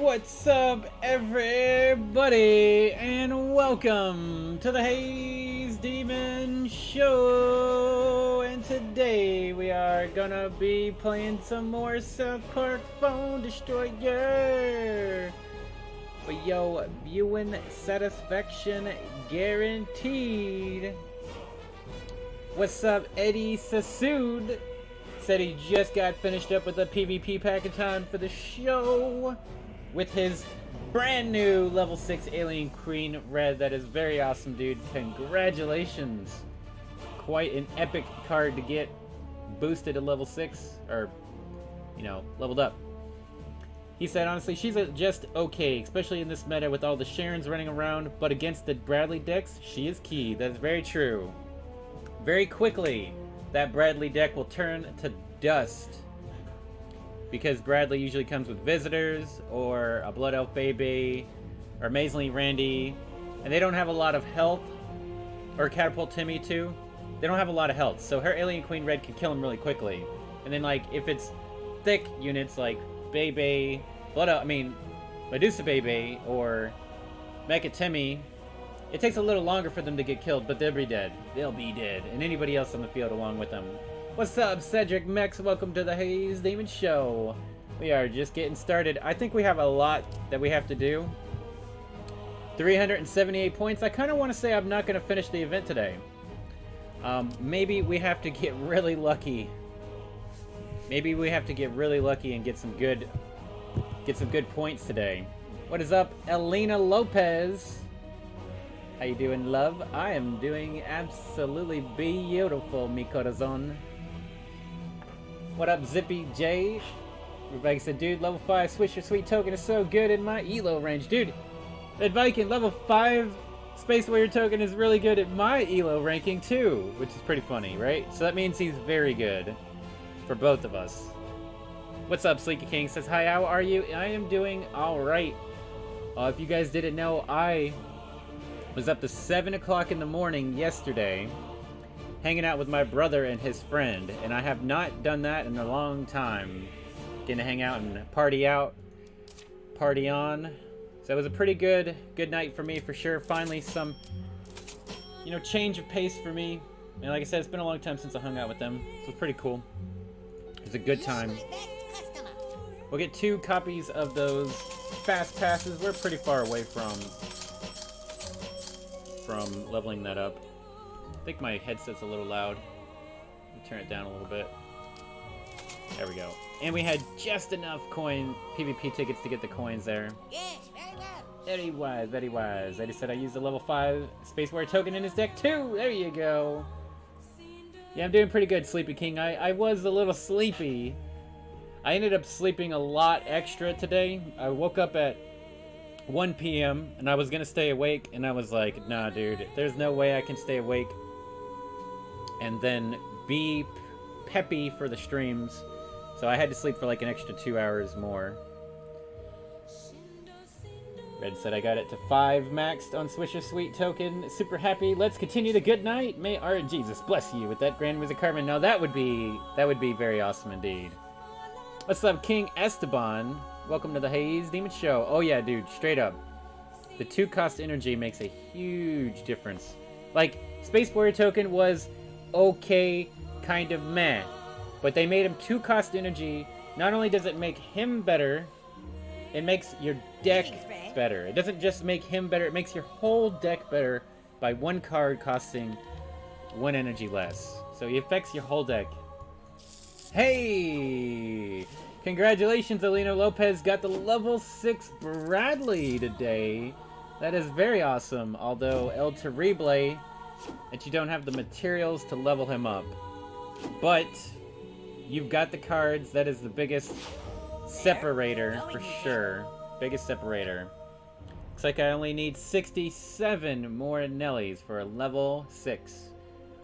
What's up, everybody, and welcome to the Haze Demon Show. And today we are gonna be playing some more South Park Phone Destroyer. For your viewing satisfaction guaranteed. What's up, Eddie Sassoon? Said he just got finished up with the PvP pack in time for the show with his brand new level 6 Alien Queen Red. That is very awesome, dude. Congratulations. Quite an epic card to get boosted to level 6, or, you know, leveled up. He said, honestly, she's just okay, especially in this meta with all the Sharons running around, but against the Bradley decks, she is key. That is very true. Very quickly, that Bradley deck will turn to dust. Because Bradley usually comes with visitors, or a Blood Elf Bebe, or Amazingly Randy, and they don't have a lot of health, or Catapult Timmy too. They don't have a lot of health, so her Alien Queen Red can kill him really quickly. And then like, if it's thick units like Bebe, Blood Elf, I mean, Medusa Bebe, or Mecha Timmy, it takes a little longer for them to get killed, but they'll be dead. They'll be dead. And anybody else on the field along with them. What's up, Cedric Mex? Welcome to the Haze Demon Show. We are just getting started. I think we have a lot that we have to do. 378 points. I kind of want to say I'm not going to finish the event today. Um, maybe we have to get really lucky. Maybe we have to get really lucky and get some good, get some good points today. What is up, Elena Lopez? How you doing, love? I am doing absolutely beautiful, mi corazon. What up, Zippy J? Rebecca said, dude, level 5 Swisher Sweet Token is so good in my elo range. Dude, that Viking, level 5 Space Warrior Token is really good at my elo ranking too, which is pretty funny, right? So that means he's very good for both of us. What's up, Sleeky King? Says, hi, how are you? I am doing alright. Uh, if you guys didn't know, I was up to 7 o'clock in the morning yesterday hanging out with my brother and his friend, and I have not done that in a long time. Getting to hang out and party out, party on. So it was a pretty good, good night for me for sure. Finally some, you know, change of pace for me. And like I said, it's been a long time since I hung out with them. So it's pretty cool. It was a good time. We'll get two copies of those fast passes. We're pretty far away from from leveling that up. I think my headset's a little loud. turn it down a little bit. There we go. And we had just enough coin PvP tickets to get the coins there. Yes, very well. Very wise, very wise. Eddie said I used a level 5 Space Warrior token in his deck too! There you go! Yeah, I'm doing pretty good, Sleepy King. I, I was a little sleepy. I ended up sleeping a lot extra today. I woke up at 1 p.m. and I was gonna stay awake and I was like, nah dude, there's no way I can stay awake and then be peppy for the streams. So I had to sleep for like an extra two hours more. Red said I got it to 5 maxed on Swisher Sweet Token. Super happy. Let's continue the good night. May our Jesus bless you with that Grand Wizard Cartman. Now that would be that would be very awesome indeed. What's up, King Esteban? Welcome to the Haze Demon Show. Oh yeah, dude, straight up. The two cost energy makes a huge difference. Like, Space Warrior Token was okay, kind of meh. But they made him two cost energy. Not only does it make him better, it makes your deck better. It doesn't just make him better, it makes your whole deck better by one card costing one energy less. So it affects your whole deck. Hey! Congratulations, Alina Lopez got the level 6 Bradley today. That is very awesome, although El Terrible, that you don't have the materials to level him up. But, you've got the cards, that is the biggest separator, for sure. Biggest separator. Looks like I only need 67 more Nellies for a level 6.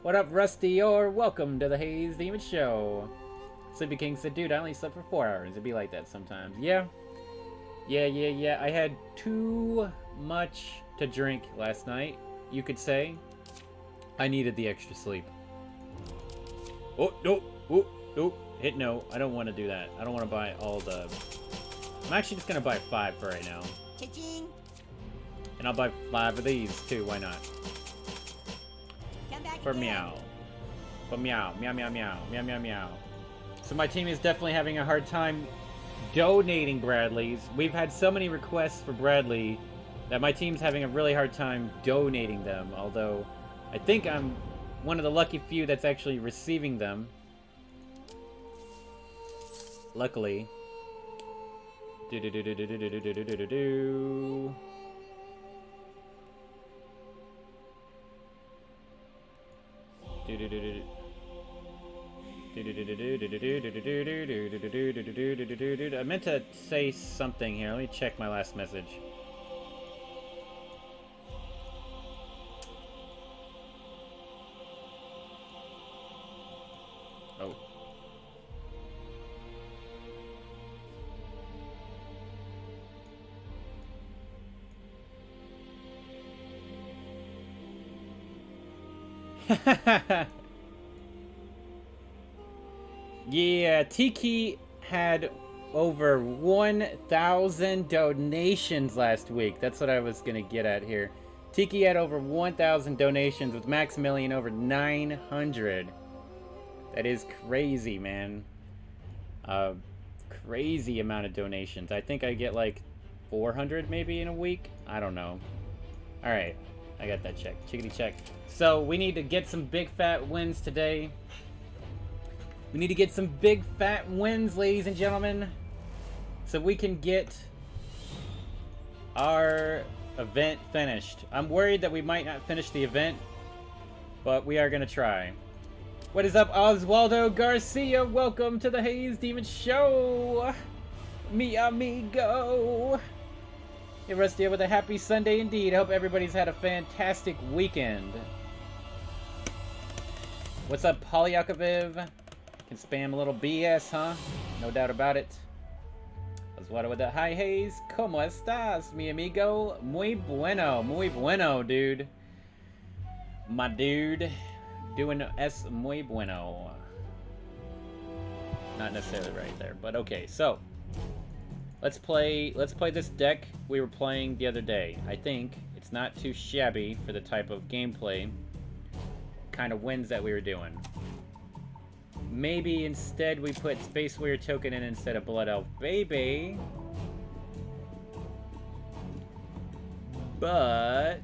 What up, Rusty, or welcome to the Haze Demon Show. Sleepy King said, dude, I only slept for four hours. It'd be like that sometimes. Yeah. Yeah, yeah, yeah. I had too much to drink last night, you could say. I needed the extra sleep. Oh, no. Oh, no. Hit no. I don't want to do that. I don't want to buy all the I'm actually just gonna buy five for right now. And I'll buy five of these too, why not? Come back For again. meow. For meow, meow, meow, meow, meow, meow, meow. So my team is definitely having a hard time donating Bradleys. We've had so many requests for Bradley that my team's having a really hard time donating them, although I think I'm one of the lucky few that's actually receiving them. Luckily. Do do do do do do do do do do do. I meant to say something here. Let me check my last message. yeah, Tiki had over 1,000 donations last week. That's what I was going to get at here. Tiki had over 1,000 donations with Maximilian over 900. That is crazy, man. Uh, crazy amount of donations. I think I get like 400 maybe in a week. I don't know. All right, I got that check. Chickity check. So we need to get some big fat wins today. We need to get some big fat wins, ladies and gentlemen, so we can get our event finished. I'm worried that we might not finish the event, but we are to try. What is up, Oswaldo Garcia? Welcome to the Haze Demon Show! Mi amigo! Hey, Rusty, with a happy Sunday indeed. I hope everybody's had a fantastic weekend. What's up, Polyakoviv? Can spam a little BS, huh? No doubt about it. Oswaldo with the Hi Haze. ¿Cómo estás, mi amigo? Muy bueno, muy bueno, dude. My dude. Doing es muy bueno. Not necessarily right there, but okay. So, let's play. Let's play this deck we were playing the other day. I think it's not too shabby for the type of gameplay, kind of wins that we were doing. Maybe instead we put Space Warrior Token in instead of Blood Elf Bebe. But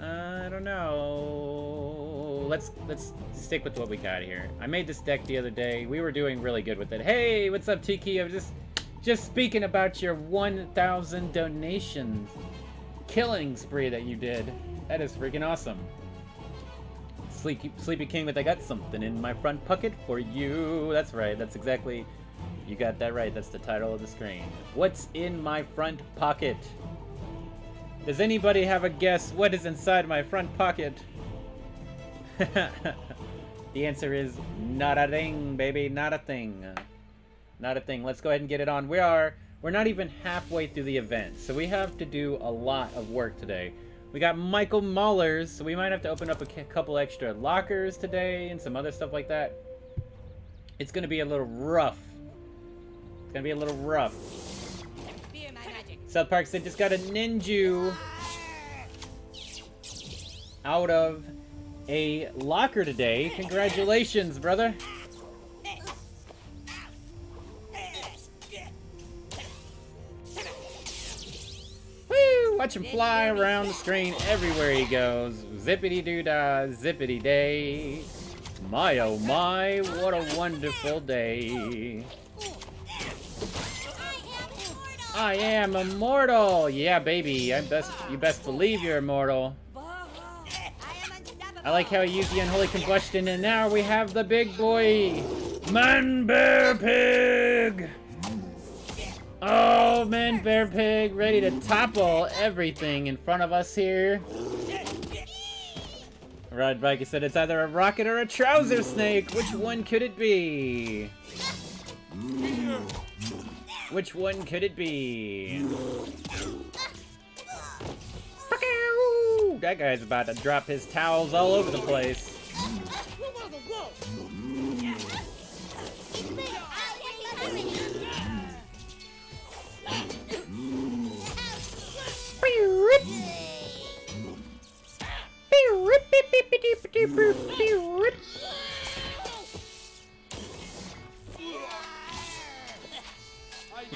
uh, I don't know. Let's let's stick with what we got here. I made this deck the other day. We were doing really good with it. Hey, what's up, Tiki? I was just just speaking about your 1,000 donations killing spree that you did. That is freaking awesome. Sleepy, Sleepy King with I got something in my front pocket for you. That's right. That's exactly. You got that right. That's the title of the screen. What's in my front pocket? Does anybody have a guess what is inside my front pocket? the answer is not a thing, baby. Not a thing. Not a thing. Let's go ahead and get it on. We are. We're not even halfway through the event, so we have to do a lot of work today. We got Michael Mullers, so we might have to open up a couple extra lockers today and some other stuff like that. It's gonna be a little rough. It's gonna be a little rough. South Park said just got a ninju out of a locker today. Congratulations, brother. Watch him fly around the screen everywhere he goes. Zippity doo dah, zippity day. My oh my, what a wonderful day. I am immortal. Yeah, baby. I best you best believe you're immortal. I like how he used the unholy combustion, and now we have the big boy, Man Bear Pig. Oh, Man Bear Pig, ready to topple everything in front of us here. Rod Viking said it's either a rocket or a trouser snake. Which one could it be? Which one could it be? That guy's about to drop his towels all over the place.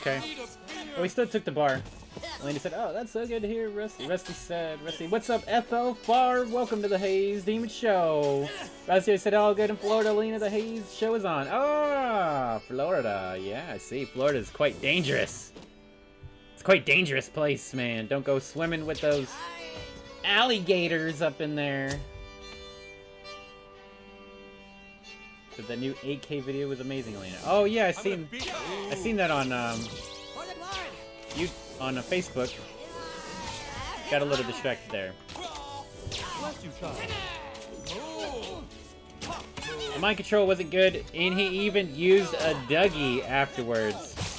Okay. We still took the bar. Elena said, oh, that's so good to hear, Rusty. Rusty said, Rusty, what's up, FL Far? Welcome to the Haze Demon Show. Rusty said, all good in Florida, Elena, the Haze Show is on. Ah, Florida. Yeah, I see. Florida is quite dangerous. It's quite dangerous place, man. Don't go swimming with those alligators up in there. So the new 8K video was amazing, Elena. Oh yeah, I seen, I seen that on um, For the Lord. you on uh, Facebook. Got a little distracted there. Bless. The mind control wasn't good, and he even used a Dougie afterwards.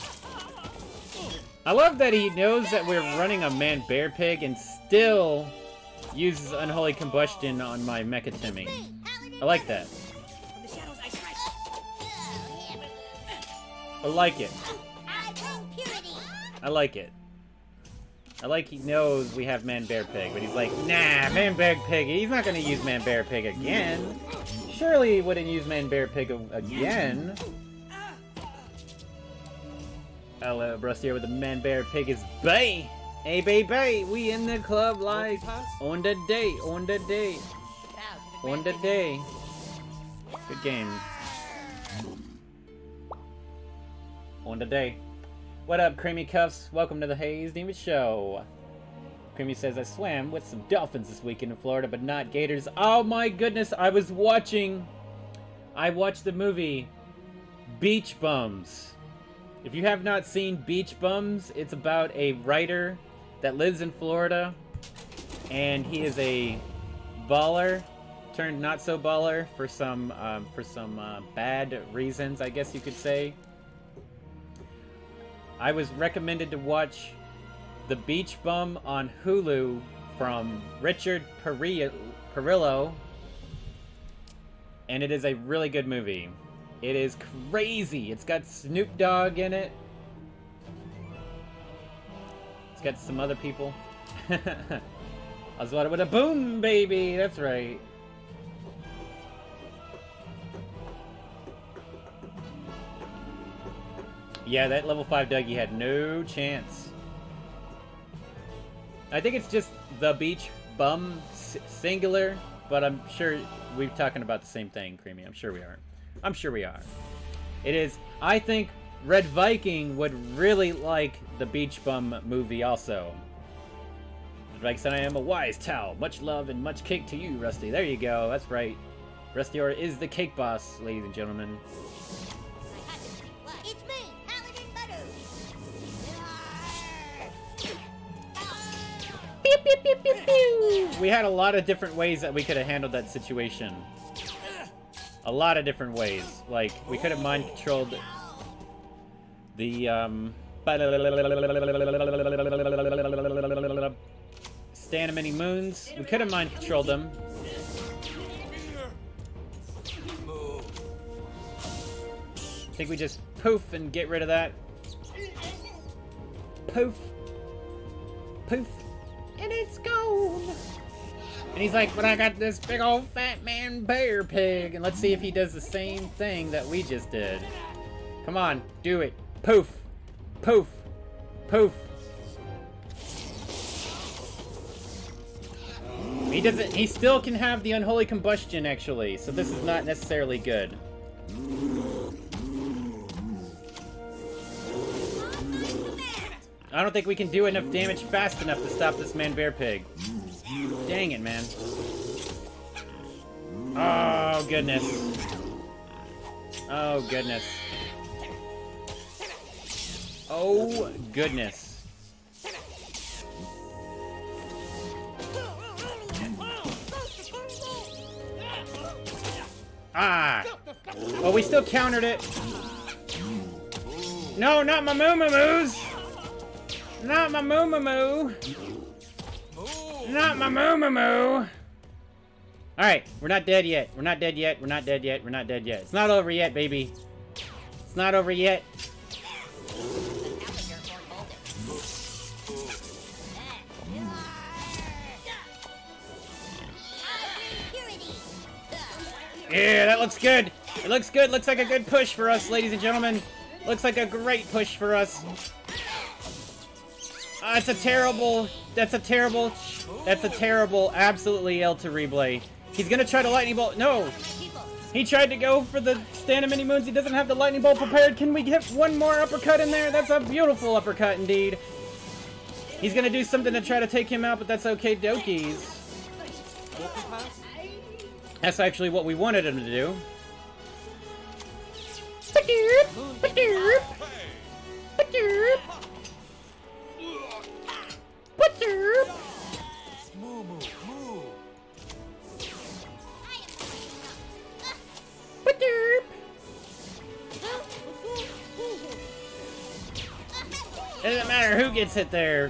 I love that he knows that we're running a man bear pig and still uses unholy combustion on my Mecha Timmy. I like that. I like it. I like it. I like he knows we have Man Bear Pig, but he's like, nah, Man Bear Pig, he's not gonna use Man Bear Pig again. Surely he wouldn't use Man Bear Pig again. Hello, Rusty here with the Man Bear Pig is Bay. Hey, baby, we in the club like on the day, on the day, Bow to the on the day. Good game. On the day. What up, Creamy Cuffs? Welcome to the Haze Demon Show. Creamy says, I swam with some dolphins this weekend in Florida, but not gators. Oh my goodness, I was watching... I watched the movie Beach Bums. If you have not seen Beach Bums, it's about a writer that lives in Florida, and he is a baller turned not so baller for some um, for some uh, bad reasons, I guess you could say. I was recommended to watch The Beach Bum on Hulu from Richard Perillo, Perillo, and it is a really good movie. It is crazy. It's got Snoop Dogg in it. It's got some other people. i Oswald with a boom, baby. That's right. Yeah, that level 5 Dougie had no chance. I think it's just the beach bum singular, but I'm sure we're talking about the same thing, Creamy. I'm sure we are. I'm sure we are. It is. I think Red Viking would really like the Beach Bum movie also. Red Viking said, I am a wise towel. Much love and much cake to you, Rusty. There you go. That's right. Rusty Ora is the cake boss, ladies and gentlemen. It's me, Paladin Butter. Pew, pew, pew, pew, pew. We had a lot of different ways that we could have handled that situation. A lot of different ways. Like, we could have mind controlled the, um... Many Moons. We could have mind controlled them. I think we just poof and get rid of that. Poof. Poof. And it's gone. And he's like, but I got this big old fat man bear pig. And let's see if he does the same thing that we just did. Come on, do it. Poof. Poof. Poof. He doesn't, he still can have the unholy combustion actually, so this is not necessarily good. I don't think we can do enough damage fast enough to stop this man bear pig. Dang it, man. Oh, goodness. Oh, goodness. Oh, goodness. Ah! Well, we still countered it. No, not my moo moo moos! Not my moo moo! Not my moo moo moo! Alright, we're not dead yet. We're not dead yet. We're not dead yet. We're not dead yet. It's not over yet, baby. It's not over yet. Yeah, that looks good. It looks good. Looks like a good push for us, ladies and gentlemen. Looks like a great push for us. Ah, it's a terrible. That's a terrible. That's a terrible. Absolutely El Terrible. He's gonna try to lightning bolt. No, he tried to go for the stand of mini moons. He doesn't have the lightning bolt prepared. Can we get one more uppercut in there? That's a beautiful uppercut indeed. He's gonna do something to try to take him out, but that's okay, Doki's. That's actually what we wanted him to do. Picking up. It doesn't matter who gets hit there.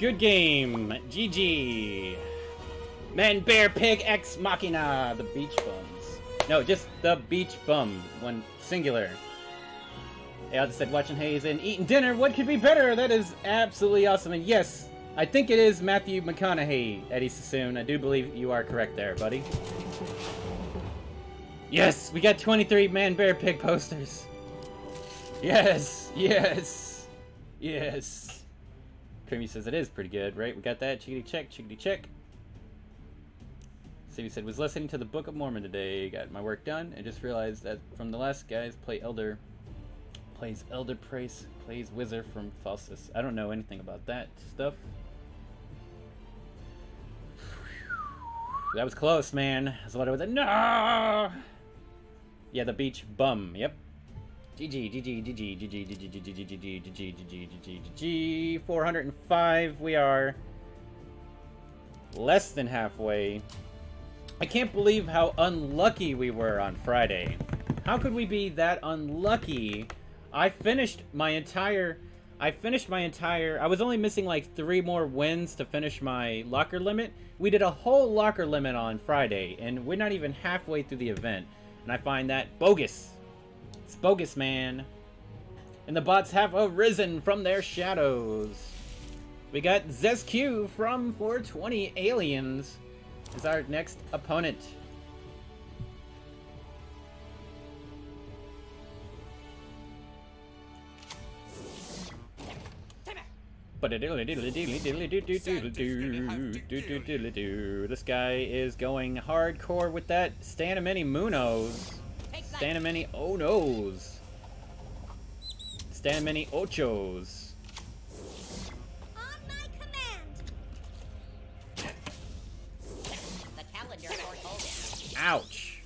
Good game. GG. Man, Bear, Pig, X Machina. The beach bums. No, just the beach bum. One singular. I just said watching Haze and eating dinner. What could be better? That is absolutely awesome. And yes, I think it is Matthew McConaughey, Eddie Sassoon. I do believe you are correct there, buddy. Yes, we got 23 Man Bear Pig posters. Yes, yes, yes. Creamy says it is pretty good, right? We got that. Chickity check, chickity check. Stevie said, was listening to the Book of Mormon today. Got my work done and just realized that from the last guys play Elder. Plays Elder Price, plays Wizard from Faustus. I don't know anything about that stuff. That was close, man. That's what I was. No. Yeah, the beach bum. Yep. GG, GG, GG, GG, GG, GG, GG, GG, GG, GG, GG, GG. 405. We are less than halfway. I can't believe how unlucky we were on Friday. How could we be that unlucky? I finished my entire. I finished my entire. I was only missing like three more wins to finish my locker limit. We did a whole locker limit on Friday, and we're not even halfway through the event. And I find that bogus. It's bogus, man. And the bots have arisen from their shadows. We got Zesq from 420 Aliens as our next opponent. This guy is going hardcore with that Stanamini Munos. Stanamini Onos. Stanamini Ochos. Ouch.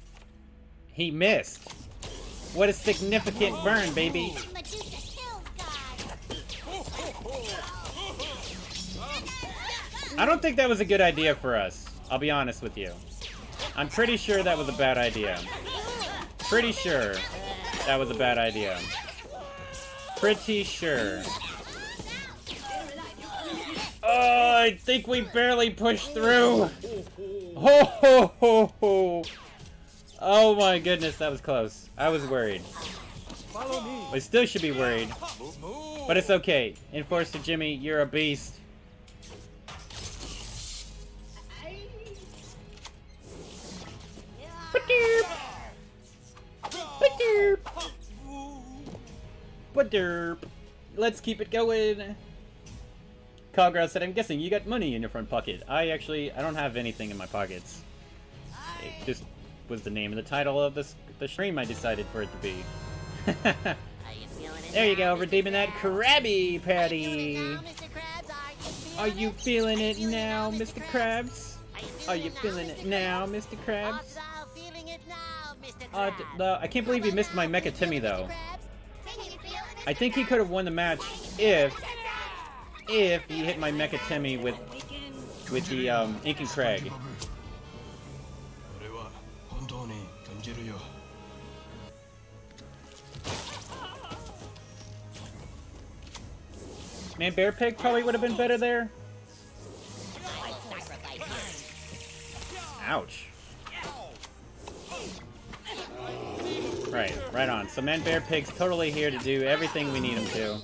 He missed. What a significant burn, baby. I don't think that was a good idea for us. I'll be honest with you. I'm pretty sure that was a bad idea. Pretty sure that was a bad idea. Pretty sure. Oh, I think we barely pushed through. Ho ho ho ho. Oh my goodness, that was close. I was worried. Follow me. I still should be worried. But it's okay. Enforcer Jimmy, you're a beast. But derp. Let's keep it going. Coggrow said, I'm guessing you got money in your front pocket. I actually, I don't have anything in my pockets. It just was the name and the title of this the stream I decided for it to be. There you go, redeeming that? Krabby Patty. Are you feeling it now, Mr. Krabs? Are you feeling it now, Mr. Krabs? Uh, the, I can't believe he missed my Mecha Timmy, though. I think he could have won the match if... If he hit my Mecha Timmy with... With the, um, Incan Craig. Man, Bear Pig probably would have been better there. Ouch. Right, right on. So Man Bear Pig's totally here to do everything we need him to.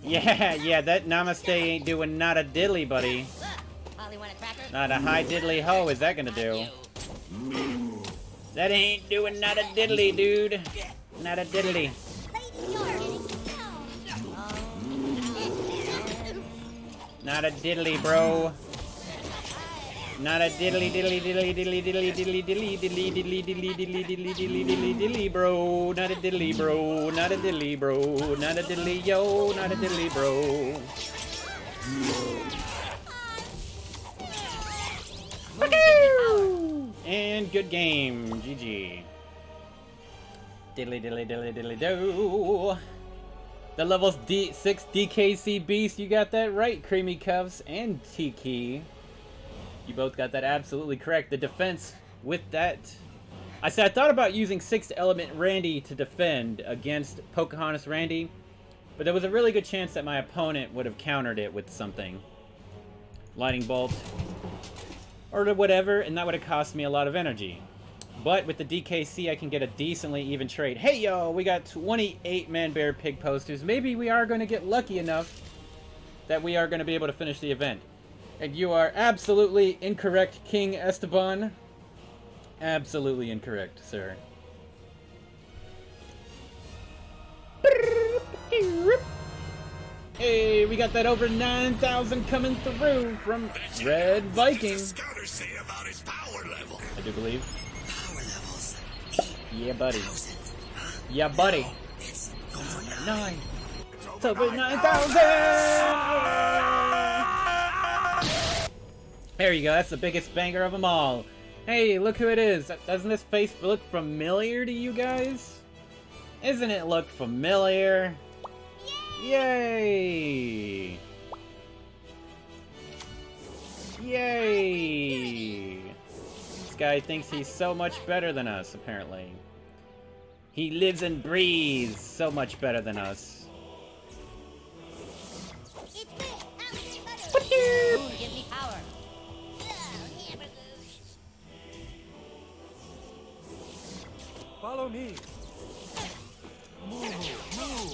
Yeah, yeah, that Namaste ain't doing not a diddly, buddy. Polly want a cracker? Not a high diddly ho is that gonna do. That ain't doing not a diddly, dude. Not a diddly. Not a diddly, bro. Not a diddly diddly diddly diddly diddly diddly diddly diddly diddly diddly diddly diddly diddly diddly diddly bro. Not a diddly bro. Not a diddly bro. Not a diddly yo. Not a diddly bro. And good game. GG. Diddly diddly diddly diddly do. The levels D 6 DKC Beast, you got that right, Creamy Cuffs and Tiki. You both got that absolutely correct. The defense with that. I said I thought about using 6th Element Randy to defend against Pocahontas Randy, but there was a really good chance that my opponent would have countered it with something. Lightning Bolt. Or whatever, and that would have cost me a lot of energy. But with the DKC, I can get a decently even trade. Hey, yo, we got 28 Man Bear Pig posters. Maybe we are going to get lucky enough that we are going to be able to finish the event. And you are absolutely incorrect, King Esteban. Absolutely incorrect, sir. Hey, we got that over 9,000 coming through from Red Viking. Scouter say about his power level? I do believe. Power levels. Yeah, buddy. Yeah, buddy. It's over nine. Nine. It's over 9,000! There you go, that's the biggest banger of them all. Hey, look who it is. Doesn't this face look familiar to you guys? Isn't it look familiar? Yay! Yay! This guy thinks he's so much better than us, apparently. He lives and breathes so much better than us. It's me, Alex Butter. Moon, give me power. Follow me. Move, move.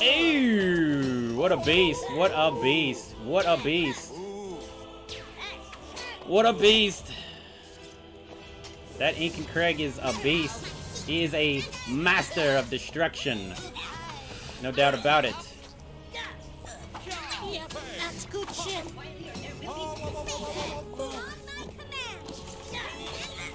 Ew! What a beast! What a beast! What a beast! What a beast! That Incan Craig is a beast. He is a master of destruction. No doubt about it.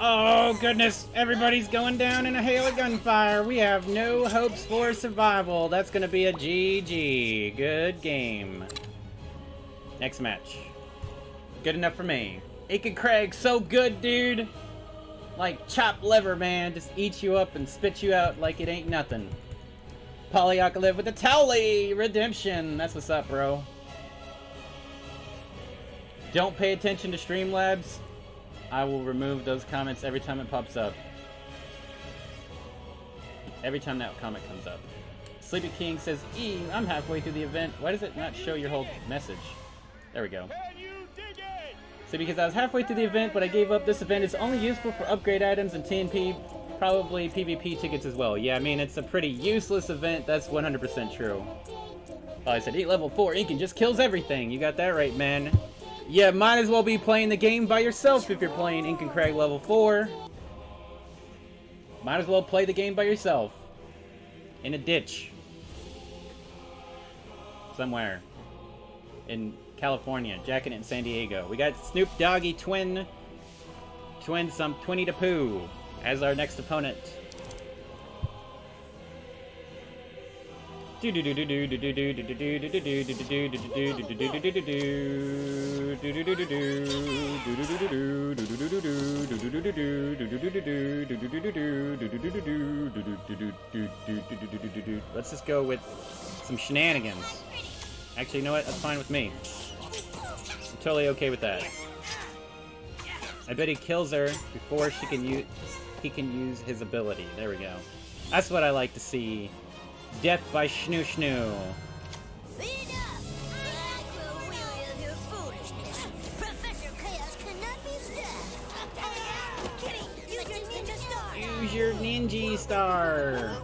Oh goodness, everybody's going down in a hail of gunfire. We have no hopes for survival. That's gonna be a GG. Good game. Next match. Good enough for me. Incan Craig, so good, dude. Like chop liver, man. Just eats you up and spits you out like it ain't nothing. Polyakaliv with the Towelie redemption. That's what's up, bro. Don't pay attention to Streamlabs. I will remove those comments every time it pops up. Every time that comment comes up. Sleepy King says, E, I'm halfway through the event. Why does it not show your whole message? There we go. So because I was halfway through the event, but I gave up, this event is only useful for upgrade items and TNP, probably PvP tickets as well. Yeah, I mean, it's a pretty useless event. That's 100% true. Oh, I said, eat level 4, Incan just kills everything. You got that right, man. Yeah, might as well be playing the game by yourself if you're playing Incan Craig level 4. Might as well play the game by yourself. In a ditch. Somewhere. In California. Jacking it in San Diego. We got Snoop Doggy Twin. Twin some Twinny to Pooh as our next opponent. Let's just go with some shenanigans. Actually, you know what? That's fine with me. I'm totally okay with that. I bet he kills her before she can use he can use his ability. There we go. That's what I like to see. Death by Schnoo Schnoo. Use your ninja star.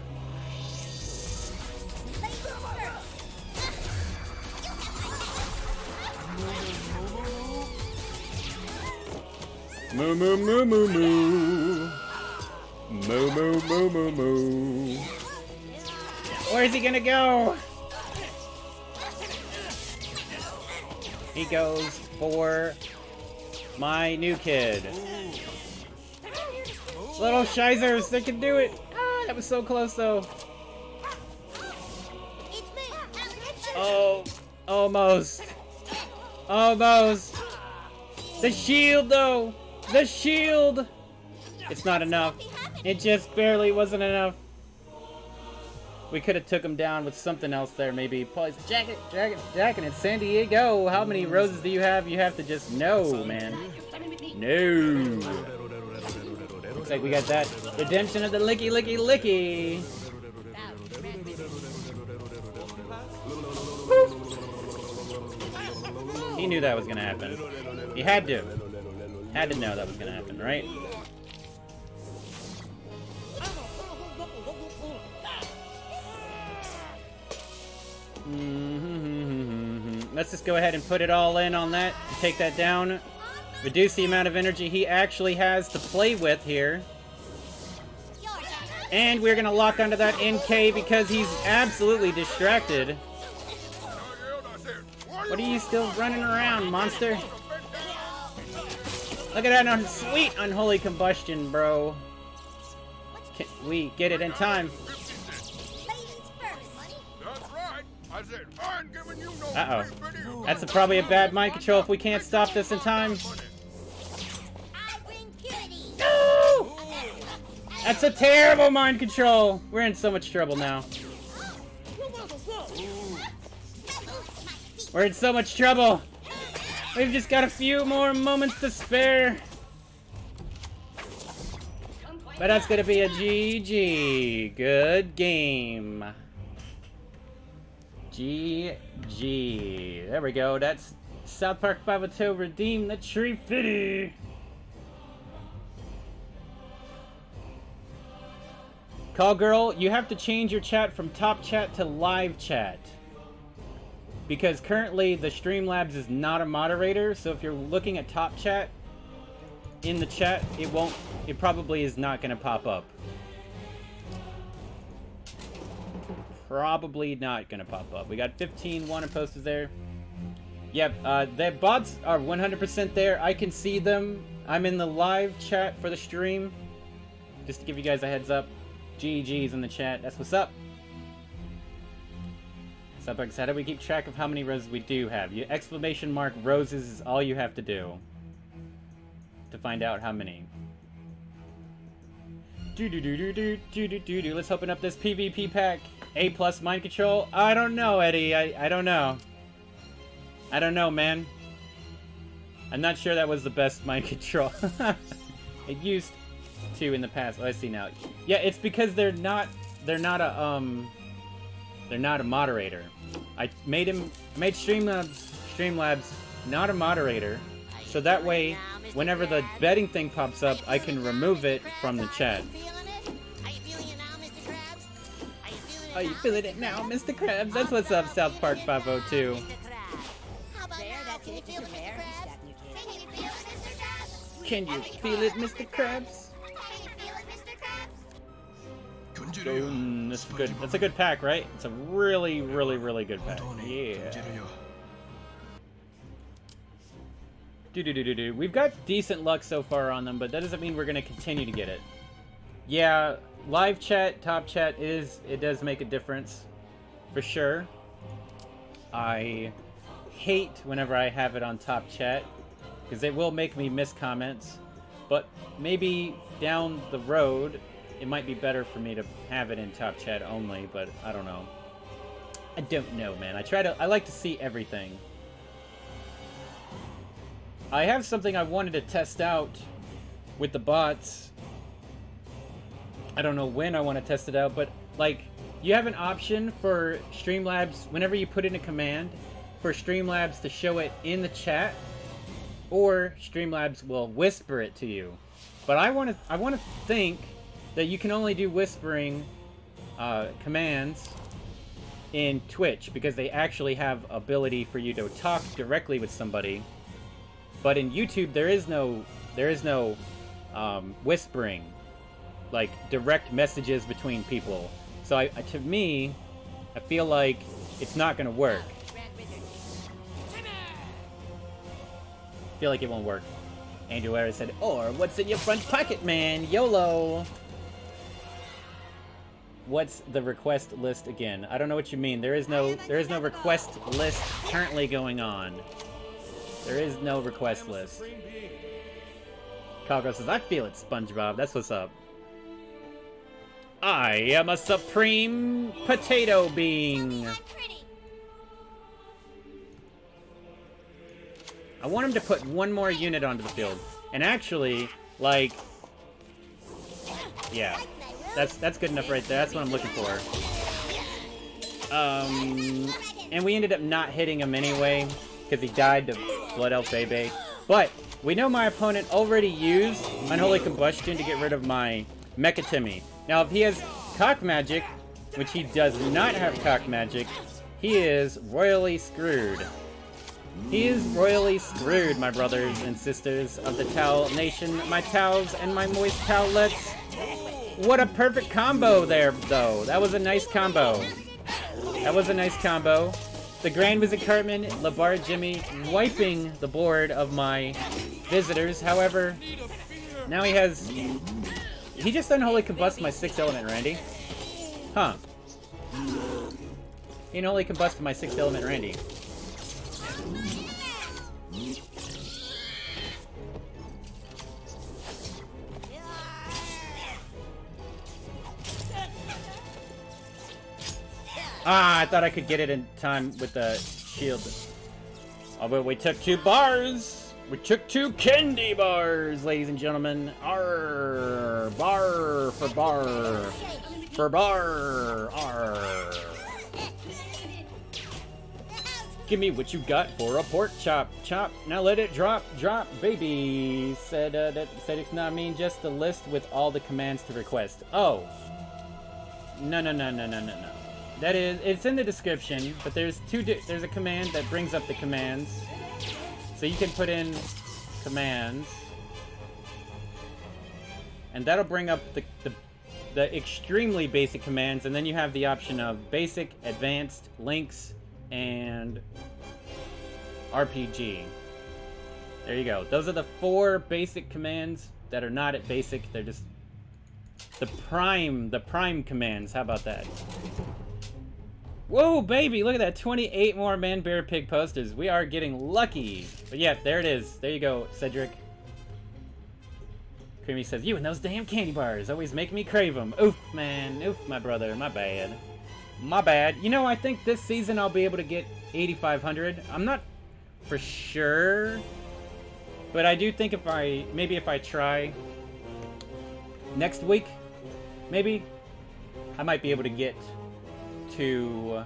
Moo moo moo moo moo. Moo moo moo moo moo moo. Where's he gonna go? He goes for my new kid. Little Shizers, they can do it. Ah, that was so close though. Oh, almost. Almost. The shield though. The shield. It's not enough. It just barely wasn't enough. We could have took him down with something else there, maybe. Poison jacket, jacket, jacket. It's San Diego. How many mm. roses do you have? You have to just know, man. No. Looks like we got that redemption of the licky, licky, licky. He knew that was gonna happen. He had to. Had to know that was gonna happen, right? Mm-hmm. Let's just go ahead and put it all in on that. Take that down. Reduce the amount of energy he actually has to play with here. And we're gonna lock onto that NK because he's absolutely distracted. What are you still running around, monster? Look at that un sweet unholy combustion, bro. Can we get it in time? Uh-oh. video. That's a, probably a bad mind control if we can't stop this in time. I bring purity. No! That's a terrible mind control. We're in so much trouble now. We're in so much trouble. We've just got a few more moments to spare. But that's gonna be a GG. Good game. GG. There we go. That's South Park 502 Redeem the Tree Fitty. Call girl, you have to change your chat from top chat to live chat. Because currently the Streamlabs is not a moderator, so if you're looking at top chat in the chat, it won't it probably is not gonna pop up. Probably not gonna pop up. We got 15 wanted posters there. Yep, uh, the bots are 100% there. I can see them. I'm in the live chat for the stream. Just to give you guys a heads up. GG's in the chat. That's what's up. Subbugs, how do we keep track of how many roses we do have? You exclamation mark roses is all you have to do to find out how many. Do do do do do do do do do. Let's open up this PvP pack. A plus mind control. I don't know, Eddie. I I don't know. I don't know, man. I'm not sure that was the best mind control. it used to in the past. Oh, I see now. Yeah, it's because they're not they're not a um they're not a moderator. I made him I made Streamlabs Streamlabs not a moderator, so that way whenever the betting thing pops up, I can remove it from the chat. Oh, you feeling it now, Mr. Krabs? That's what's up, South Park 502. Can you feel it, Mr. Krabs? Mm, that's good. That's a good pack, right? It's a really, really, really good pack. Yeah. Do do do do do. We've got decent luck so far on them, but that doesn't mean we're gonna continue to get it. Yeah, live chat, top chat is it does make a difference, for sure. I hate whenever I have it on top chat because it will make me miss comments. But maybe down the road, it might be better for me to have it in top chat only. But I don't know. I don't know, man. I try to. I like to see everything. I have something I wanted to test out with the bots. I don't know when I want to test it out, but like you have an option for Streamlabs whenever you put in a command for Streamlabs to show it in the chat or Streamlabs will whisper it to you. But I want to I want to think that you can only do whispering uh, commands in Twitch because they actually have ability for you to talk directly with somebody. But in YouTube, there is no There is no um, whispering, like direct messages between people. So I, to me, I feel like it's not gonna work. I feel like it won't work. Andrew Harris said, or what's in your front pocket, man? YOLO! What's the request list again? I don't know what you mean. There is no there is no request list currently going on. There is no request list. Supreme says, I feel it, SpongeBob. That's what's up. I am a supreme potato being. I want him to put one more unit onto the field. And actually, like, yeah, that's that's good enough right there. That's what I'm looking for. Um, and we ended up not hitting him anyway because he died to Blood Elf Bebe. But we know my opponent already used Unholy Combustion to get rid of my Mecha Timmy. Now, if he has Cock Magic, which he does not have Cock Magic, he is royally screwed. He is royally screwed, my brothers and sisters of the Towel Nation, my towels and my moist towelettes. What a perfect combo there, though. That was a nice combo. That was a nice combo. The Grand Wizard Cartman, Le Bard Jimmy, wiping the board of my visitors. However, now he has... He just unholy combust my sixth element, Randy. Huh. He unholy combusted my sixth element, Randy. Ah, I thought I could get it in time with the shield. Oh, but we took two bars! We took two candy bars, ladies and gentlemen. Arr, bar for bar. For bar, arr. Give me what you got for a pork chop. Chop. Now let it drop. Drop, baby. Said uh, that said it's not mean just the list with all the commands to request. Oh. No, no, no, no, no, no, no. That is, it's in the description, but there's two. There's a command that brings up the commands, so you can put in commands, and that'll bring up the the, the extremely basic commands, and then you have the option of basic, advanced, links, and RPG. There you go. Those are the four basic commands that are not at basic. They're just the prime, the prime commands. How about that? Whoa, baby! Look at that. 28 more Man Bear Pig posters. We are getting lucky. But yeah, there it is. There you go, Cedric. Creamy says, You and those damn candy bars always make me crave them. Oof, man. Oof, my brother. My bad. My bad. You know, I think this season I'll be able to get 8,500. I'm not for sure. But I do think if I, maybe if I try next week, maybe, I might be able to get to,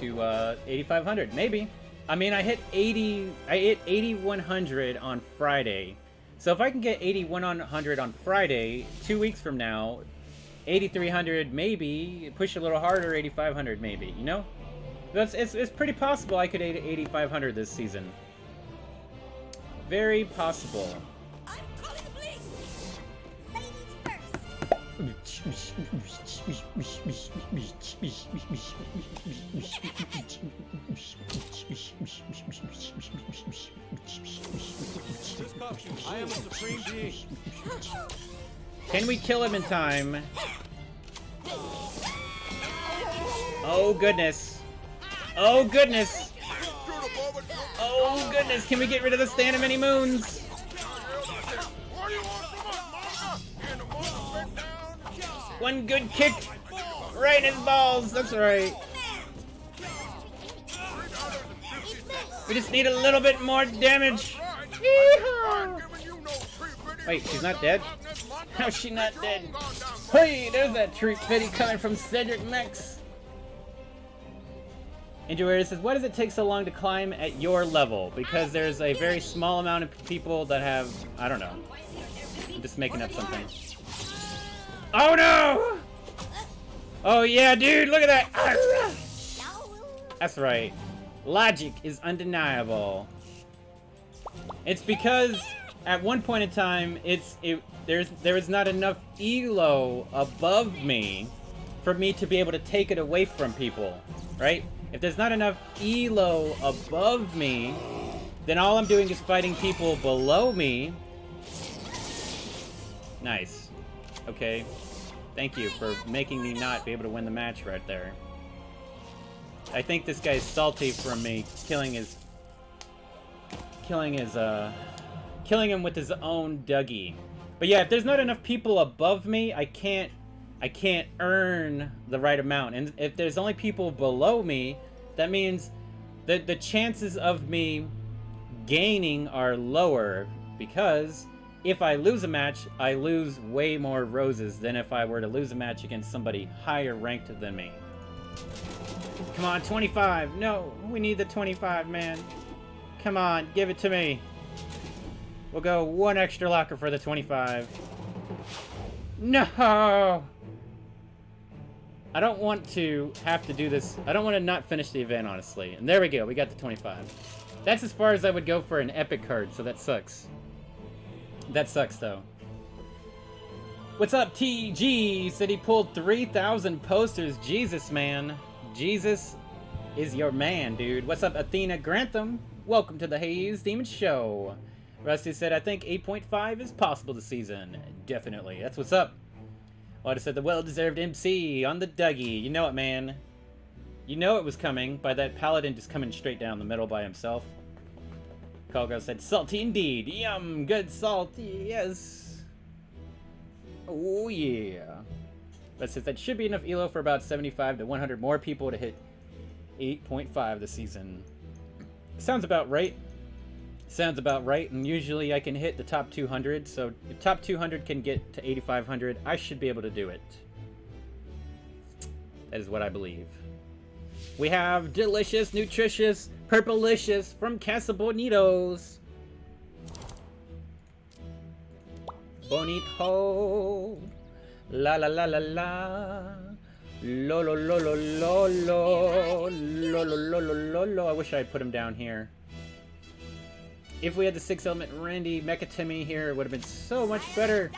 to, uh, 8,500. Maybe. I mean, I hit 80, I hit 8,100 on Friday. So if I can get 8,100 on Friday, two weeks from now, 8,300 maybe, push a little harder, 8,500 maybe, you know? That's, it's, it's pretty possible I could hit 8,500 this season. Very possible. I'm calling the police. Ladies first. Just caution. I am a supreme being. Can we kill him in time? Oh goodness. Oh goodness. Oh goodness. Can we get rid of the stand of many moons? One good kick. Right in his balls. That's right. We just need a little bit more damage. Yeehaw. Wait, she's not dead? How's she not dead? Hey, there's that treat pity coming from Cedric Max. Andrew says, why does it take so long to climb at your level? Because there's a very small amount of people that have, I don't know. I'm just making up something. Oh no! Oh yeah, dude, look at that! That's right. Logic is undeniable. It's because at one point in time, it's it there's there is not enough elo above me for me to be able to take it away from people, right? If there's not enough elo above me, then all I'm doing is fighting people below me. Nice. Okay. Thank you for making me not be able to win the match right there. I think this guy's salty from me killing his killing his uh killing him with his own Dougie. But yeah, if there's not enough people above me, I can't I can't earn the right amount. And if there's only people below me, that means that the chances of me gaining are lower because if I lose a match, I lose way more roses than if I were to lose a match against somebody higher ranked than me. Come on, 25. No, we need the 25, man. Come on, give it to me. We'll go one extra locker for the 25. No! I don't want to have to do this. I don't want to not finish the event, honestly. And there we go. We got the 25. That's as far as I would go for an epic card, so that sucks. That sucks, though. What's up, TG? Said he pulled 3,000 posters. Jesus, man. Jesus is your man, dude. What's up, Athena Grantham? Welcome to the Haze Demon Show. Rusty said, I think 8.5 is possible this season. Definitely. That's what's up. I said the well-deserved MC on the Dougie. You know it, man. You know it was coming by that paladin just coming straight down the middle by himself. Kalgo said, salty indeed. Yum, good salty, yes. Oh, yeah. But says that should be enough elo for about 75 to 100 more people to hit 8.5 this season. Sounds about right. Sounds about right, and usually I can hit the top 200, so if top 200 can get to 8,500, I should be able to do it. That is what I believe. We have delicious, nutritious, purplelicious from Casa Bonitos. Bonito. La la la la la. Lo lo lo lo lo lo. Lo lo lo lo lo. I wish I had put him down here. If we had the six element Randy Mecha Timmy here, it would have been so much better.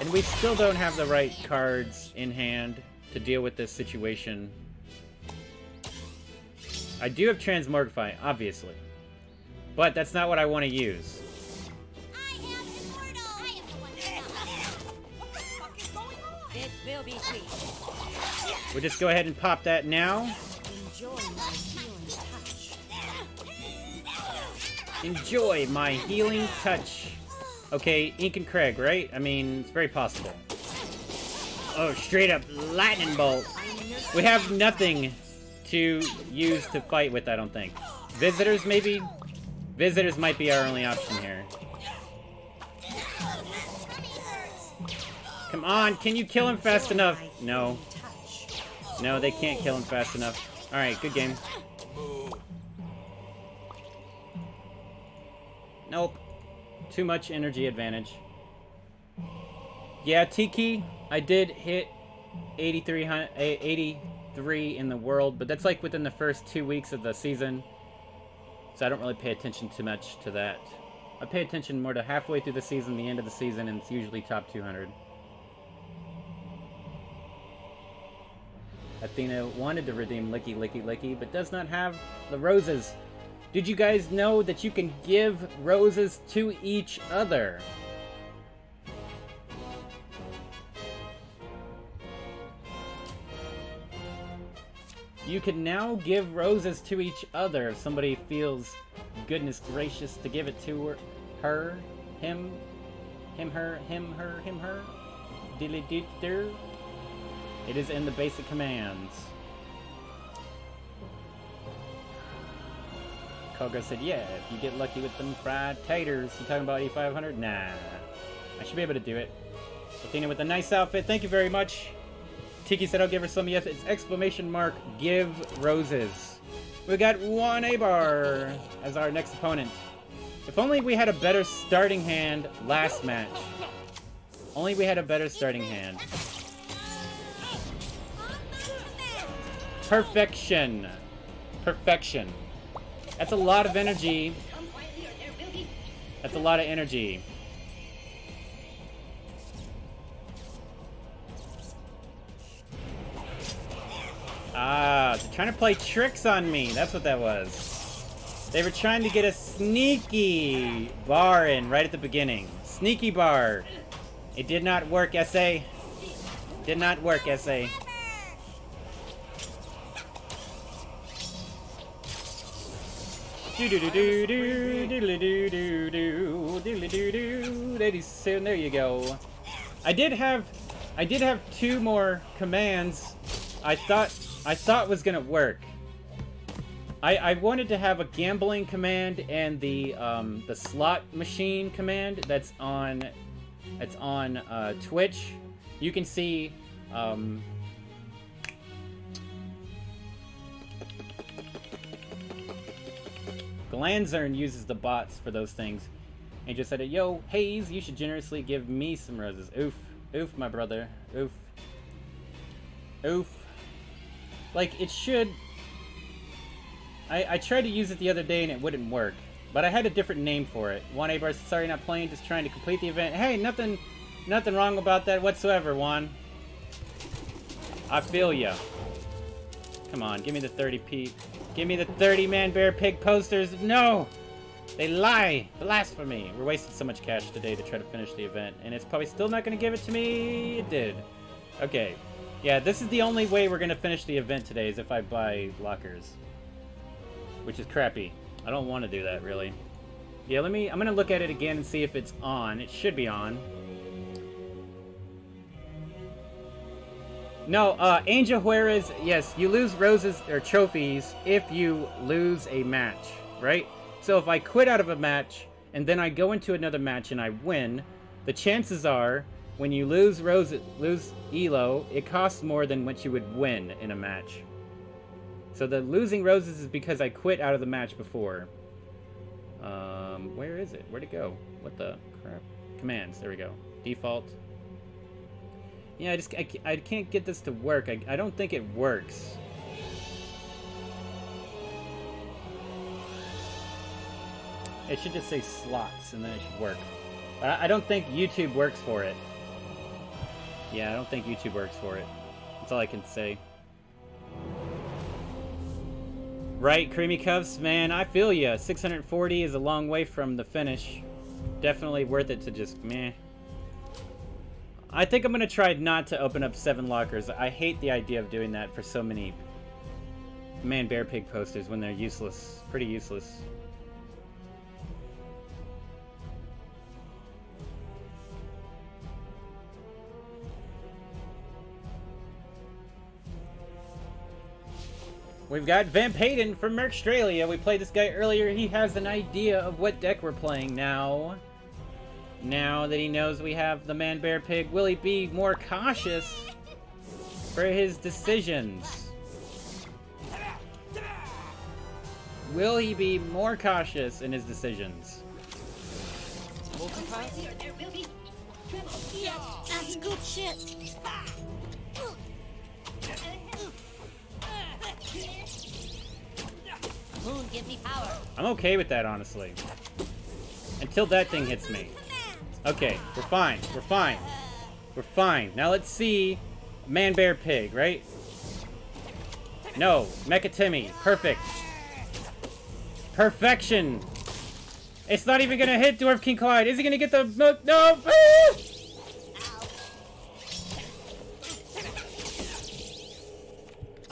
And we still don't have the right cards in hand to deal with this situation. I do have Transmorgify, obviously. But that's not what I want to use. I am immortal. I am the one that What the fuck is going on? It will be sweet. We'll just go ahead and pop that now. Enjoy my healing touch. Enjoy my healing touch. Okay, Incan Craig, right? I mean, it's very possible. Oh, straight up lightning bolt. We have nothing to use to fight with, I don't think. Visitors, maybe? Visitors might be our only option here. Come on, can you kill him fast enough? No. No, they can't kill him fast enough. Alright, good game. Nope. Too much energy advantage. Yeah, Tiki, I did hit 83, eh, 83 in the world, but that's like within the first two weeks of the season. So I don't really pay attention too much to that. I pay attention more to halfway through the season, the end of the season, and it's usually top 200. Athena wanted to redeem Licky Licky Licky, but does not have the roses. Did you guys know that you can give roses to each other? You can now give roses to each other if somebody feels goodness gracious to give it to her, her him, him, her, him, her, him, her, dilly dee. It is in the basic commands. Koga said, yeah, if you get lucky with them fried taters. You talking about 8500? Nah. I should be able to do it. Athena with a nice outfit. Thank you very much. Tiki said I'll give her some. Yes, it's exclamation mark give roses. We got one A-bar as our next opponent. If only we had a better starting hand last match. Only we had a better starting hand. Perfection. Perfection. That's a lot of energy That's a lot of energy. Ah, they're trying to play tricks on me. That's what that was. They were trying to get a sneaky bar in right at the beginning. Sneaky bar. It did not work, SA. Did not work, SA. Eighty-seven. There you go. I did have, I did have two more commands. I thought I thought was gonna work. I I wanted to have a gambling command and the um the slot machine command that's on, that's on uh, Twitch. You can see um Glanzern uses the bots for those things. And just said, yo, Haze, you should generously give me some roses. Oof. Oof, my brother. Oof. Oof. Like, it should... I, I tried to use it the other day and it wouldn't work. But I had a different name for it. Juan Abar, sorry not playing, just trying to complete the event. Hey, nothing nothing wrong about that whatsoever, Juan. I feel ya. Come on, give me the 30 Pete. Give me the 30 man bear pig posters. No! They lie! Blasphemy! We're wasting so much cash today to try to finish the event, and it's probably still not to give it to me. It did. Okay. Yeah, this is the only way we're to finish the event today is if I buy lockers. Which is crappy. I don't want to do that, really. Yeah, let me... I'm to look at it again and see if it's on. It should be on. No, uh, Angel Juarez, yes, you lose roses or trophies if you lose a match, right? So if I quit out of a match and then I go into another match and I win, the chances are when you lose rose lose elo, it costs more than what you would win in a match. So the losing roses is because I quit out of the match before. Um, where is it? Where'd it go? What the crap? Commands. There we go. Default. Yeah, I just I, I can't get this to work. I, I don't think it works. It should just say slots and then it should work. I, I don't think YouTube works for it. Yeah, I don't think YouTube works for it. That's all I can say. Right, Creamy Cuffs, man, I feel ya. 640 is a long way from the finish. Definitely worth it to just meh. I think I'm gonna try not to open up seven lockers. I hate the idea of doing that for so many man bear pig posters when they're useless. Pretty useless. We've got Vamp Hayden from Australia. We played this guy earlier. He has an idea of what deck we're playing now. Now that he knows we have the man bear pig, will he be more cautious for his decisions? Will he be more cautious in his decisions? That's good shit. Moon, give me power. I'm okay with that, honestly. Until that thing hits me. Okay, we're fine. We're fine. We're fine. Now let's see Man Bear Pig, right? No, Mecha Timmy. Perfect. Perfection. It's not even gonna hit Dwarf King Clyde. Is he gonna get the milk? No! Ah!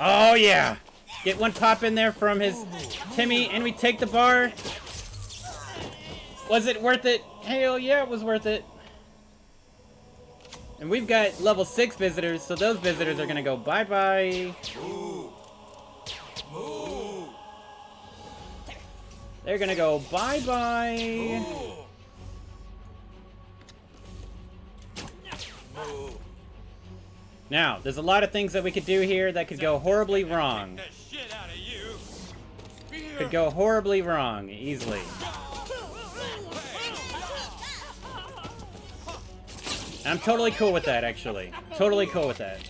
Oh yeah! Get one pop in there from his Timmy, and we take the bar. Was it worth it? Hell yeah, it was worth it. And we've got level 6 visitors, so those visitors are gonna go bye-bye. They're gonna go bye-bye. Now, there's a lot of things that we could do here that could go horribly wrong. Could go horribly wrong, easily. I'm totally cool with that, actually. Totally cool with that.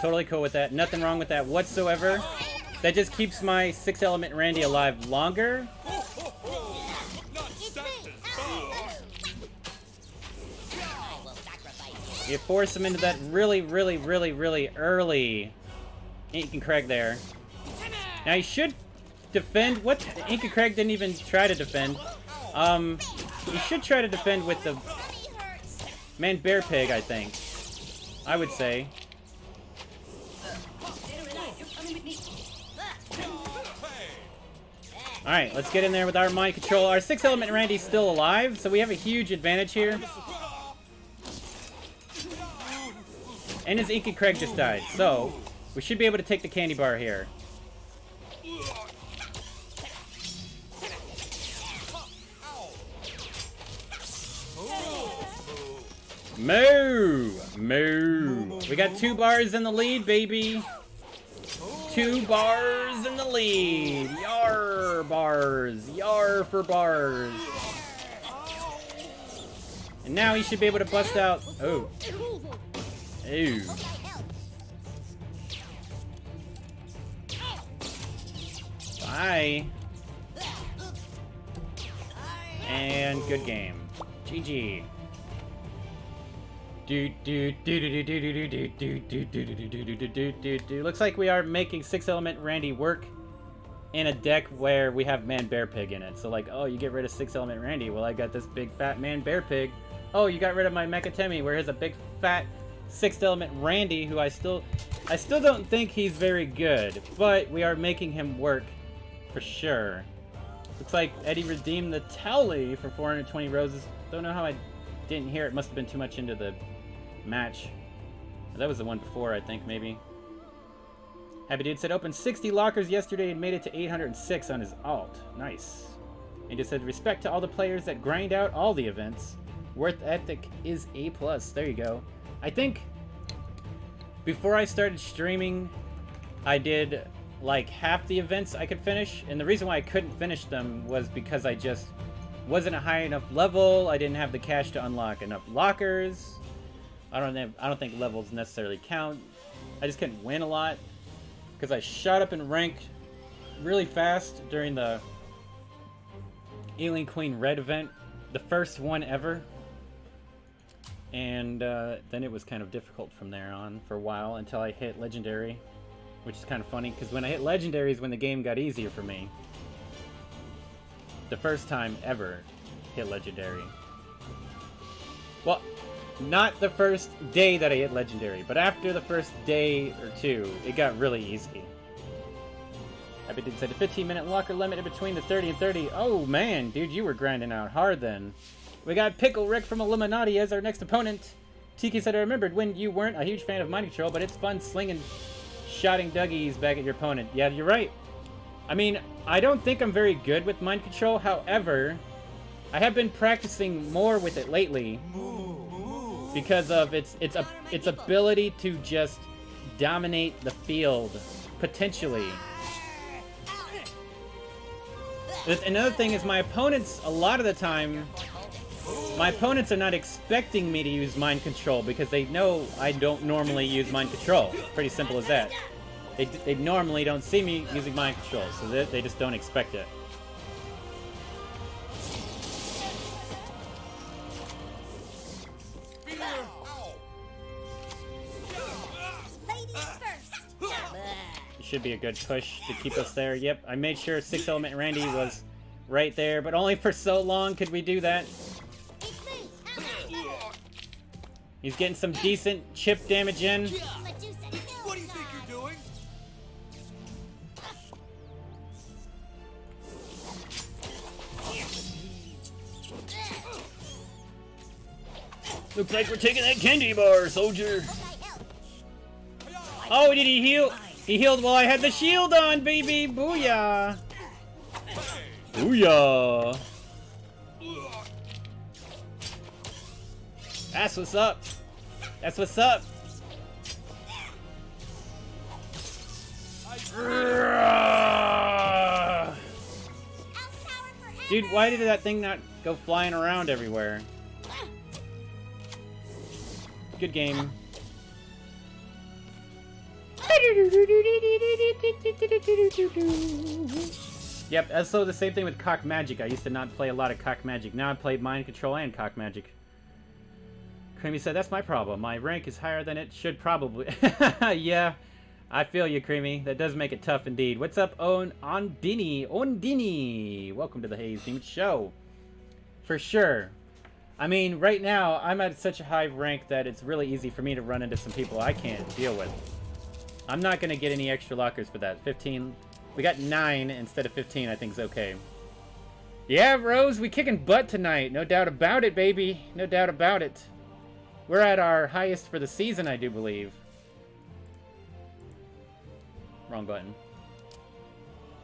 Totally cool with that. Nothing wrong with that whatsoever. That just keeps my six element Randy alive longer. You force him into that really, really, really, really early Incan Craig there. Now he should defend. What? Incan Craig didn't even try to defend. Um, he should try to defend with the man bear pig. I think. I would say. Alright, let's get in there with our mind control. Our six element Randy's still alive, so we have a huge advantage here. And his Incan Craig just died, so we should be able to take the candy bar here. Moo! Moo! We got two bars in the lead, baby. Two bars in the lead. Yar bars. Yar for bars. And now he should be able to bust out. Oh. Ew. Bye. And good game. GG. Looks like we are making six element Randy work in a deck where we have man bear pig in it. So like, oh, you get rid of six element Randy. Well, I got this big fat man bear pig. Oh, you got rid of my Mecha Timmy. Where a big fat sixth element Randy, who I still, I still don't think he's very good, but we are making him work for sure. Looks like Eddie redeemed the tally for 420 roses. Don't know how I didn't hear it. Must have been too much into the match. That was the one before, I think, maybe. Happy Dude said, opened 60 lockers yesterday and made it to 806 on his alt. Nice. And just said, respect to all the players that grind out all the events. Worth ethic is A+. plus. There you go. I think before I started streaming, I did like half the events I could finish. And the reason why I couldn't finish them was because I just wasn't a high enough level. I didn't have the cash to unlock enough lockers. I don't have, I don't think levels necessarily count. I just couldn't win a lot because I shot up in rank really fast during the Alien Queen Red event, the first one ever. And uh, then it was kind of difficult from there on for a while until I hit Legendary, which is kind of funny because when I hit Legendary is when the game got easier for me. The first time ever hit Legendary. Well, not the first day that I hit Legendary, but after the first day or two, it got really easy. Happy did said a 15 minute locker limit in between the 30 and 30. Oh man, dude, you were grinding out hard then. We got Pickle Rick from Illuminati as our next opponent. Tiki said, I remembered when you weren't a huge fan of Mind Control, but it's fun slinging, shotting Dougies back at your opponent. Yeah, you're right. I mean, I don't think I'm very good with Mind Control. However, I have been practicing more with it lately because of its its its ability to just dominate the field potentially. Another thing is my opponents a lot of the time my opponents are not expecting me to use mind control because they know I don't normally use mind control. Pretty simple as that. They, they normally don't see me using mind control, so they, they just don't expect it. should be a good push to keep us there. Yep, I made sure 6 Element Randy was right there, but only for so long could we do that. He's getting some decent chip damage in. What do you think you're doing? Looks like we're taking that candy bar, soldier. Oh, did he heal? He healed while I had the shield on, baby! Booyah! Booyah! That's what's up. That's what's up. Dude, why did that thing not go flying around everywhere? Good game. Yep, So the same thing with Cock Magic. I used to not play a lot of Cock Magic. Now I play Mind Control and Cock Magic. Creamy said, that's my problem. My rank is higher than it should probably. yeah, I feel you, Creamy. That does make it tough indeed. What's up, On Ondini? Ondini! Welcome to the Haze Demon Show. For sure. I mean, right now, I'm at such a high rank that it's really easy for me to run into some people I can't deal with. I'm not going to get any extra lockers for that. 15. We got 9 instead of 15, I think is okay. Yeah, Rose, we kicking butt tonight. No doubt about it, baby. No doubt about it. We're at our highest for the season, I do believe. Wrong button.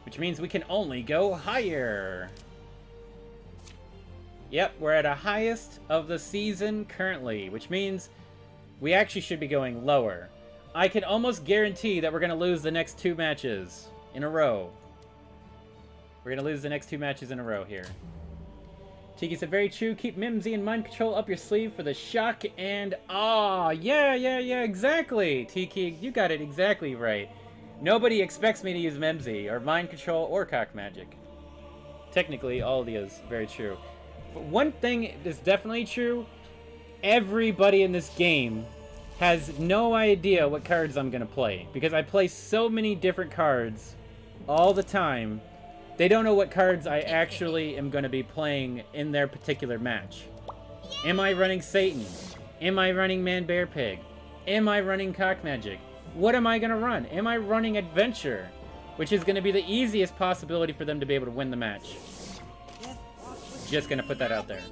Which means we can only go higher. Yep, we're at a highest of the season currently, which means we actually should be going lower. I can almost guarantee that we're going to lose the next two matches in a row. We're going to lose the next two matches in a row here. Tiki said, very true. Keep Mimsy and Mind Control up your sleeve for the shock and awe. Yeah, yeah, yeah, exactly. Tiki, you got it exactly right. Nobody expects me to use Mimsy, or Mind Control, or Cock Magic. Technically, all of these, very true. But one thing is definitely true. Everybody in this game has no idea what cards I'm going to play. Because I play so many different cards all the time. They don't know what cards I actually am going to be playing in their particular match. Am I running Satan? Am I running Man Bear Pig? Am I running Cock Magic? What am I going to run? Am I running Adventure? Which is going to be the easiest possibility for them to be able to win the match. Just going to put that out there.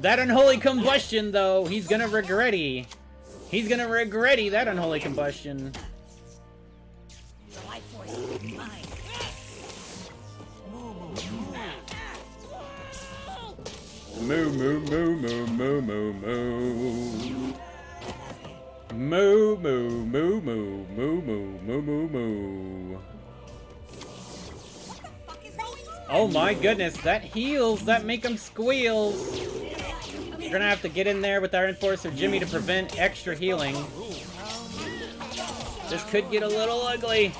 That unholy combustion, though, he's gonna regretty. He's gonna regretty that unholy combustion. The life force is mine. Moo moo moo moo moo moo moo. Moo moo moo moo moo moo moo moo moo. Fuck is going on? Oh my goodness, that heals, that make him squeals. We're gonna have to get in there with our enforcer Jimmy to prevent extra healing. This could get a little ugly.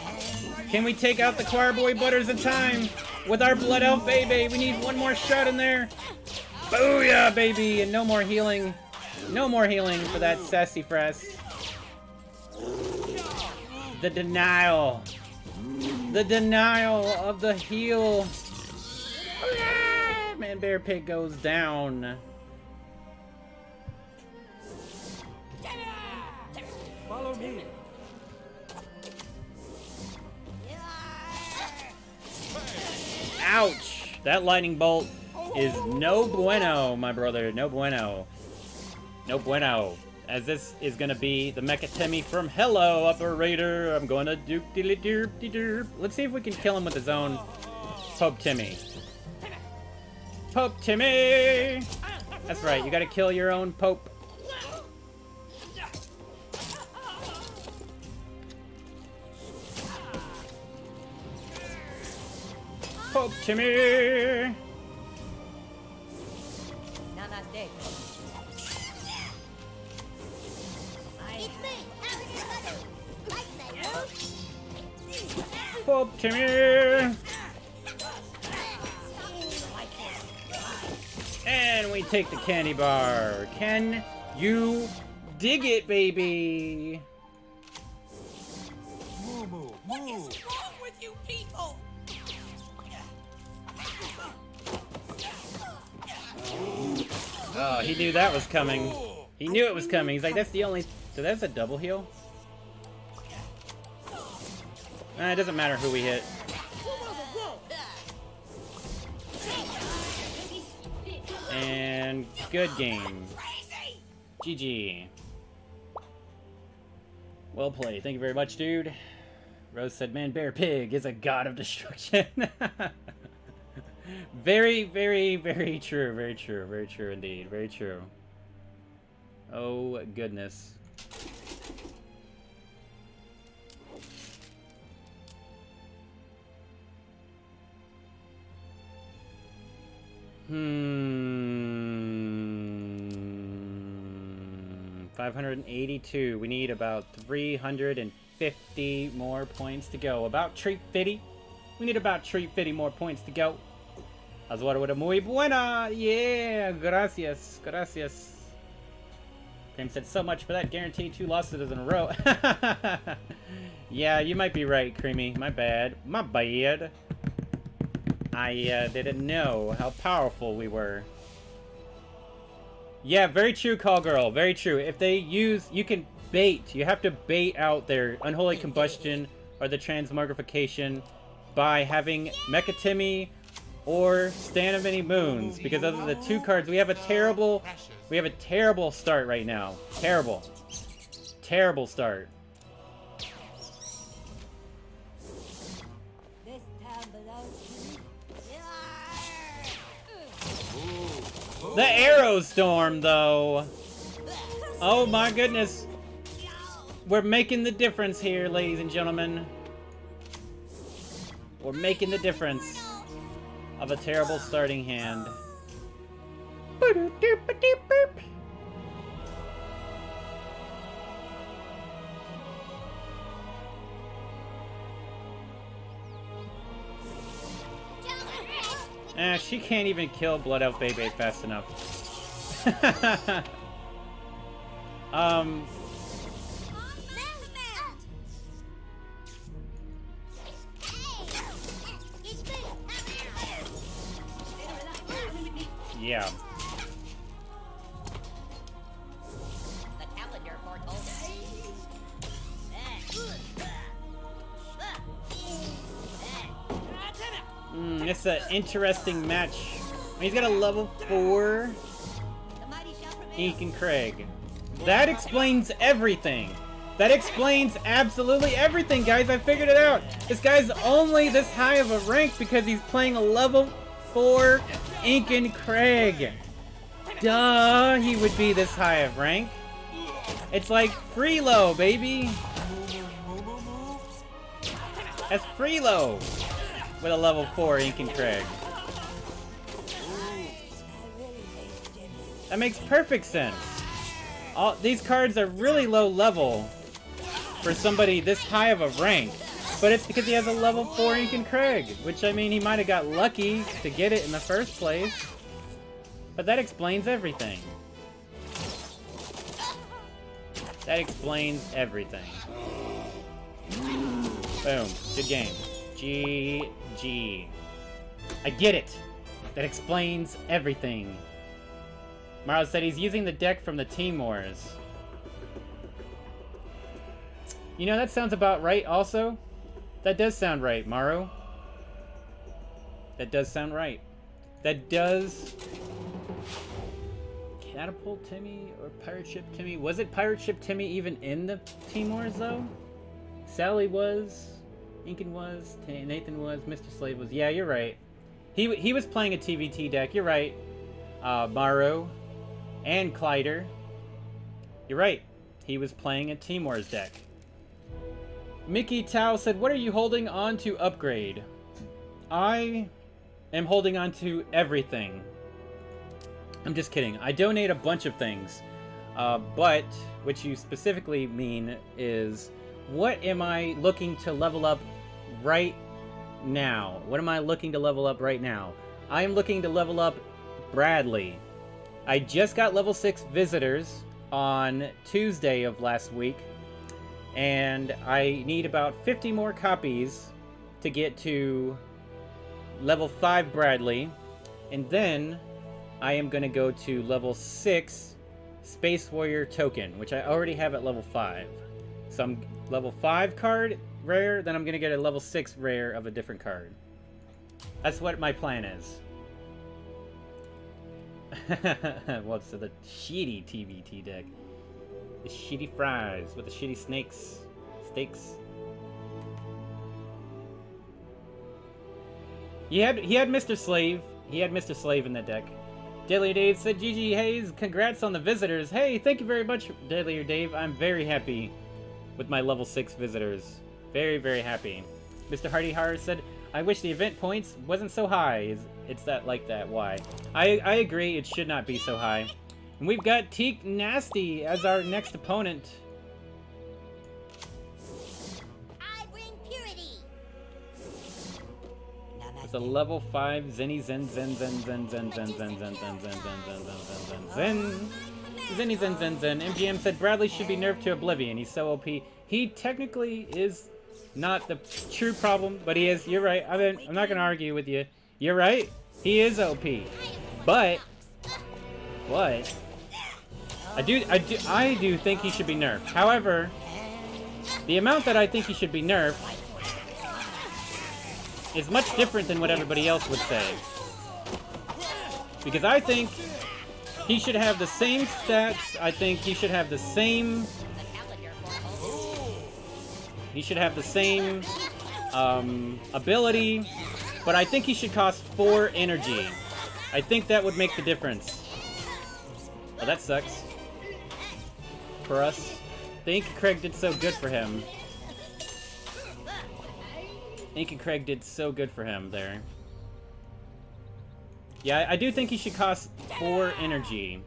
Can we take out the choir boy butters in time? With our blood elf Bebe, we need one more shot in there. Booyah, baby, and no more healing. No more healing for that sassy frass. The denial. The denial of the heal. Ah, Man, Bear Pig goes down. Follow me. Ouch! That lightning bolt is no bueno, my brother. No bueno. No bueno. As this is gonna be the Mecha Timmy from Hello, Operator. I'm gonna doop dilly doop de doop. Let's see if we can kill him with his own Pope Timmy. Pope Timmy! That's right, you gotta kill your own Pope. My rope. Pope Timmy! And we take the candy bar. Can you dig it, baby? Moo moo moo. is wrong with you people? Oh, he knew that was coming. He knew it was coming. He's like, that's the only... So that's a double heal? Eh, it doesn't matter who we hit. And good game. GG. Well played. Thank you very much, dude. Rose said, man, Bear Pig is a god of destruction. very, very, very true. Very true. Very true indeed. Very true. Oh, goodness. Hmm. 582. We need about 350 more points to go. About treat 50. We need about treat 50 more points to go. Azuara with a muy buena. Yeah, gracias, gracias. James said so much for that. Guaranteed two losses in a row. yeah, you might be right, Creamy. My bad. My bad. I uh, didn't know how powerful we were. Yeah, very true, call girl. Very true. If they use, you can bait. You have to bait out their unholy combustion or the transmogrification by having Mecha Timmy or Stan of Many Moons, because those are the two cards. We have a terrible, we have a terrible start right now. Terrible, terrible start. The Arrow Storm, though. Oh my goodness. We're making the difference here, ladies and gentlemen. We're making the difference of a terrible starting hand. Eh, she can't even kill Blood Elf Bebe fast enough. um, yeah. The calendar foretold. Mm, it's an interesting match. He's got a level 4 The mighty. Incan Craig. That explains everything. That explains absolutely everything, guys. I figured it out. This guy's only this high of a rank because he's playing a level 4 Incan Craig. Duh, he would be this high of rank. It's like Freelo, baby. That's Freelo with a level 4 Incan Craig. That makes perfect sense. All these cards are really low level for somebody this high of a rank, but it's because he has a level 4 Incan Craig, which I mean he might have got lucky to get it in the first place. But that explains everything. That explains everything. Boom. Good game. GG. I get it. That explains everything. Marlo said he's using the deck from the Team Wars. You know, that sounds about right also. That does sound right, Maru. That does sound right. That does... Catapult Timmy or Pirate Ship Timmy? Was it Pirate Ship Timmy even in the Team Wars, though? Sally was, Incan was, Nathan was, Mr. Slave was. Yeah, you're right. He, he was playing a TVT deck. You're right. Uh, and Kleider. You're right. He was playing a Team Wars deck. Mickey Tao said, What are you holding on to upgrade? I am holding on to everything. I'm just kidding. I donate a bunch of things. Uh, but what you specifically mean is what am I looking to level up right now? What am I looking to level up right now? I am looking to level up Bradley. I just got level 6 visitors on Tuesday of last week, and I need about 50 more copies to get to level 5 Bradley, and then I am going to go to level 6 Space Warrior Token, which I already have at level 5. So I'm level 5 card rare, then I'm going to get a level 6 rare of a different card. That's what my plan is. What's the shitty TVT deck? The shitty fries with the shitty snakes. Steaks. He had he had Mr. Slave. He had Mr. Slave in the deck. Deadlier Dave said, GG Haze, congrats on the visitors. Hey, thank you very much, Deadlier Dave. I'm very happy with my level 6 visitors. Very, very happy. Mr. Hardy Har said, I wish the event points wasn't so high. It's, that like that. Why? I, I agree, it should not be so high. And we've got Teak Nasty as our next opponent. It's a level 5 Zenny Zen Zen Zen Zen Zen Zen Zen Zen Zen Zen Zen Zen Zen Zen Zen Zenny Zen Zen Zen MGM said Bradley should be nerfed to oblivion. He's so OP. He technically is not the true problem, but he is. You're right. I mean, I'm not going to argue with you. You're right. He is OP. But, but, I do I do I do think he should be nerfed. However, the amount that I think he should be nerfed is much different than what everybody else would say. Because I think he should have the same stats. I think he should have the same. He should have the same um, ability, but I think he should cost four energy. I think that would make the difference. Oh, that sucks. For us. The Incan Craig did so good for him. Incan Craig did so good for him there. Yeah, I, do think he should cost four energy.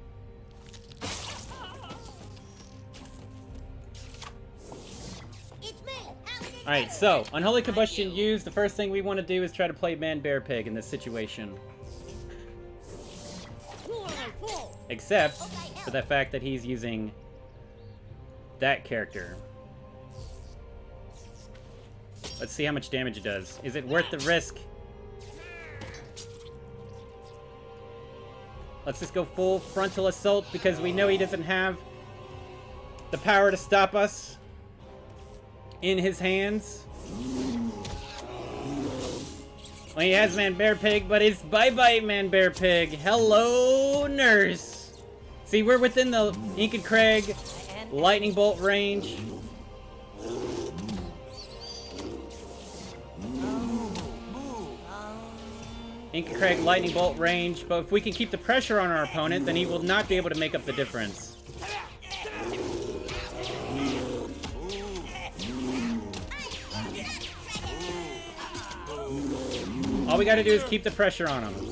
Alright, so, Unholy Combustion used, the first thing we want to do is try to play Man Bear Pig in this situation. Except for the fact that he's using that character. Let's see how much damage it does. Is it worth the risk? Let's just go full frontal assault because we know he doesn't have the power to stop us in his hands. Well, he has Man Bear Pig, but it's bye-bye Man Bear Pig. Hello, nurse. See, we're within the Incan Craig lightning bolt range. Incan Craig lightning bolt range, but if we can keep the pressure on our opponent, then he will not be able to make up the difference. All we gotta do is keep the pressure on him.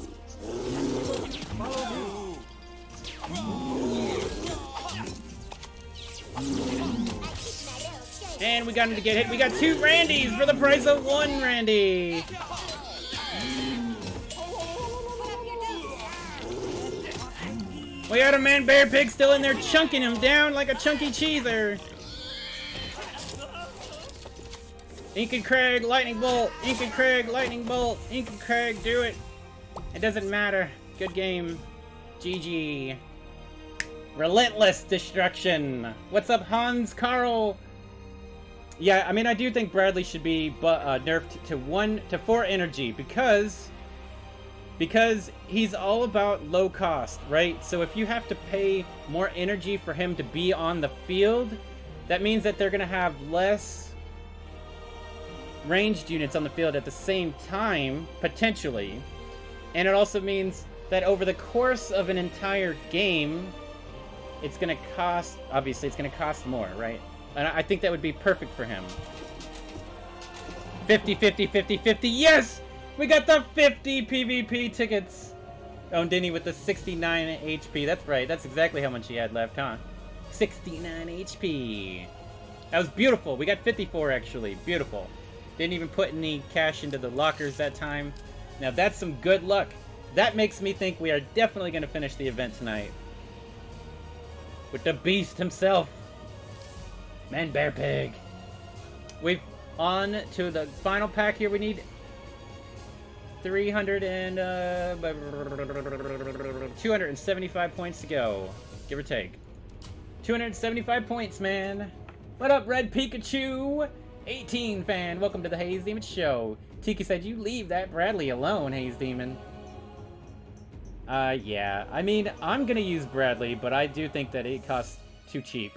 And we got him to get hit. We got two Randys for the price of one Randy. We got a man bear pig still in there chunking him down like a chunky cheeser. Incan Craig, lightning bolt. Incan Craig, lightning bolt. Incan Craig, do it. It doesn't matter. Good game. GG. Relentless destruction. What's up, Hans Carl? Yeah, I mean, I do think Bradley should be uh, nerfed to one to four energy because because he's all about low cost, right? So if you have to pay more energy for him to be on the field, that means that they're gonna have less ranged units on the field at the same time, potentially. And it also means that over the course of an entire game, it's gonna cost, obviously, it's gonna cost more, right? And I think that would be perfect for him. 50, 50, 50, 50, yes! We got the 50 PvP tickets! Oh, Denny with the 69 HP. That's right, that's exactly how much he had left, huh? 69 HP. That was beautiful. We got 54, actually. Beautiful. Didn't even put any cash into the lockers that time. Now, that's some good luck. That makes me think we are definitely going to finish the event tonight. With the beast himself. Man Bear Pig. We've on to the final pack here. We need 300 and uh, 275 points to go, give or take. 275 points, man. What up, Red Pikachu? 18 fan, welcome to the Haze Demon Show. Tiki said you leave that Bradley alone, Haze Demon. Uh, yeah. I mean, I'm gonna use Bradley, but I do think that it costs too cheap.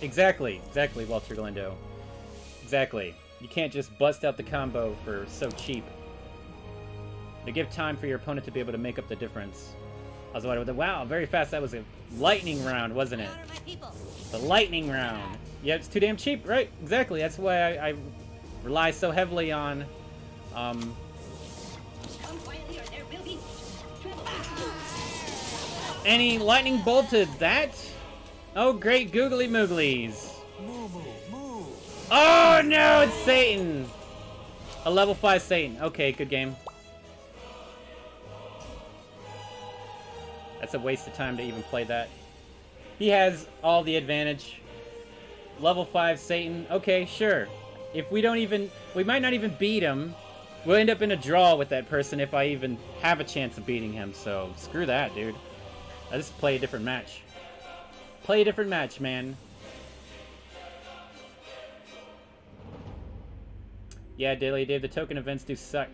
Exactly, exactly, Walter Galindo. Exactly. You can't just bust out the combo for so cheap. To give time for your opponent to be able to make up the difference. I was wondering, wow, very fast. That was a lightning round, wasn't it? Where are my people? The lightning round. Yeah, it's too damn cheap, right? Exactly. That's why I, I rely so heavily on, um, and he lightning bolted that. Oh, great googly mooglies. Oh no, it's Satan! A level 5 Satan. Okay, good game. That's a waste of time to even play that. He has all the advantage. Level 5 Satan. Okay, sure. If we don't even... We might not even beat him. We'll end up in a draw with that person if I even have a chance of beating him. So, screw that, dude. I just play a different match. Play a different match, man. Yeah, Daily Dave, the token events do suck.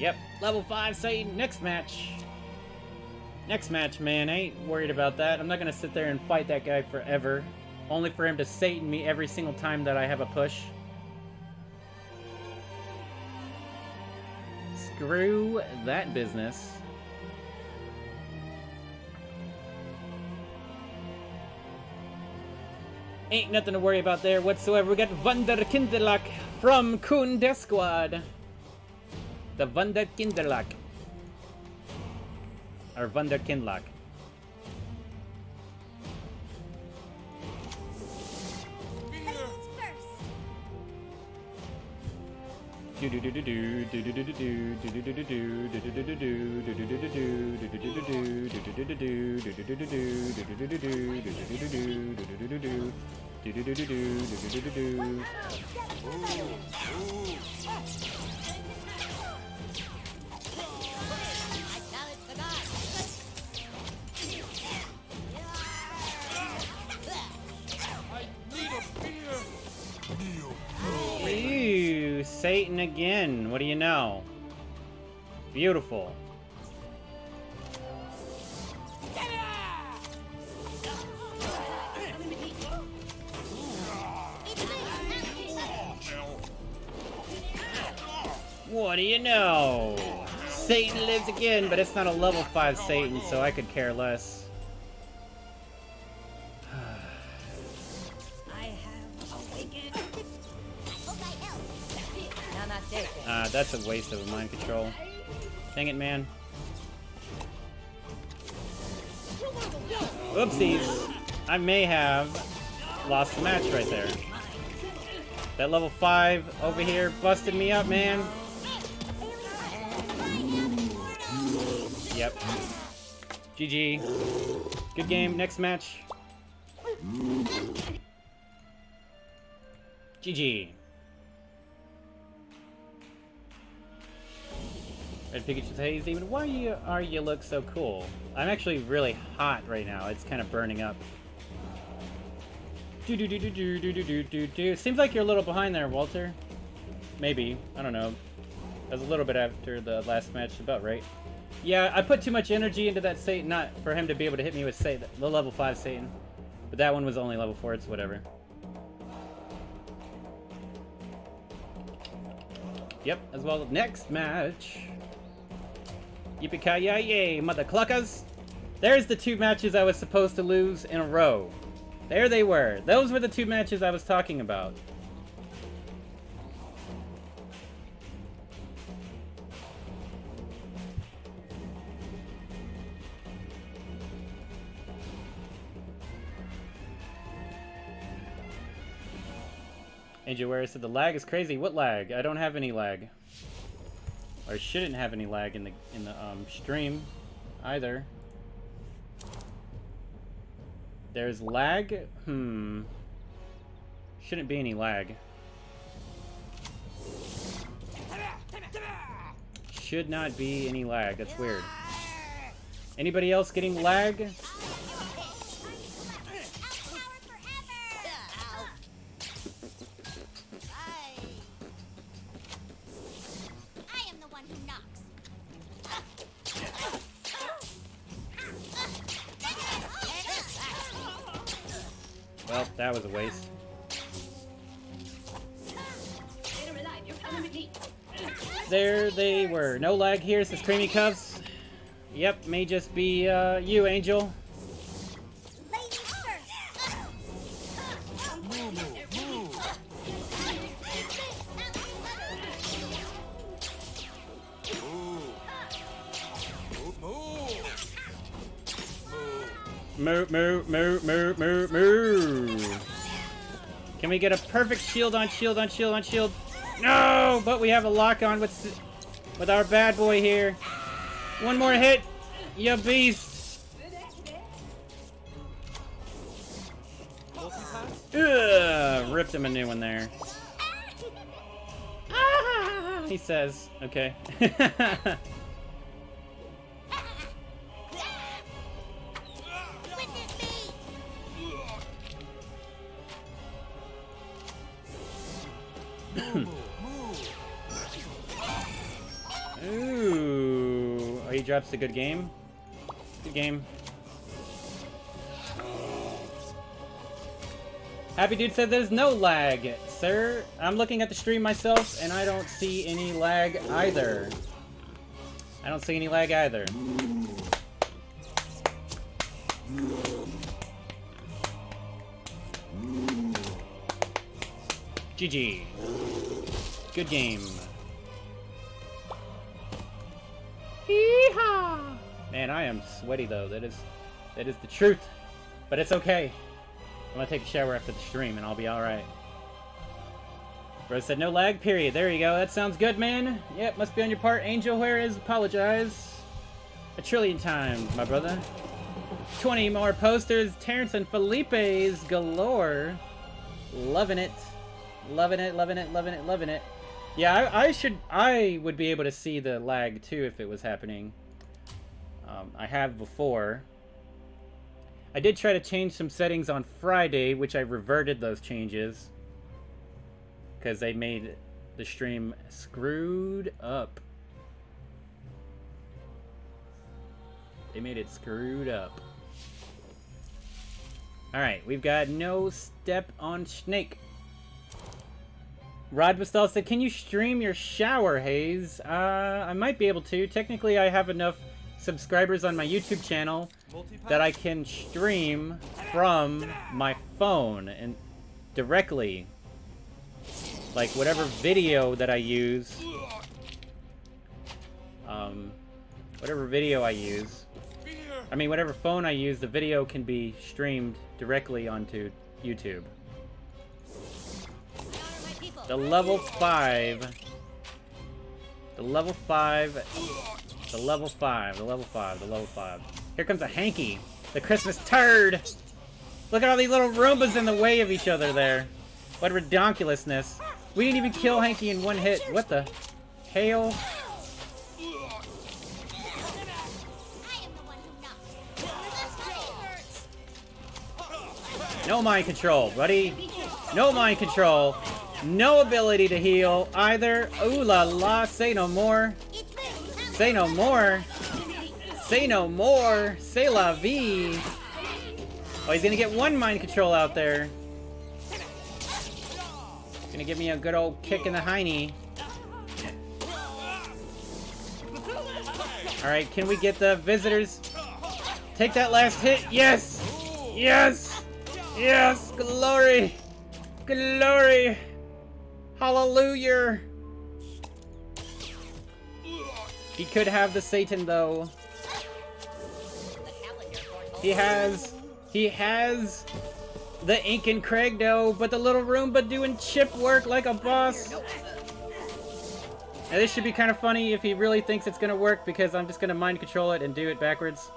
Yep, level 5 Satan, next match. Next match, man, I ain't worried about that. I'm not gonna sit there and fight that guy forever. Only for him to Satan me every single time that I have a push. Screw that business. Ain't nothing to worry about there whatsoever. We got Wunderkinderlach from Kunde Squad. The Wunderkinderlach. Or Wunderkindlach. Ladies first. I challenge Satan again. What do you know? Beautiful. What do you know? Satan lives again, but it's not a level 5 Satan, so I could care less. Ah, that's a waste of a mind control. Dang it, man. Oopsies. I may have lost the match right there. That level 5 over here busted me up, man. Yep. GG. Good game. Next match. GG. Red Pikachu Haze Demon, why you, are you look so cool? I'm actually really hot right now. It's kind of burning up. Do do do do do do do do do do. Seems like you're a little behind there, Walter. Maybe. I don't know. That was a little bit after the last match, about right. Yeah, I put too much energy into that Satan, not for him to be able to hit me with Satan, the level 5 Satan. But that one was only level 4, it's whatever. Yep, as well. Next match. Yippee-ki-yay, mother cluckers! There's the two matches I was supposed to lose in a row. There they were. Those were the two matches I was talking about. Angel Ware said the lag is crazy. What lag? I don't have any lag. Or shouldn't have any lag in the in the um, stream either. There's lag? Hmm. Shouldn't be any lag. Should not be any lag. That's weird. Anybody else getting lag? Well, that was a waste. There they were. No lag here, says Creamy Cuffs. Yep, may just be uh, you, Angel. Moo, moo, moo, moo, moo, moo. Can we get a perfect shield on shield on shield on shield? No, but we have a lock on with with our bad boy here. One more hit, you beast. Ugh, ripped him a new one there. Ah, he says, okay. Drops a good game. Good game. Happy Dude said there's no lag, sir. I'm looking at the stream myself, and I don't see any lag either. I don't see any lag either. GG. Good game. Man, I am sweaty though. That is, that is the truth. But it's okay. I'm gonna take a shower after the stream and I'll be alright. Bro said no lag, period. There you go. That sounds good, man. Yep, must be on your part. Angel, where is apologize? A trillion times, my brother. 20 more posters. Terrence and Felipe's galore. Loving it. Loving it, loving it, loving it, loving it. Yeah, I, I should. I would be able to see the lag too if it was happening. Um, I have before. I did try to change some settings on Friday, which I reverted those changes because they made the stream screwed up. They made it screwed up. All right, we've got no step on snake. Rod Bastal said, "Can you stream your shower, Haze? Uh, I might be able to. Technically, I have enough subscribers on my YouTube channel that I can stream from my phone and directly, like whatever video that I use, um, whatever video I use. I mean, whatever phone I use, the video can be streamed directly onto YouTube. The level 5. The level 5. The level 5. The level 5. The level 5. Here comes a hanky. The Christmas turd. Look at all these little Roombas in the way of each other there. What redonkulousness. We didn't even kill Hanky in one hit. What the? Hail? No mind control, buddy. No mind control. No ability to heal either. Ooh la la. Say no more. It's. Say no more. Say no more. Say la vie. Oh, he's gonna get one mind control out there. Gonna give me a good old kick in the hiney. Alright, can we get the visitors? Take that last hit. Yes! Yes! Yes! Glory! Glory! Hallelujah! He could have the Satan though. He has he has the Incan Craig though, but the little Roomba doing chip work like a boss. Now this should be kind of funny if he really thinks it's gonna work because I'm just gonna mind control it and do it backwards.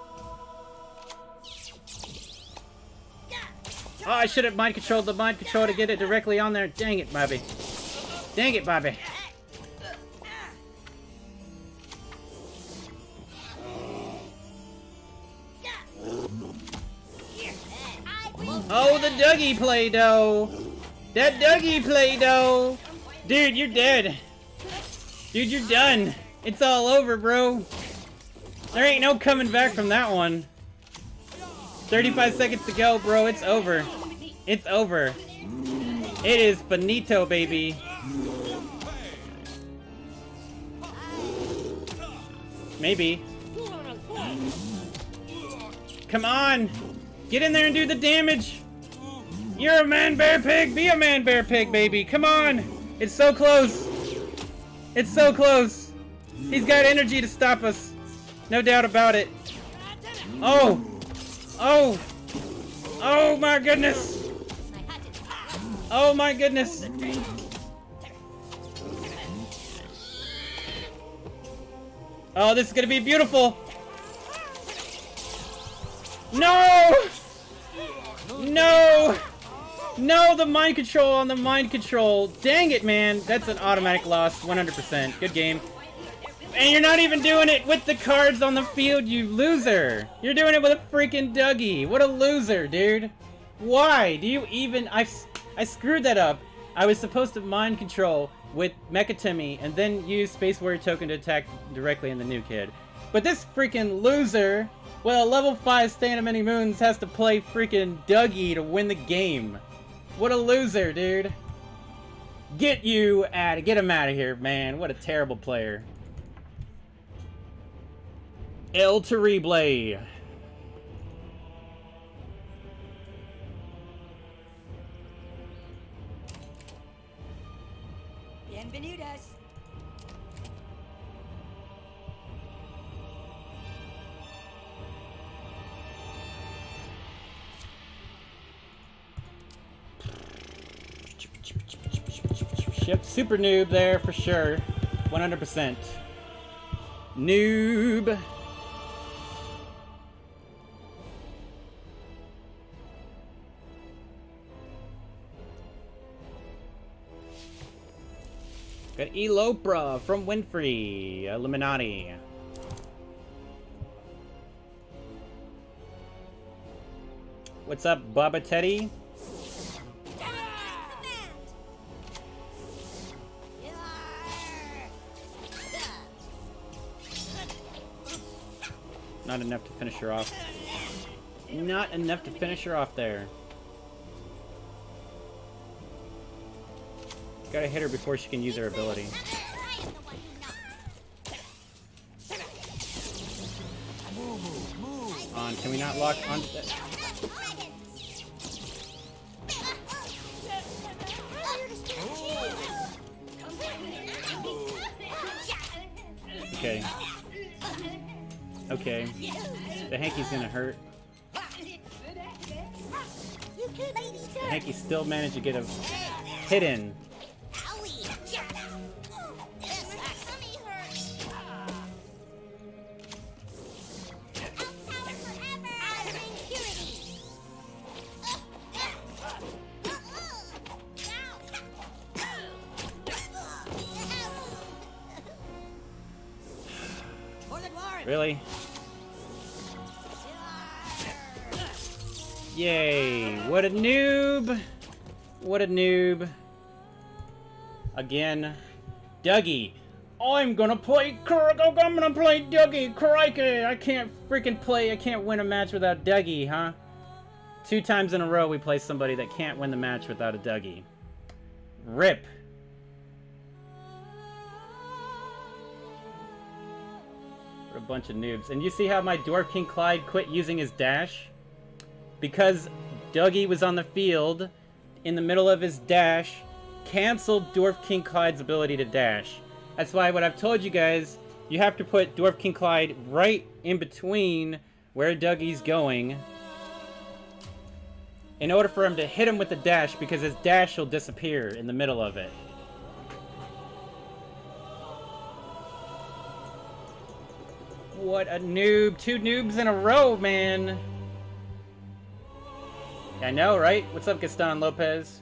Oh, I should have mind controlled the mind control to get it directly on there. Dang it, Bobby. Dang it, Bobby. Oh, the Dougie Play-Doh! That Dougie Play-Doh! Dude, you're dead. Dude, you're done. It's all over, bro. There ain't no coming back from that one. 35 seconds to go, bro. It's over. It's over. It is finito, baby. Maybe. Come on! Get in there and do the damage! You're a man bear pig! Be a man bear pig, baby! Come on! It's so close! It's so close! He's got energy to stop us! No doubt about it. Oh! Oh! Oh my goodness! Oh my goodness! Oh, this is gonna be beautiful! No! No! No, the mind control on the mind control. Dang it, man. That's an automatic loss, 100%. Good game. And you're not even doing it with the cards on the field, you loser. You're doing it with a freaking Dougie. What a loser, dude. Why do you even... I, I screwed that up. I was supposed to mind control with Mecha Timmy and then use Space Warrior Token to attack directly in the new kid. But this freaking loser, well, level 5 Stan of Many Moons has to play freaking Dougie to win the game. What a loser, dude. Get you out of, get him out of here, man. What a terrible player. El Terrible. Yep, super noob there for sure. 100%. Noob. Got Elopra from Winfrey, Illuminati. What's up, Baba Teddy? Not enough to finish her off. Not enough to finish her off there. Gotta hit her before she can use her ability. On, can we not lock on? Okay. Okay. The hanky's gonna hurt. The hanky still managed to get a hit in. Really? Yay! What a noob! What a noob. Again. Dougie. I'm gonna play oh, I'm gonna play Dougie! Crikey! I can't freaking play, I can't win a match without Dougie, huh? Two times in a row we play somebody that can't win the match without a Dougie. Rip. What a bunch of noobs. And you see how my Dwarf King Clyde quit using his dash? Because Dougie was on the field in the middle of his dash, canceled Dwarf King Clyde's ability to dash. That's why what I've told you guys, you have to put Dwarf King Clyde right in between where Dougie's going in order for him to hit him with the dash because his dash will disappear in the middle of it. What a noob. Two noobs in a row, man. I know, right? What's up, Gaston Lopez?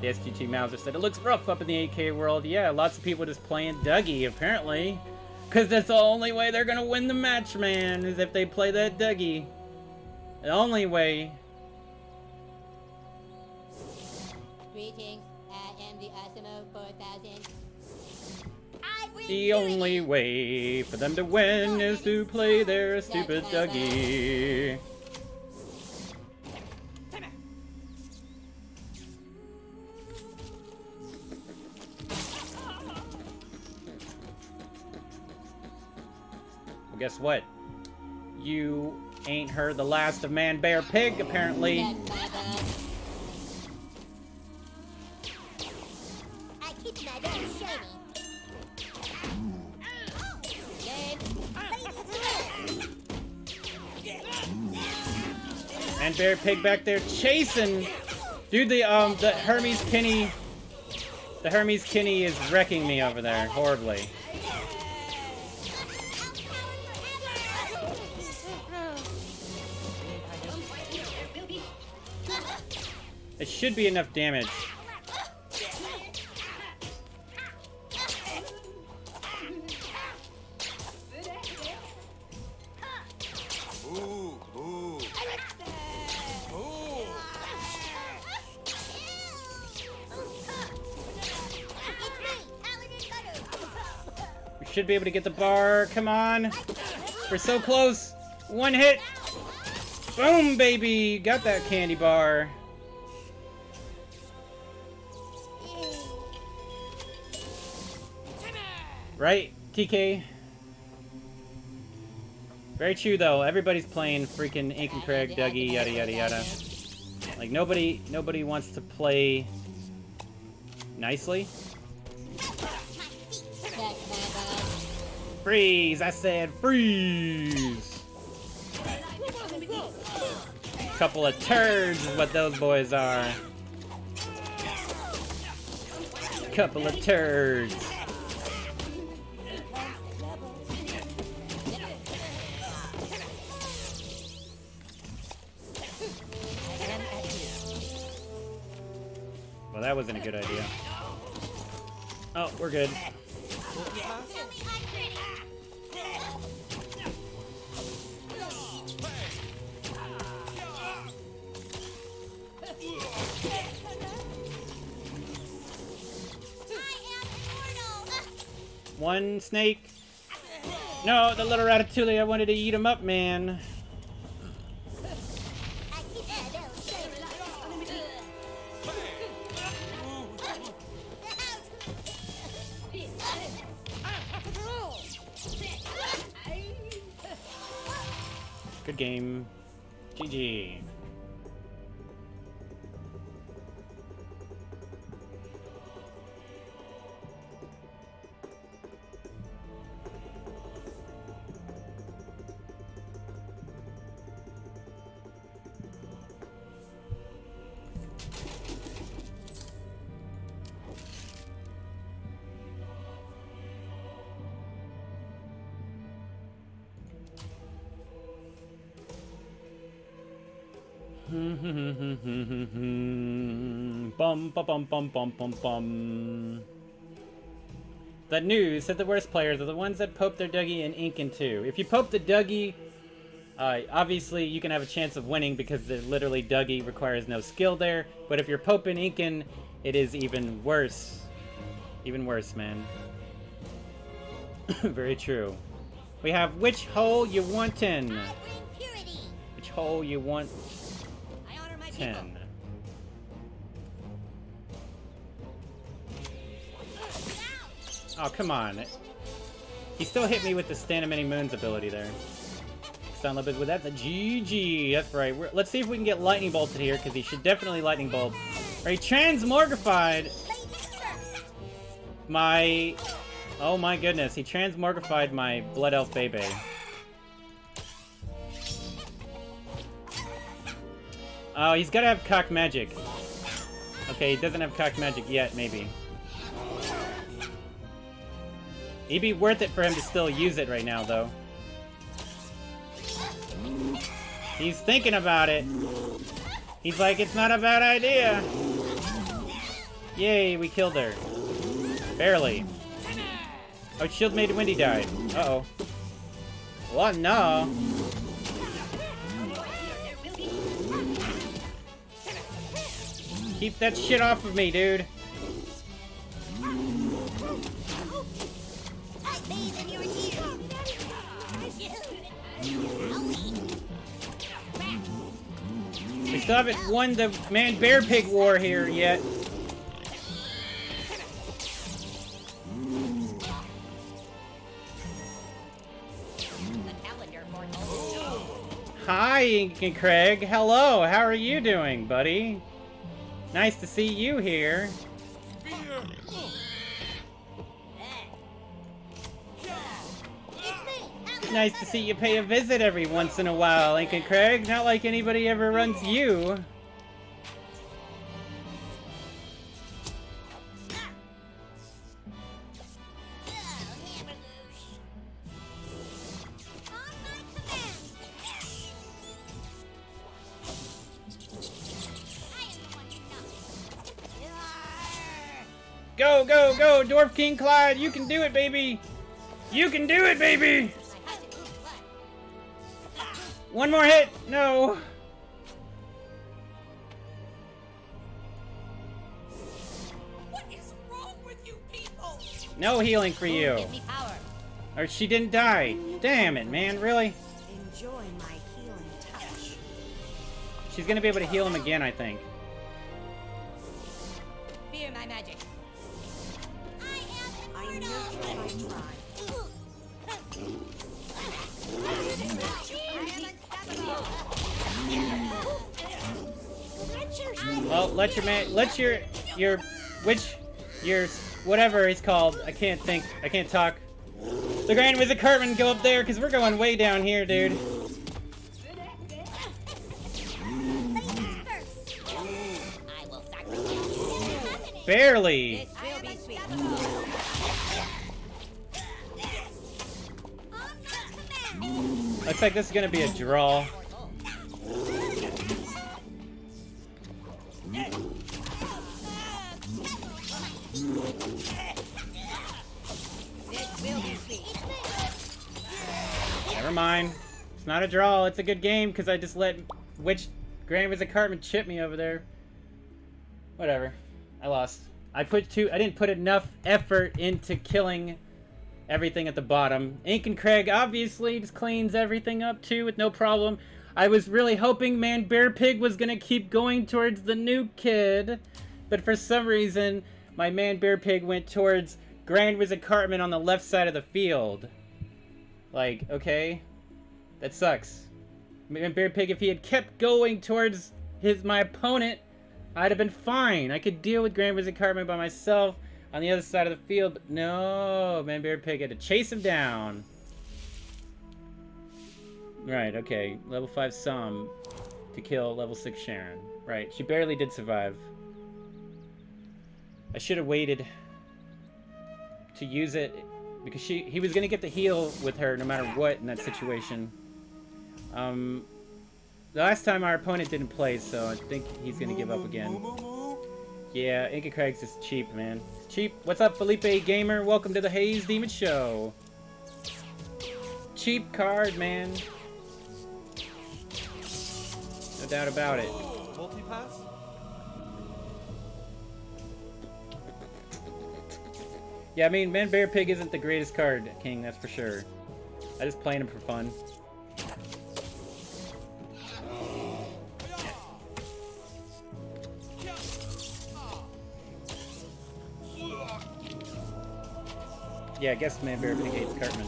The SGT Mauser said, it looks rough up in the 8K world. Yeah, lots of people just playing Dougie, apparently. Because that's the only way they're going to win the match, man, is if they play that Dougie. The only way. Greetings, The only way for them to win is to play their stupid Dougie. Well, guess what? You ain't heard the last of Man Bear Pig, apparently. Man, Bear Pig back there chasing. Dude, the um the Hermes Kenny, the Hermes Kenny is wrecking me over there horribly. It should be enough damage. Should be able to get the bar. Come on. We're so close. One hit. Boom, baby. Got that candy bar. Right, TK? Very true, though. Everybody's playing freaking Incan Craig, Dougie, yada yada yada. Like nobody, nobody wants to play nicely. Freeze! I said freeze! Couple of turds is what those boys are. Couple of turds. Well, that wasn't a good idea. Oh, we're good. One snake. No, the little ratatouille, I wanted to eat him up, man. Bum bum bum bum bum bum. The news said the worst players are the ones that pope their Dougie and ink into. If you pope the Dougie, uh, obviously you can have a chance of winning because the literally Dougie requires no skill there. But if you're poping Incan, it is even worse. Even worse, man. Very true. We have which hole you want in. Which hole you want I Oh, come on. He still hit me with the Stan of Many Moons ability there. Sound a with that. The GG. That's right. We're, let's see if we can get Lightning Bolted here, because he should definitely Lightning Bolt. Are he transmorgified? My... Oh my goodness. He transmorgified my Blood Elf Bebe. Oh, he's gotta have cock magic. Okay, he doesn't have cock magic yet, maybe. It'd be worth it for him to still use it right now, though. He's thinking about it. He's like, it's not a bad idea. Yay, we killed her. Barely. Oh, Shield Maid Wendy died. Uh-oh. What? No. Keep that shit off of me, dude. Still haven't won the man bear pig war here yet. Hi, Craig. Hello, how are you doing, buddy? Nice to see you here. Nice to see you pay a visit every once in a while, Lincoln Craig. Not like anybody ever runs you. Go, go, go, Dwarf King Clyde! You can do it, baby! You can do it, baby! One more hit! No! What is wrong with you people? No healing for you. Give me power. Or she didn't die. Damn it, man, really? Enjoy my healing touch. She's gonna be able to heal him again, I think. Let your man, let your, your, which, your, whatever he's called, I can't think, I can't talk. The Grand Wizard Cartman go up there, because we're going way down here, dude. Barely. Looks like this is gonna be a draw. Never mind. It's not a draw. It's a good game because I just let which Grand Wizard Cartman chip me over there. Whatever. I lost. I put two. I didn't put enough effort into killing everything at the bottom. Incan Craig obviously just cleans everything up too with no problem. I was really hoping Man Bear Pig was gonna keep going towards the new kid, but for some reason my Man Bear Pig went towards Grand Wizard Cartman on the left side of the field. Like, okay, that sucks. Man Bear Pig, if he had kept going towards his my opponent, I'd have been fine. I could deal with Grand Wizard Cartman by myself on the other side of the field, but no, Man Bear Pig had to chase him down. Right, okay. Level 5 Som to kill level 6 Sharon. Right, she barely did survive. I should have waited to use it because she he was gonna get the heal with her no matter what in that situation. Um, the last time our opponent didn't play, so I think he's gonna give up again. Yeah, Incan Craig's is cheap, man. Cheap. What's up, Felipe Gamer? Welcome to the Haze Demon Show. Cheap card, man. No doubt about it. Multi-pass? Yeah, I mean, Man Bear Pig isn't the greatest card, King, that's for sure. I just playing him for fun. Yeah, I guess Man Bear Pig hates Cartman.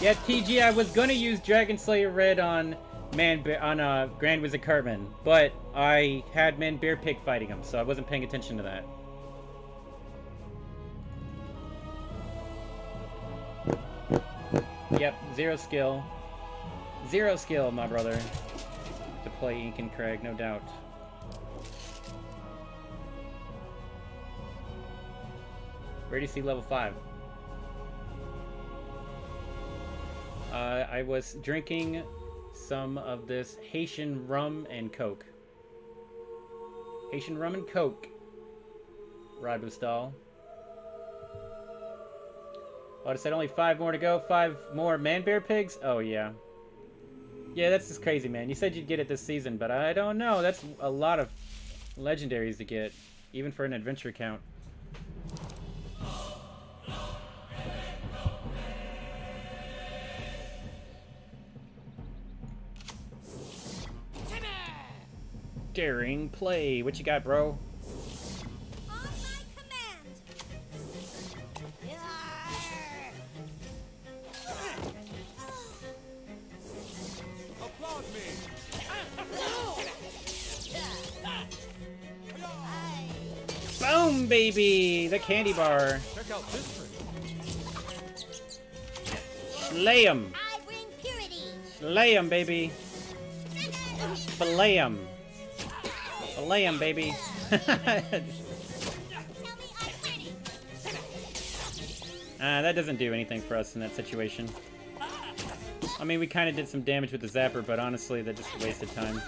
Yeah, TG, I was gonna use Dragon Slayer Red on Man Bear, on uh, Grand Wizard Cartman, but I had Man Bear Pig fighting him, so I wasn't paying attention to that. Yep, zero skill. Zero skill, my brother. To play Incan Craig, no doubt. Where do you see level 5? Uh, I was drinking some of this Haitian rum and Coke. Haitian rum and Coke. Rod Bustal. Oh, I said only five more to go. Five more man bear pigs? Oh, yeah. Yeah, that's just crazy, man. You said you'd get it this season, but I don't know. That's a lot of legendaries to get, even for an adventure count. Daring play. What you got, bro? Baby! The candy bar. Check out this trick. Slay 'em. I bring purity. Slay 'em, baby. Fillet 'em. Fillet 'em, baby. Tell me I'm. Ah, that doesn't do anything for us in that situation. I mean, we kind of did some damage with the zapper, but honestly, that just wasted time.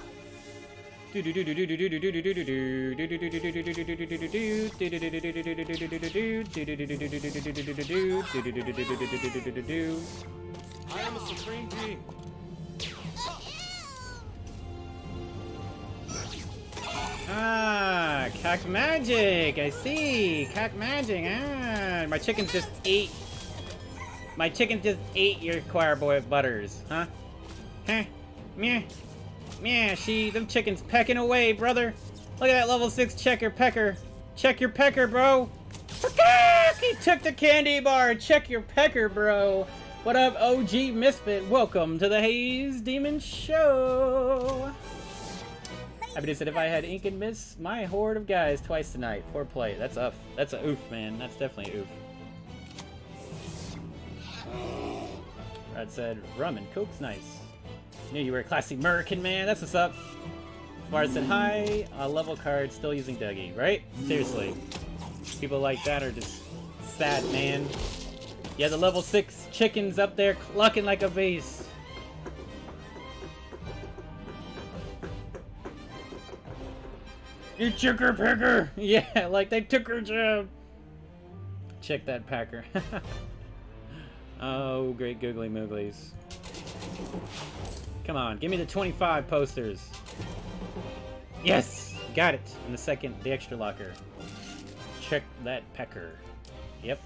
I am a supreme being. Ah, cock magic. I see. Cock magic. Ah, my chicken just ate. My chicken just ate your choir boy butters, huh? Huh? Meh. Meh. She, them chickens pecking away, brother. Look at that level six checker pecker. Check your pecker, bro. He took the candy bar. Check your pecker, bro. What up, OG Misfit? Welcome to the Haze Demon Show. Happy to said if I had ink and miss my horde of guys twice tonight. Poor play. That's a that's a oof, man. That's definitely oof. Brad said rum and coke's nice. Knew you were a classy American man. That's what's up. Bard said hi. A level card still using Dougie, right? Seriously. People like that are just sad, man. Yeah, the level six chickens up there clucking like a vase. You took her picker! Yeah, like they took her job. Check that packer. oh, great googly mooglies. Come on, give me the 25 posters. Yes! Got it! In the second, the extra locker. Check that pecker. Yep,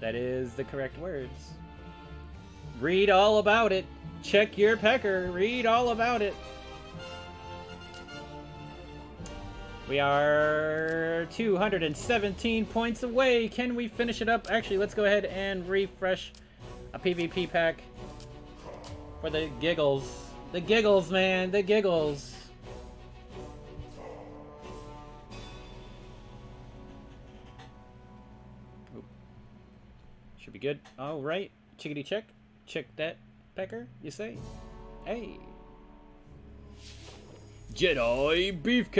that is the correct words. Read all about it. Check your pecker. Read all about it. We are 217 points away. Can we finish it up? Actually, let's go ahead and refresh a PvP pack for the giggles. The giggles, man. The giggles. Oop. Should be good. All right. Chickadee check. Check that pecker, you say? Hey. Jedi Beefcake!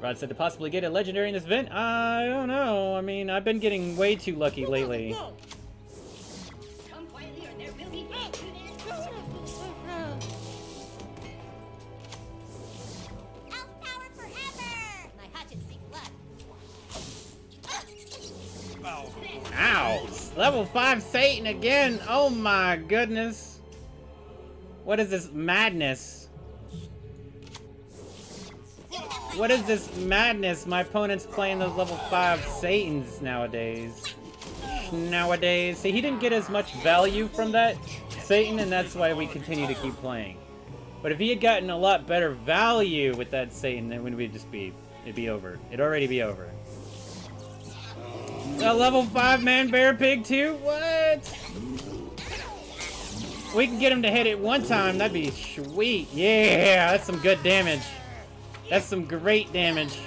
Rod said to possibly get a legendary in this event? I don't know. I mean, I've been getting way too lucky lately. Ow! Level 5 Satan again! Oh my goodness! What is this madness? What is this madness? My opponent's playing those level 5 Satans nowadays. Nowadays. See, he didn't get as much value from that Satan, and that's why we continue to keep playing. But if he had gotten a lot better value with that Satan, then would we just be... It'd be over. It'd already be over. A level 5 man bear pig too? What? We can get him to hit it one time. That'd be sweet. Yeah, that's some good damage. That's some great damage.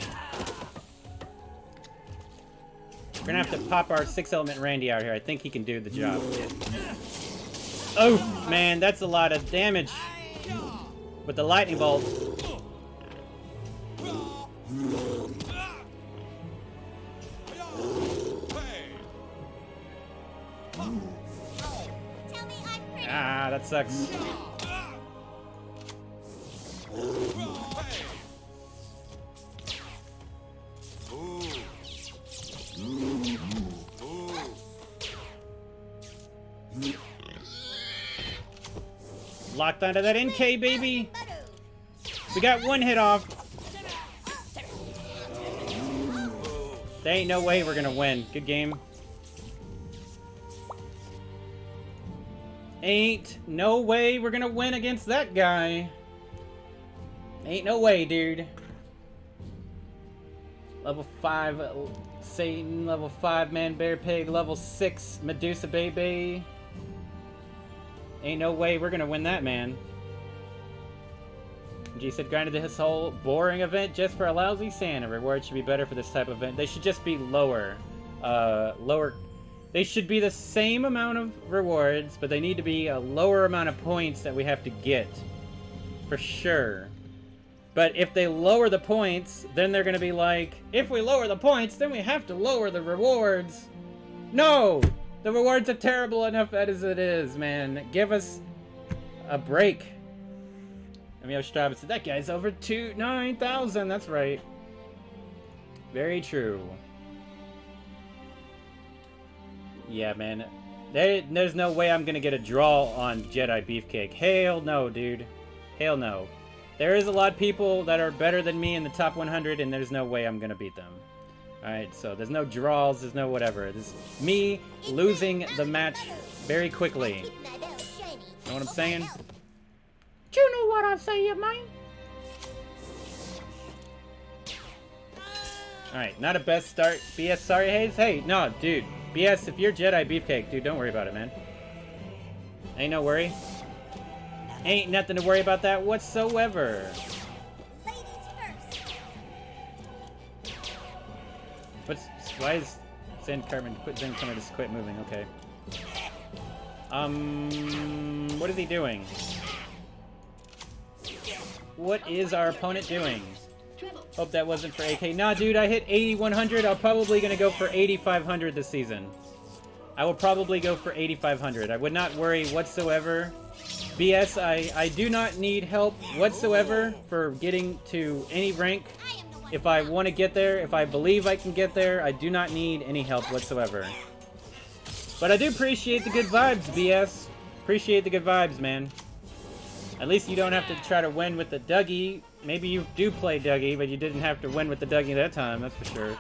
We're gonna have to pop our Sixth Element Randy out here. I think he can do the job. Oh, man, that's a lot of damage. With the lightning bolt. Ah, that sucks. Locked onto that NK, baby. We got one hit off. There ain't no way we're gonna win. Good game. Ain't no way we're gonna win against that guy. Ain't no way, dude. Level 5 uh, Satan, level 5 Man Bear Pig, level 6 Medusa Bebe. Ain't no way we're gonna win that, man. G said grinded this whole boring event just for a lousy Santa. Reward should be better for this type of event. They should just be lower. Uh, lower They should be the same amount of rewards, but they need to be a lower amount of points that we have to get. For sure. But if they lower the points, then they're going to be like, if we lower the points, then we have to lower the rewards. No! The rewards are terrible enough as it is, man. Give us a break. I mean, Strava said, that guy's over two, 9,000. That's right. Very true. Yeah, man. There, there's no way I'm to get a draw on Jedi Beefcake. Hell no, dude. Hell no. There is a lot of people that are better than me in the top 100, and there's no way I'm to beat them. Alright, so there's no draws, there's no whatever. This is me losing the match very quickly. You Know what I'm saying? You know what I say, you man? Alright, not a best start. BS, sorry, Haze? Hey, no, dude. BS, if you're Jedi Beefcake, dude, don't worry about it, man. Ain't no worry. Ain't nothing to worry about that whatsoever. What's why is Zen Cartman quit Zen Cartman just quit moving? Okay. Um what is he doing? What is our opponent doing? Hope that wasn't for AK. Nah, dude, I hit 8100. I'm probably gonna go for 8500 this season. I will probably go for 8500. I would not worry whatsoever. BS, I, I do not need help whatsoever for getting to any rank. If I want to get there, if I believe I can get there, I do not need any help whatsoever. But I do appreciate the good vibes, BS. Appreciate the good vibes, man. At least you don't have to try to win with the Dougie. Maybe you do play Dougie, but you didn't have to win with the Dougie that time, that's for sure.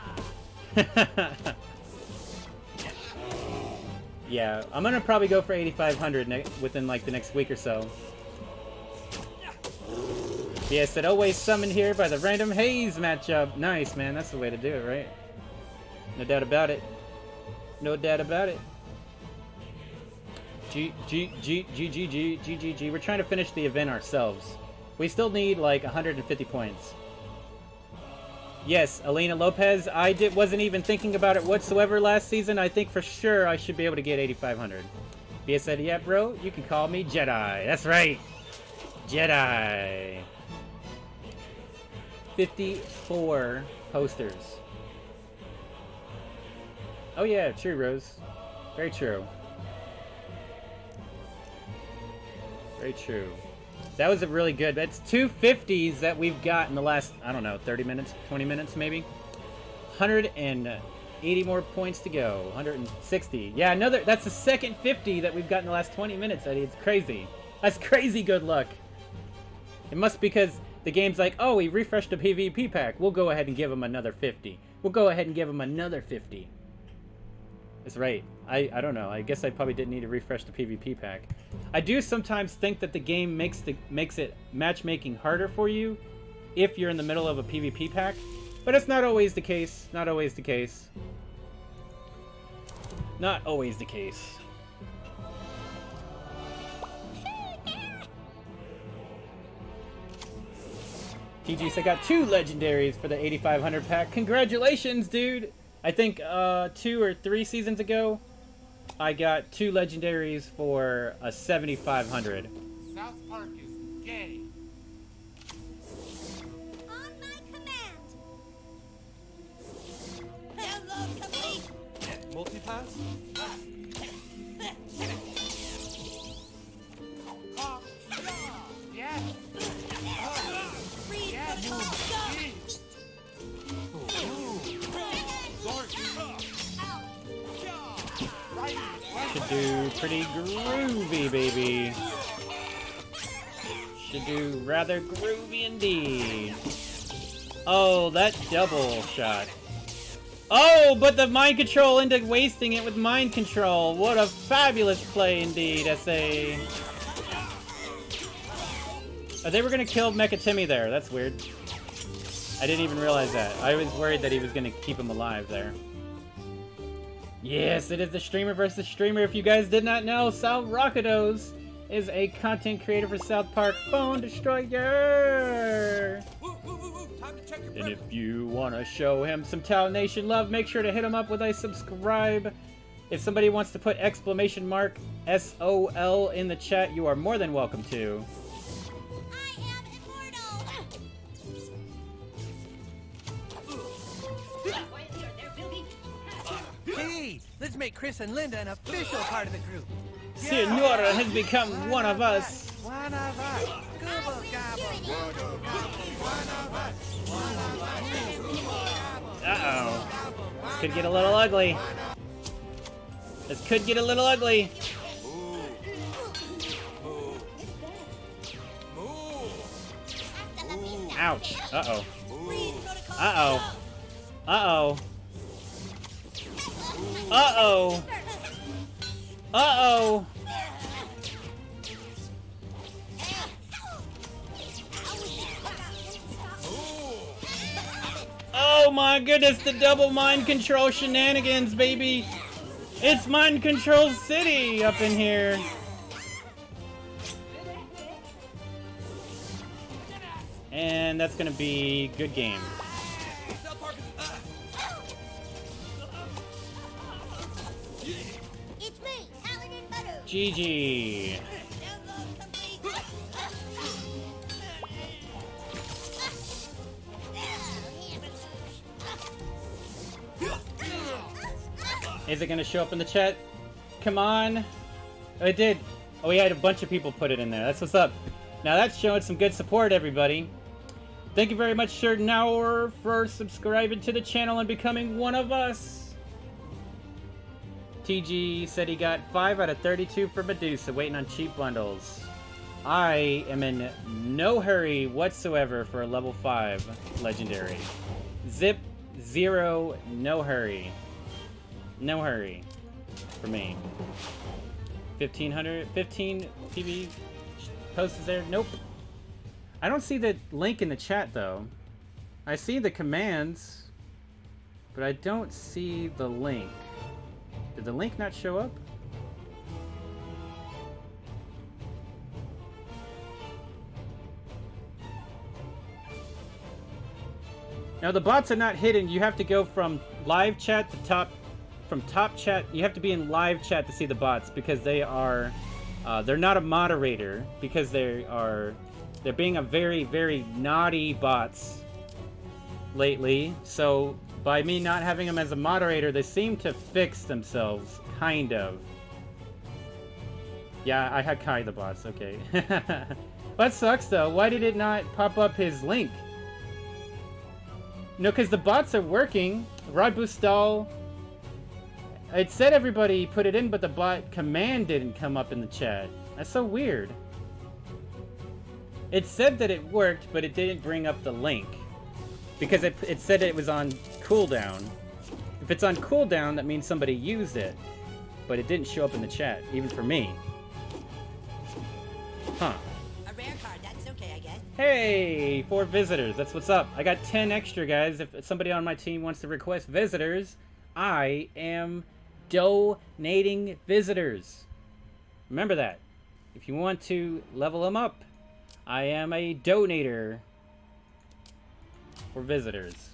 yeah, I'm gonna probably go for 8,500 within like the next week or so. Yes, said always summoned here by the random haze matchup. Nice, man. That's the way to do it, right? No doubt about it. No doubt about it. G G G G G G G G G. We're trying to finish the event ourselves. We still need like 150 points. Yes, Elena Lopez. I did wasn't even thinking about it whatsoever last season. I think for sure I should be able to get 8,500. BS said, "Yeah, bro. You can call me Jedi. That's right, Jedi." 54 posters. Oh yeah, true, Rose. Very true. Very true. That was a really good. That's two 50s that we've got in the last, I don't know, 30 minutes, 20 minutes maybe. 180 more points to go. 160. Yeah, another. That's the second 50 that we've got in the last 20 minutes, Eddie. It's crazy. That's crazy good luck. It must be because the game's like, oh, we refreshed the PvP pack. We'll go ahead and give him another 50. We'll go ahead and give him another 50. That's right. I, I don't know. I guess I probably didn't need to refresh the PvP pack. I do sometimes think that the game makes the makes it matchmaking harder for you if you're in the middle of a PvP pack, but it's not always the case. Not always the case. Not always the case. TG's I got two legendaries for the 8500 pack. Congratulations, dude! I think uh, two or three seasons ago, I got two legendaries for a 7500. South Park is gay. On my command. Download complete. Multipass? Ah, yeah. Freeze Yeah, the do pretty groovy, baby. Should do rather groovy indeed. Oh, that double shot. Oh, but the mind control into wasting it with mind control. What a fabulous play indeed, SA. Oh, they were gonna kill Mecha Timmy there. That's weird. I didn't even realize that. I was worried that he was gonna keep him alive there. Yes, it is the streamer versus streamer. If you guys did not know, Sal Rockados is a content creator for South Park Phone Destroyer. Woo, woo, woo, And if you want to show him some Town Nation love, make sure to hit him up with a subscribe. If somebody wants to put exclamation mark S-O-L in the chat, you are more than welcome to. Hey, let's make Chris and Linda an official part of the group. Senora has become one of us. One of us. Uh-oh. This could get a little ugly. This could get a little ugly. Ouch. Uh-oh. Uh-oh. Uh-oh. Uh-oh. Uh-oh. Oh my goodness, the double mind control shenanigans, baby! It's mind control city up in here. And that's gonna be good game. GG. Is it gonna show up in the chat? Come on. Oh, it did. Oh, we had a bunch of people put it in there. That's what's up. Now that's showing some good support, everybody. Thank you very much, Shernower, for subscribing to the channel and becoming one of us. TG said he got 5 out of 32 for Medusa, waiting on cheap bundles. I am in no hurry whatsoever for a level 5 legendary. Zip, zero, no hurry. No hurry. For me. 1500, 15 TV post is there? Nope. I don't see the link in the chat though. I see the commands, but I don't see the link. Did the link not show up? Now the bots are not hidden. You have to go from live chat to top, from top chat. You have to be in live chat to see the bots because they are, uh, they're not a moderator because they are, they're being a very very naughty bots lately. So by me not having them as a moderator, they seem to fix themselves, kind of. Yeah, I had Kai the boss, Okay. that sucks though. Why did it not pop up his link? No, because the bots are working. Rod Bustal. It said everybody put it in, but the bot command didn't come up in the chat. That's so weird. It said that it worked, but it didn't bring up the link. Because it, it said it was on cooldown. If it's on cooldown, that means somebody used it. But it didn't show up in the chat, even for me. Huh. A rare card, that's okay, I guess. Hey, four visitors. That's what's up. I got 10 extra, guys. If somebody on my team wants to request visitors, I am donating visitors. Remember that. If you want to level them up, I am a donator for visitors.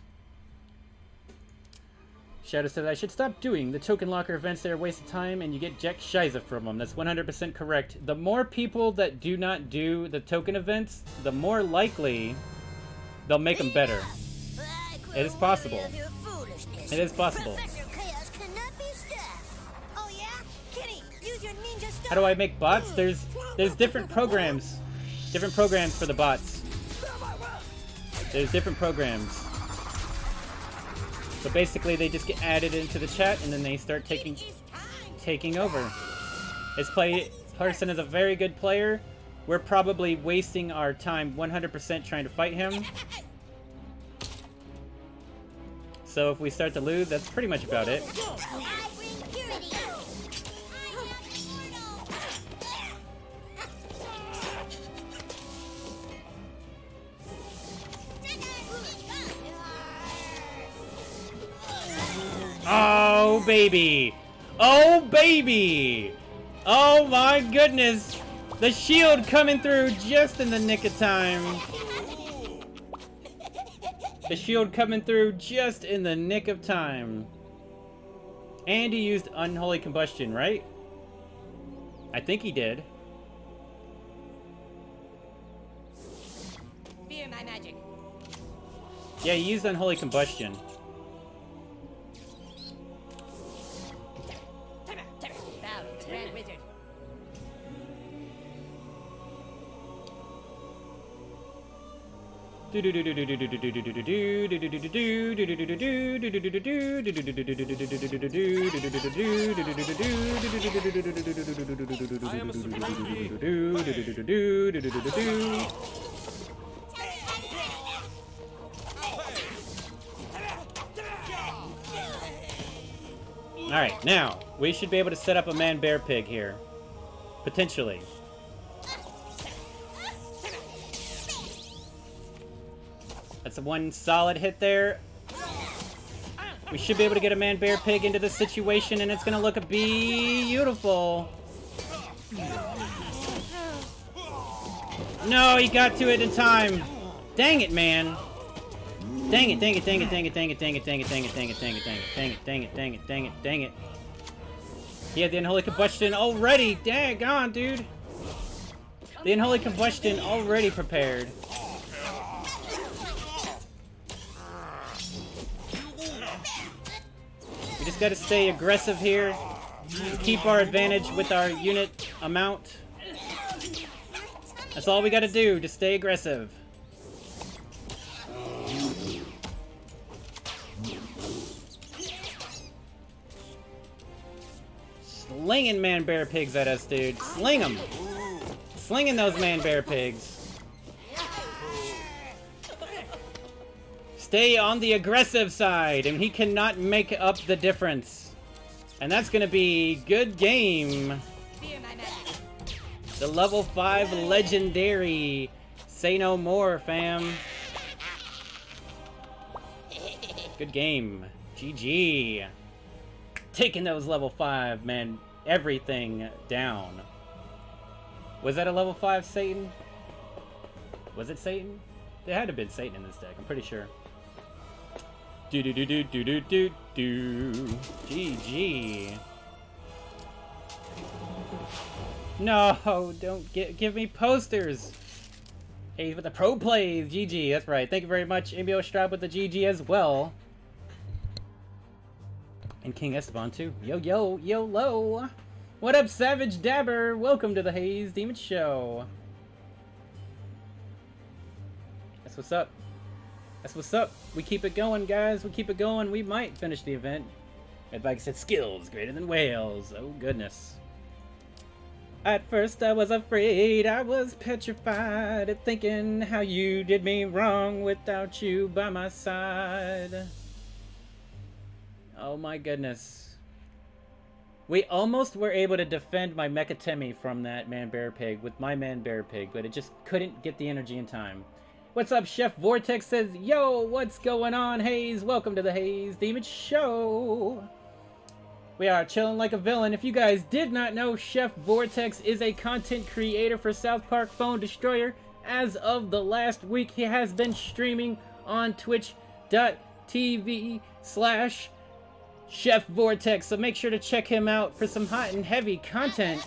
Shadow says I should stop doing the token locker events. They're a waste of time, and you get Jack Shiza from them. That's 100% correct. The more people that do not do the token events, the more likely they'll make them better. It is possible. It is possible. Professor Chaos cannot be stopped. Oh yeah? Kitty, use your ninja star. How do I make bots? There's there's different programs. Different programs for the bots. There's different programs. So basically they just get added into the chat and then they start taking taking over. This play person is a very good player. We're probably wasting our time 100% trying to fight him. So if we start to lose, that's pretty much about it. Oh, baby. Oh, baby. Oh, my goodness. The shield coming through just in the nick of time. The shield coming through just in the nick of time. And he used unholy combustion, right? I think he did. Fear my magic. Yeah, he used unholy combustion. Alright, now, we should be able to set up a man-bear pig here. Potentially. That's one solid hit there. We should be able to get a man-bear pig into this situation, and it's gonna look beautiful. No, he got to it in time. Dang it, man. Dang it, dang it, dang it, dang it, dang it, dang it, dang it, dang it, dang it, dang it, dang it, dang it, dang it, dang it, dang it, dang it. He had the unholy combustion already. Dang on, dude. The unholy combustion already prepared. We just gotta stay aggressive here. Keep our advantage with our unit amount. That's all we gotta do, just stay aggressive. Slinging man-bear pigs at us, dude. Sling them. Slinging those man-bear pigs. Stay on the aggressive side, and he cannot make up the difference. And that's gonna be good game. The level 5 legendary. Say no more, fam. Good game. GG. Taking those level 5, man. Everything down. Was that a level 5 Satan? Was it Satan? There had to have been Satan in this deck, I'm pretty sure. Do do do do do do do do. GG. No, don't gi- give me posters. Hey, with the pro plays, GG. That's right. Thank you very much, Ambio Straub with the GG as well. And King Esteban too. Yo yo yo low. What up, Savage Dabber? Welcome to the Haze Demon Show. That's what's up. That's what's up. We keep it going, guys. We keep it going. We might finish the event. Advice said skills greater than whales. Oh goodness. At first I was afraid, I was petrified at thinking how you did me wrong without you by my side. Oh my goodness. We almost were able to defend my Mecha Timmy from that man bear pig with my man bear pig, but it just couldn't get the energy in time. What's up, Chef Vortex says, Yo, what's going on, Haze? Welcome to the Haze Demon Show. We are chilling like a villain. If you guys did not know, Chef Vortex is a content creator for South Park Phone Destroyer. As of the last week, he has been streaming on twitch.tv slash Chef Vortex. So make sure to check him out for some hot and heavy content.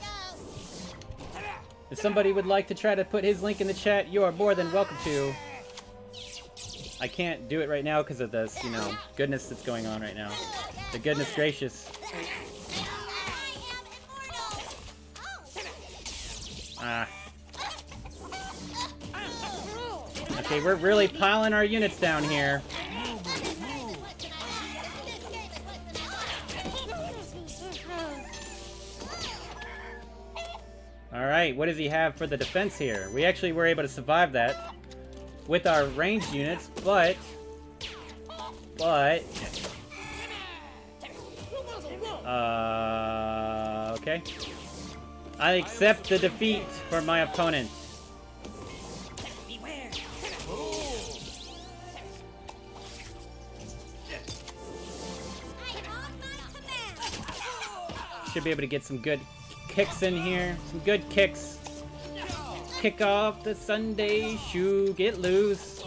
If somebody would like to try to put his link in the chat, you are more than welcome to. I can't do it right now because of this, you know, goodness that's going on right now. The goodness gracious. Ah. Okay, we're really piling our units down here. Alright, what does he have for the defense here? We actually were able to survive that with our ranged units, but... But... Uh... Okay. I accept the defeat for my opponent. Should be able to get some good kicks in here. Some good kicks. Kick off the Sunday shoe, get loose.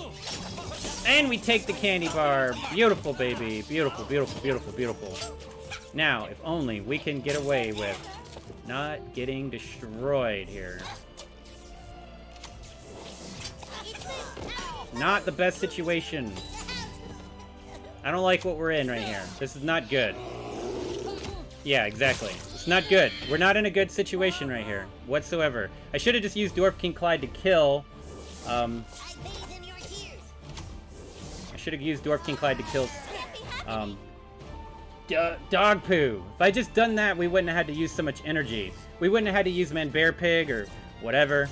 And we take the candy bar. Beautiful, baby. Beautiful, beautiful, beautiful, beautiful. Now, if only we can get away with not getting destroyed here. Not the best situation. I don't like what we're in right here. This is not good. Yeah, exactly. It's not good. We're not in a good situation right here, whatsoever. I should have just used Dwarf King Clyde to kill, um... I should have used Dwarf King Clyde to kill, um... Do dog poo. If I just done that, we wouldn't have had to use so much energy. We wouldn't have had to use Man Bear Pig or whatever.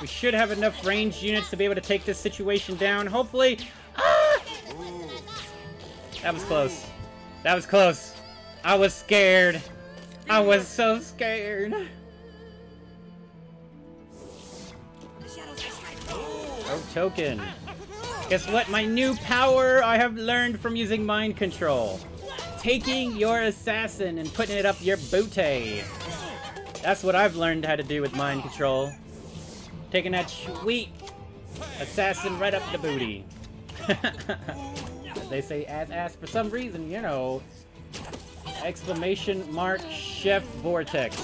We should have enough ranged units to be able to take this situation down. Hopefully. Ah! That was close. That was close. I was scared. I was so scared. Oh, token. Guess what? My new power I have learned from using mind control. Taking your assassin and putting it up your booty. That's what I've learned how to do with mind control. Taking that sweet assassin right up the booty. they say ass ass for some reason, you know. Exclamation mark chef vortex.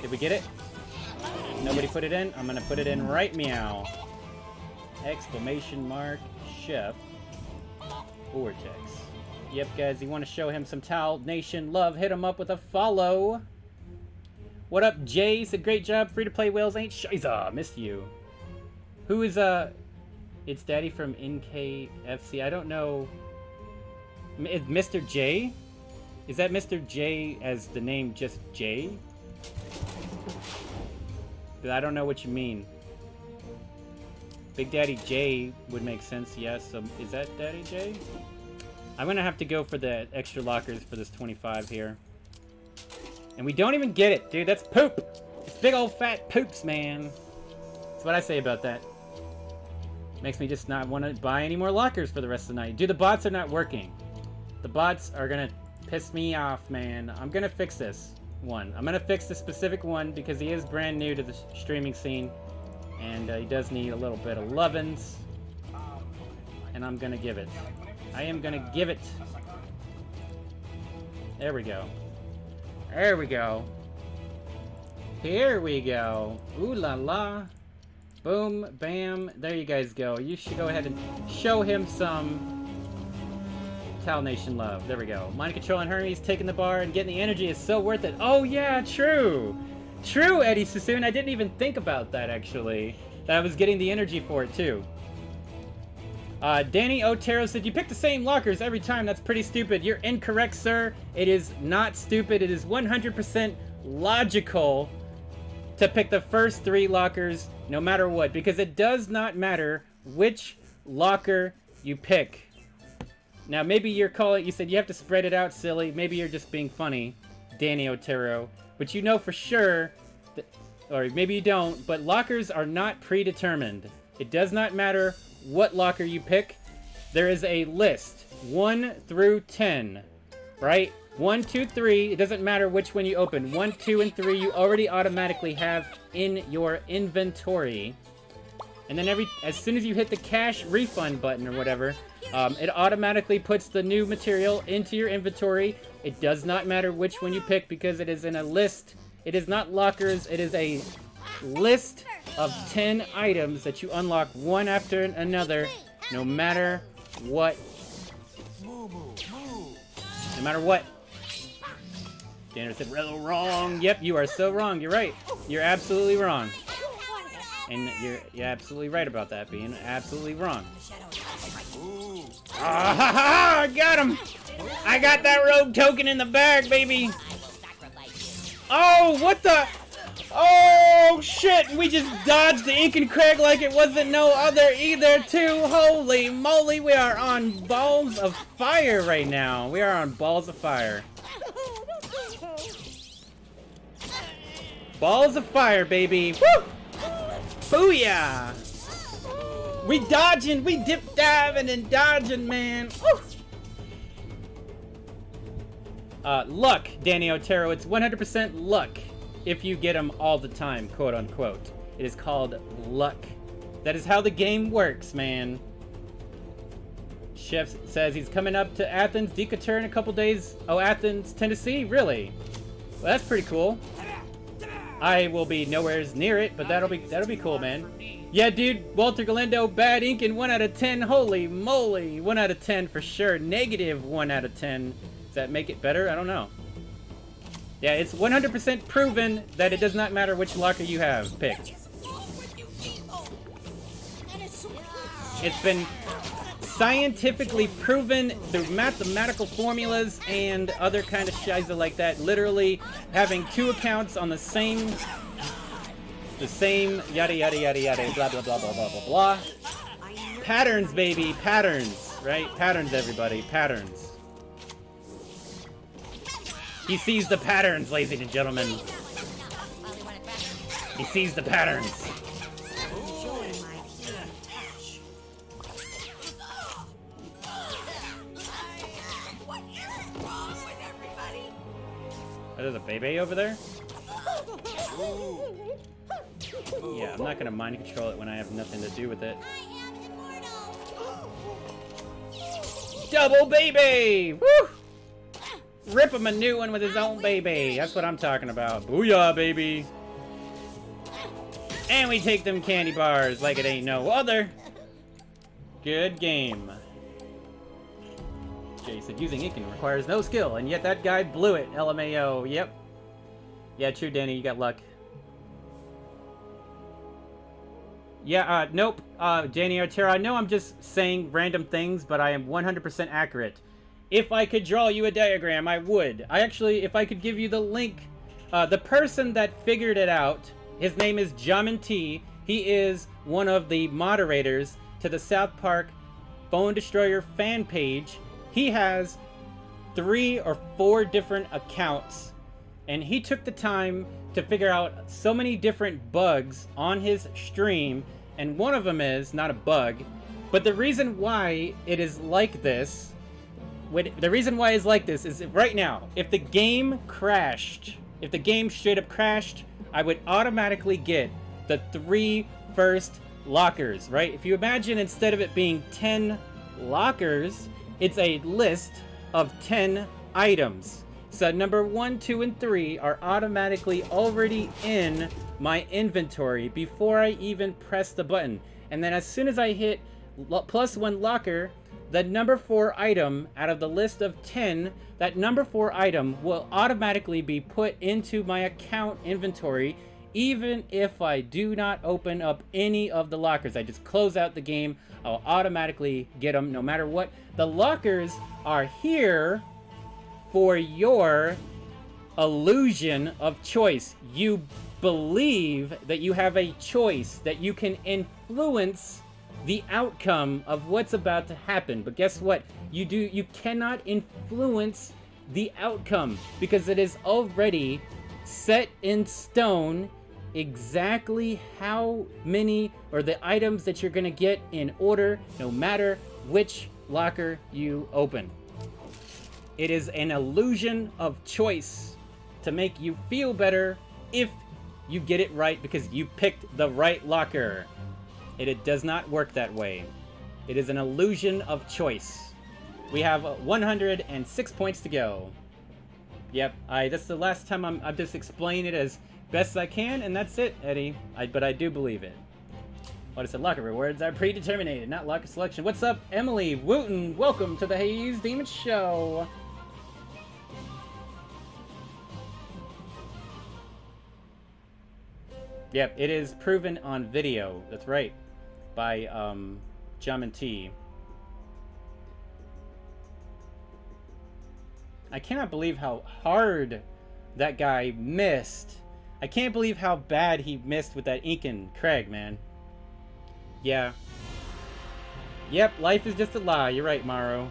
Did we get it? Nobody put it in? I'm gonna put it in right meow. Exclamation mark chef vortex. Yep, guys, you want to show him some Towel Nation love? Hit him up with a follow. What up, Jay? Said great job. Free to play whales ain't shiza. Missed you. Who is uh? It's Daddy from NKFC. I don't know. M- is Mr. J? Is that Mr. J as the name just J? I don't know what you mean. Big Daddy J would make sense, yes. So is that Daddy J? I'm gonna have to go for the extra lockers for this 25 here. And we don't even get it, dude. That's poop. It's big old fat poops, man. That's what I say about that. Makes me just not want to buy any more lockers for the rest of the night. Dude, the bots are not working. The bots are gonna piss me off, man. I'm gonna fix this one. I'm gonna fix the specific one because he is brand new to the streaming scene. And uh, he does need a little bit of lovin's. And I'm gonna give it. I am gonna give it. There we go. There we go. Here we go. Ooh la la. Boom, bam. There you guys go. You should go ahead and show him some Tal Nation love. There we go. Mind Control and Hermes taking the bar and getting the energy is so worth it. Oh yeah, true. True, Eddie Sassoon. I didn't even think about that actually. That I was getting the energy for it too. Uh, Danny Otero said, You pick the same lockers every time. That's pretty stupid. You're incorrect, sir. It is not stupid. It is 100% logical to pick the first three lockers no matter what. Because it does not matter which locker you pick. Now, maybe you're calling, you said you have to spread it out, silly. Maybe you're just being funny, Danny Otero. But you know for sure, that, or maybe you don't, but lockers are not predetermined. It does not matter what locker you pick. There is a list, 1 through 10, right? 1, 2, 3, it doesn't matter which one you open. 1, 2, and 3 you already automatically have in your inventory. And then every as soon as you hit the cash refund button or whatever, um, it automatically puts the new material into your inventory. It does not matter which one you pick because it is in a list. It is not lockers. It is a list of 10 items that you unlock one after another, no matter what. No matter what. Danner said, "Real wrong. Yep, you are so wrong. You're right. You're absolutely wrong. And you're, you're absolutely right about that being absolutely wrong. Ah, ha, ha, I got him! I got that rogue token in the bag, baby! Oh, what the? Oh, shit! We just dodged the Incan Craig like it wasn't no other either, too! Holy moly, we are on balls of fire right now. We are on balls of fire. Balls of fire, baby! Woo! Booyah! We dodging, we dip diving and dodging, man. Woo! Uh, luck, Danny Otero. It's 100% luck if you get them all the time, quote unquote. It is called luck. That is how the game works, man. Chef says he's coming up to Athens, Decatur in a couple days. Oh, Athens, Tennessee? Really? Well, that's pretty cool. I will be nowhere near it, but that'll be that'll be cool, man. Yeah, dude, Walter Galindo, bad ink and 1 out of 10. Holy moly, 1 out of 10 for sure. Negative 1 out of 10. Does that make it better? I don't know. Yeah, it's 100% proven that it does not matter which locker you have picked. It's been scientifically proven through mathematical formulas and other kind of shiza like that. Literally having two accounts on the same, the same yada yada yada yada blah blah blah blah blah blah blah. Patterns, baby, patterns, right? Patterns, everybody, patterns. He sees the patterns, ladies and gentlemen. He sees the patterns. Oh, there's a baby over there? Yeah, I'm not gonna mind control it when I have nothing to do with it. Double baby! Woo! Rip him a new one with his own baby. That's what I'm talking about. Booyah, baby! And we take them candy bars like it ain't no other. Good game. Jay said using Incan requires no skill, and yet that guy blew it. LMAO. Yep. Yeah, true, Danny. You got luck. Yeah, uh, nope. Uh, Danny Otero, I know I'm just saying random things, but I am 100% accurate. If I could draw you a diagram, I would. I actually, if I could give you the link, uh, the person that figured it out, his name is Jamin T. He is one of the moderators to the South Park Phone Destroyer fan page. He has three or four different accounts and he took the time to figure out so many different bugs on his stream and one of them is not a bug but the reason why it is like this the reason why it's like this is right now if the game crashed if the game straight up crashed i would automatically get the three first lockers right if you imagine instead of it being 10 lockers it's a list of 10 items so number one, two, and three are automatically already in my inventory before I even press the button. And then as soon as I hit plus one locker, the number four item out of the list of 10, that number four item will automatically be put into my account inventory even if I do not open up any of the lockers. I just close out the game, I'll automatically get them no matter what. The lockers are here for your illusion of choice. You believe that you have a choice, that you can influence the outcome of what's about to happen. But guess what? You do you cannot influence the outcome because it is already set in stone exactly how many or the items that you're going to get in order no matter which locker you open. It is an illusion of choice to make you feel better if you get it right because you picked the right locker. It, it does not work that way. It is an illusion of choice. We have 106 points to go. Yep, I. That's the last time I'm. I'm just explaining it as best I can, and that's it, Eddie. I, but I do believe it. What is it? Locker rewards are predetermined, not locker selection. What's up, Emily Wooten? Welcome to the Haze Demon Show. Yep, it is proven on video. That's right. By um Jamin T. I cannot believe how hard that guy missed. I can't believe how bad he missed with that Incan Craig, man. Yeah. Yep, life is just a lie. You're right, Maro.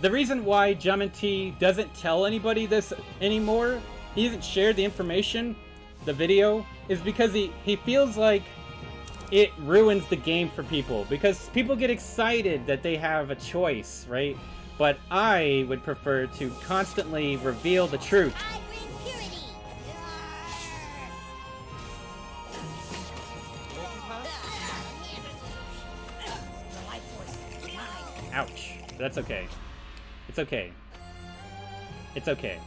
The reason why Jamin T doesn't tell anybody this anymore, he hasn't shared the information, the video, is because he, he feels like it ruins the game for people. Because people get excited that they have a choice, right? but I would prefer to constantly reveal the truth. Ouch. That's okay. It's okay. It's okay.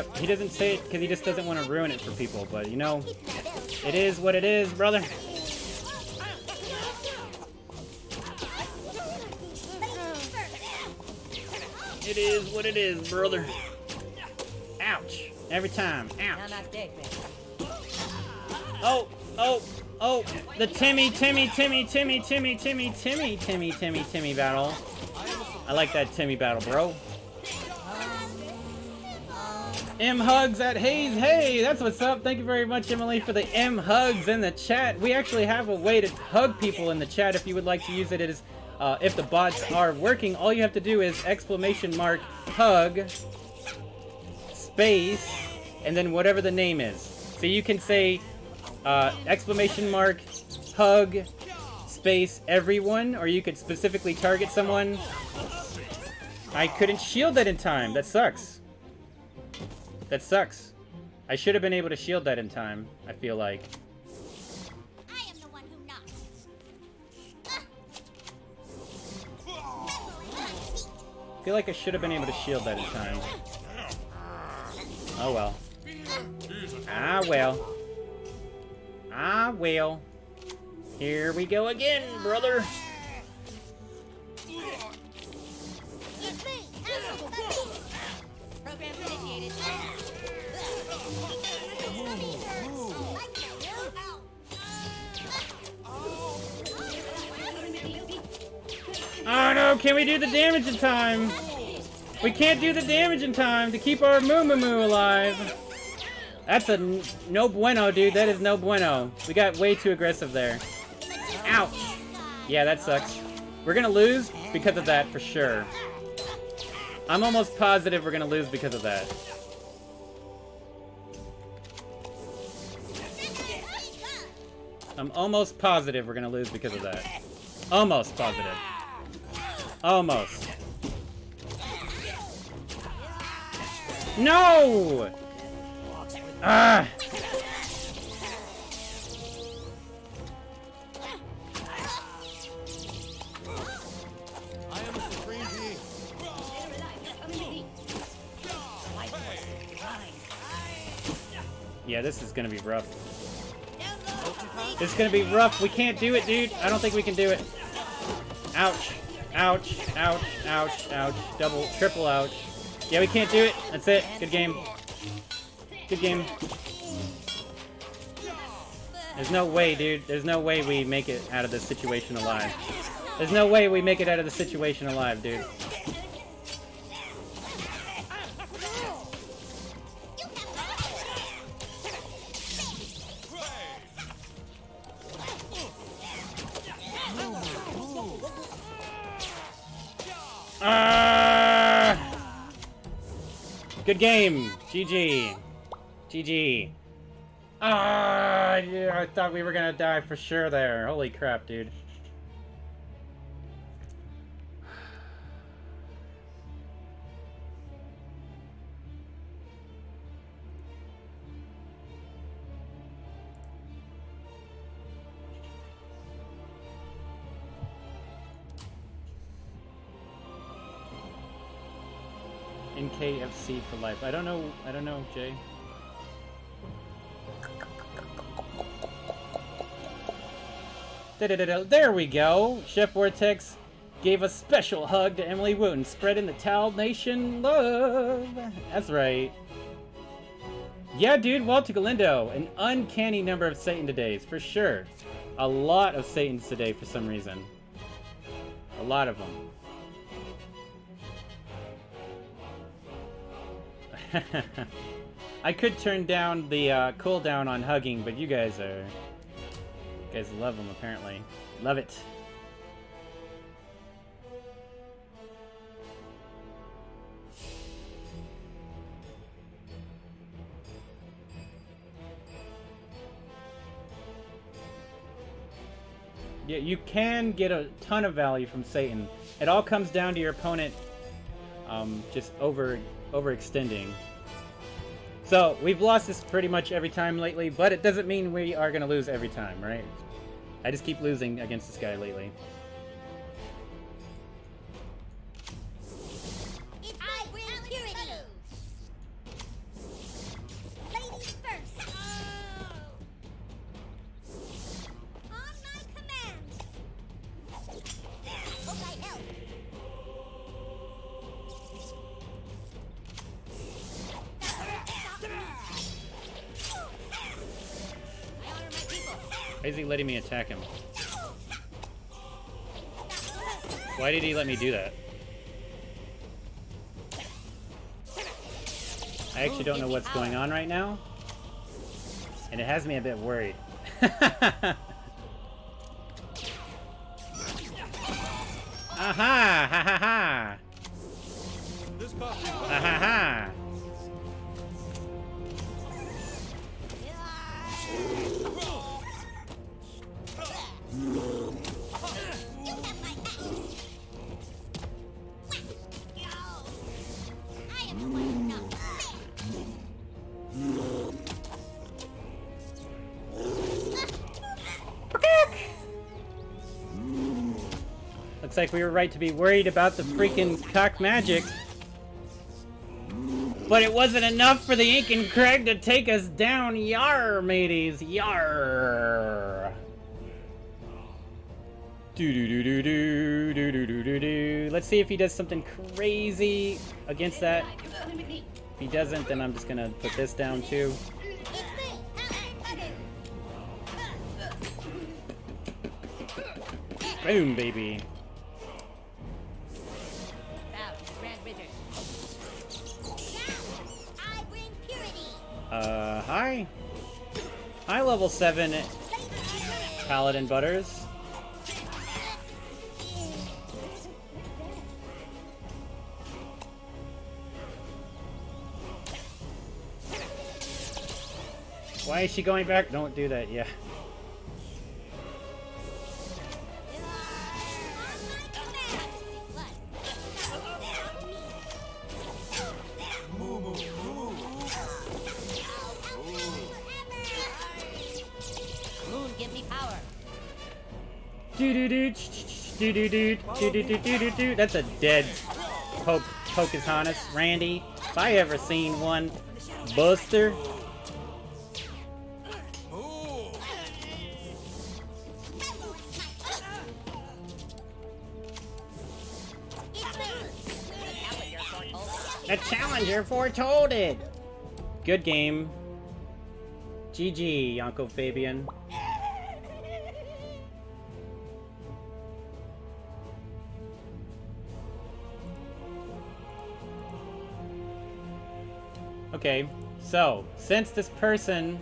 Yep, he doesn't say it because he just doesn't want to ruin it for people, but you know, it is what it is, brother. It is what it is, brother. Ouch. Every time. Ouch. not dead, man. Oh, oh, oh. The Timmy, Timmy, Timmy, Timmy, Timmy, Timmy, Timmy, Timmy, Timmy, Timmy battle. I like that Timmy battle, bro. M hugs at Haze. Hey, that's what's up. Thank you very much, Emily, for the M hugs in the chat. We actually have a way to hug people in the chat if you would like to use it. It is, uh, if the bots are working, all you have to do is exclamation mark hug space and then whatever the name is. So you can say uh, exclamation mark hug space everyone, or you could specifically target someone. I couldn't shield that in time. That sucks. That sucks. I should have been able to shield that in time, I feel like. I am the one who knocks. I feel like I should have been able to shield that in time. Oh well. Ah well. Ah well. Here we go again, brother. Program initiated. Oh no, can we do the damage in time? We can't do the damage in time to keep our Moo Moo Moo alive. That's a no bueno, dude. That is no bueno. We got way too aggressive there. Ouch. Yeah, that sucks. We're gonna lose because of that for sure. I'm almost positive we're gonna lose because of that. I'm almost positive we're gonna lose because of that. Almost positive. Almost. No! Ah! I am a supreme being. The life force is mine. Yeah, this is gonna be rough. Is gonna be rough. We can't do it, dude. I don't think we can do it. Ouch. Ouch. Ouch. Ouch. Ouch. Double, triple ouch. Yeah, we can't do it. That's it. Good game. Good game. There's no way, dude. There's no way we make it out of this situation alive. There's no way we make it out of the situation alive, dude. Good game. GG. GG. Ah, yeah, I thought we were gonna die for sure there. Holy crap, dude. NKFC for life. I don't know. I don't know, Jay. There we go. Chef Vortex gave a special hug to Emily Wooten, spreading the Towel Nation love. That's right. Yeah, dude, Walter Galindo. An uncanny number of Satan todays, for sure. A lot of Satans today for some reason. A lot of them. I could turn down the uh, cooldown on hugging, but you guys are You guys love them, apparently. Love it. Yeah, you can get a ton of value from Satan. It all comes down to your opponent um, just over overextending. So we've lost this pretty much every time lately, but it doesn't mean we are gonna lose every time, right? I just keep losing against this guy lately. Letting me attack him? Why did he let me do that? I actually don't know what's going on right now. And it has me a bit worried. Aha! Ha ha ha! Costs Ha Looks like we were right to be worried about the freaking cock magic. But it wasn't enough for the Incan Craig to take us down. Yar, mateys. Yar. Do do do do do do do do do do. Let's see if he does something crazy against that. If he doesn't, then I'm just gonna put this down too. Boom, baby. Uh, hi. Hi, level 7 Paladin Butters. Why is she going back? Don't do that, yeah. Do do do do do do do do do. That's a dead Poke Pocahontas, Randy. If I ever seen one, Buster. The challenger foretold it. Good game. GG, Yonko Fabian. Okay, so, since this person...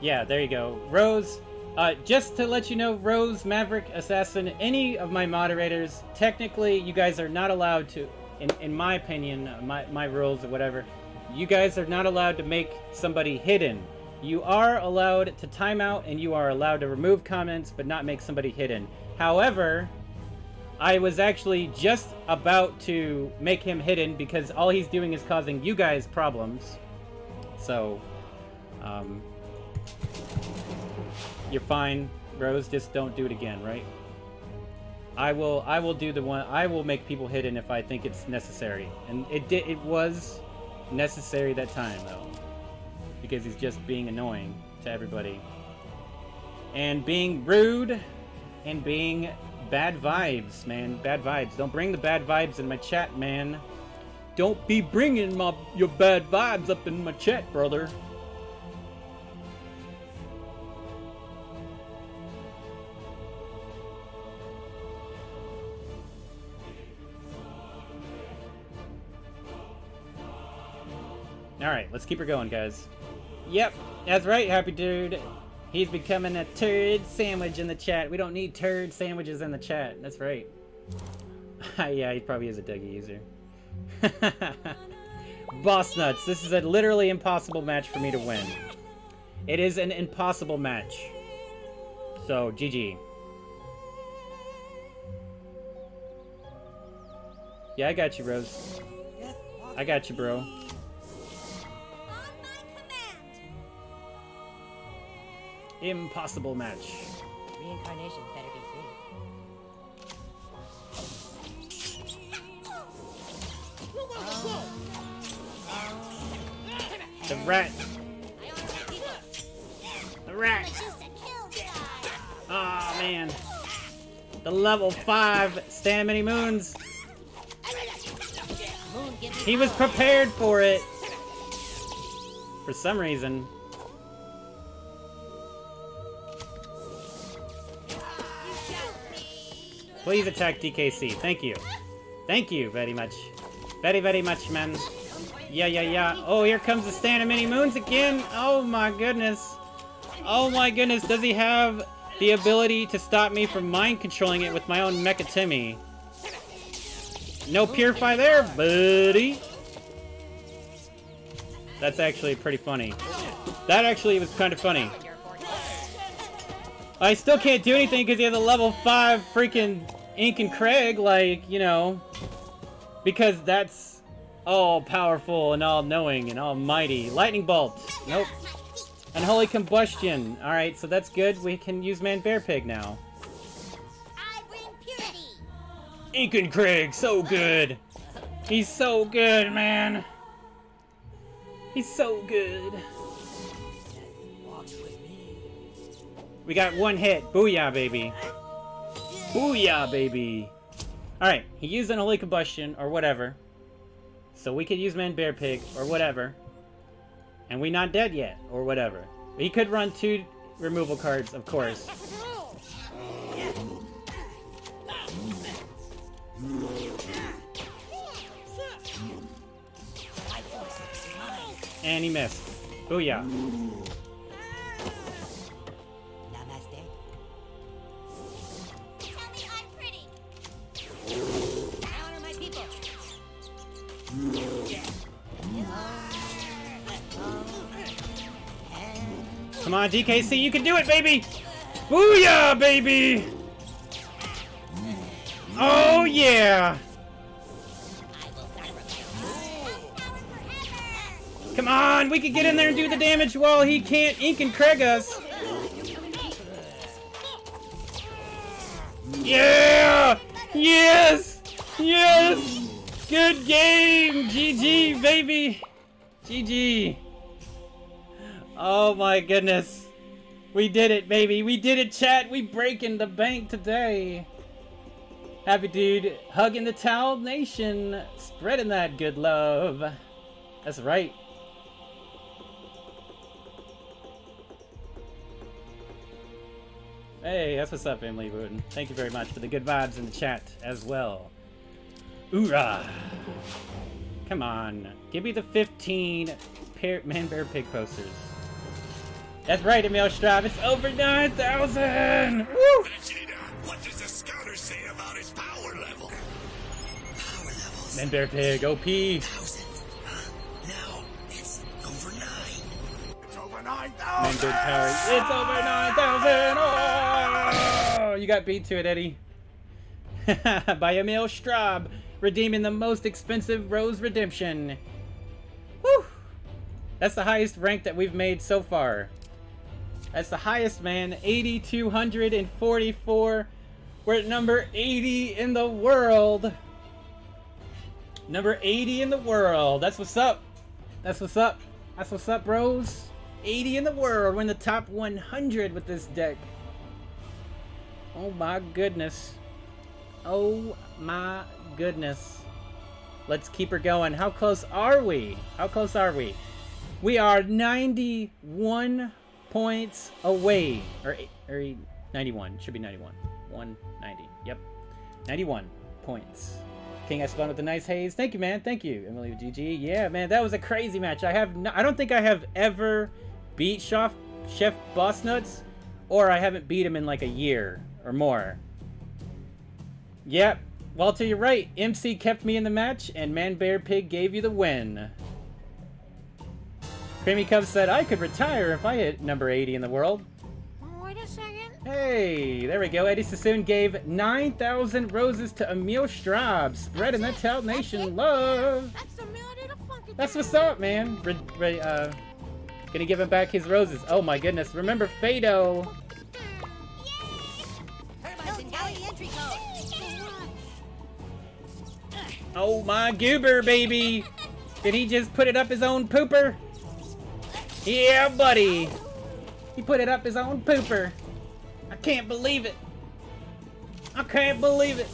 Yeah, there you go. Rose, uh, just to let you know, Rose, Maverick, Assassin, any of my moderators, technically, you guys are not allowed to, in, in my opinion, uh, my, my rules or whatever, you guys are not allowed to make somebody hidden. You are allowed to time out and you are allowed to remove comments, but not make somebody hidden. However, I was actually just about to make him hidden because all he's doing is causing you guys problems. So, um, you're fine, Rose. Just don't do it again, right? I will. I will do the one. I will make people hidden if I think it's necessary, and it did. It was necessary that time though, because he's just being annoying to everybody, and being rude, and being bad vibes, man. Bad vibes. Don't bring the bad vibes in my chat, man. Don't be bringing my your bad vibes up in my chat, brother. All right, let's keep her going, guys. Yep, that's right, happy dude. He's becoming a turd sandwich in the chat. We don't need turd sandwiches in the chat. That's right. Ah, yeah, he probably is a Dougie user. Boss nuts. This is a literally impossible match for me to win. It is an impossible match. So, GG. Yeah, I got you, Rose. I got you, bro. Impossible match. Reincarnation better be free. The rat. I honor my people. The rat. But used to kill the guy. Oh man. The level 5 Stand Many Moons. Moon, give me He was prepared for it. For some reason. Please attack DKC. Thank you. Thank you very much. Very, very much, man. Yeah, yeah, yeah. Oh, here comes the Stan of Many Moons again. Oh my goodness. Oh my goodness. Does he have the ability to stop me from mind controlling it with my own Mecha Timmy? No Purify there, buddy. That's actually pretty funny. That actually was kind of funny. I still can't do anything because he has a level 5 freaking Incan Craig, like, you know. Because that's all powerful and all knowing and almighty. Lightning Bolt. Nope. Unholy Combustion. Alright, so that's good. We can use Man Bear Pig now. Incan Craig, so good. He's so good, man. He's so good. We got one hit. Booyah, baby. Booyah, baby. Alright, he used an Holy Combustion, or whatever. So we could use Man Bear Pig, or whatever. And we not dead yet, or whatever. He could run two removal cards, of course. And he missed. Booyah. Come on, DKC, you can do it, baby! Booyah, baby! Oh, yeah! Come on, we can get in there and do the damage while he can't Incan Craig us. Yeah! Yes! Yes! Good game! GG, baby! GG. Oh my goodness. We did it, baby. We did it, chat. We breaking the bank today. Happy dude. Hugging the Towel Nation. Spreading that good love. That's right. Hey, that's what's up, Emily Wooten. Thank you very much for the good vibes in the chat as well. Oorah! Come on. Give me the 15 pair Man Bear Pig posters. That's right, Emil Straub. It's over 9,000! Woo! What does the scouter say about his power level? Power levels. Man Bear Pig, OP. Thousand. Huh? Now it's over nine. It's over 9,000! Man Bear Power. It's over 9,000! Oh! Oh, you got beat to it, Eddie. By Emil Straub, redeeming the most expensive Rose Redemption. Woo! That's the highest rank that we've made so far. That's the highest, man. 8,244. We're at number 80 in the world. Number 80 in the world. That's what's up. That's what's up. That's what's up, bros. 80 in the world. We're in the top 100 with this deck. Oh my goodness. Oh my goodness. Let's keep her going. How close are we? How close are we? We are 91 points away. Or, or 91. Should be 91. 190. Yep. 91 points. King Fun with the nice haze. Thank you, man. Thank you, Emily with GG. Yeah, man, that was a crazy match. I have no, I don't think I have ever beat Shoff Chef Boss Nuts, or I haven't beat him in like a year or more. Yep. Walter, you're right. MC kept me in the match, and Man Bear Pig gave you the win. Creamy Cub said, I could retire if I hit number 80 in the world. Wait a second. Hey, there we go. Eddie Sassoon gave 9,000 roses to Emil Straub, spreading the Towel Nation love. That's the melody of funky That's what's up, man. Re re uh, gonna give him back his roses. Oh my goodness. Remember Fado. The entry code. Oh my goober, baby. Did he just put it up his own pooper? Yeah, buddy. He put it up his own pooper. I can't believe it. I can't believe it.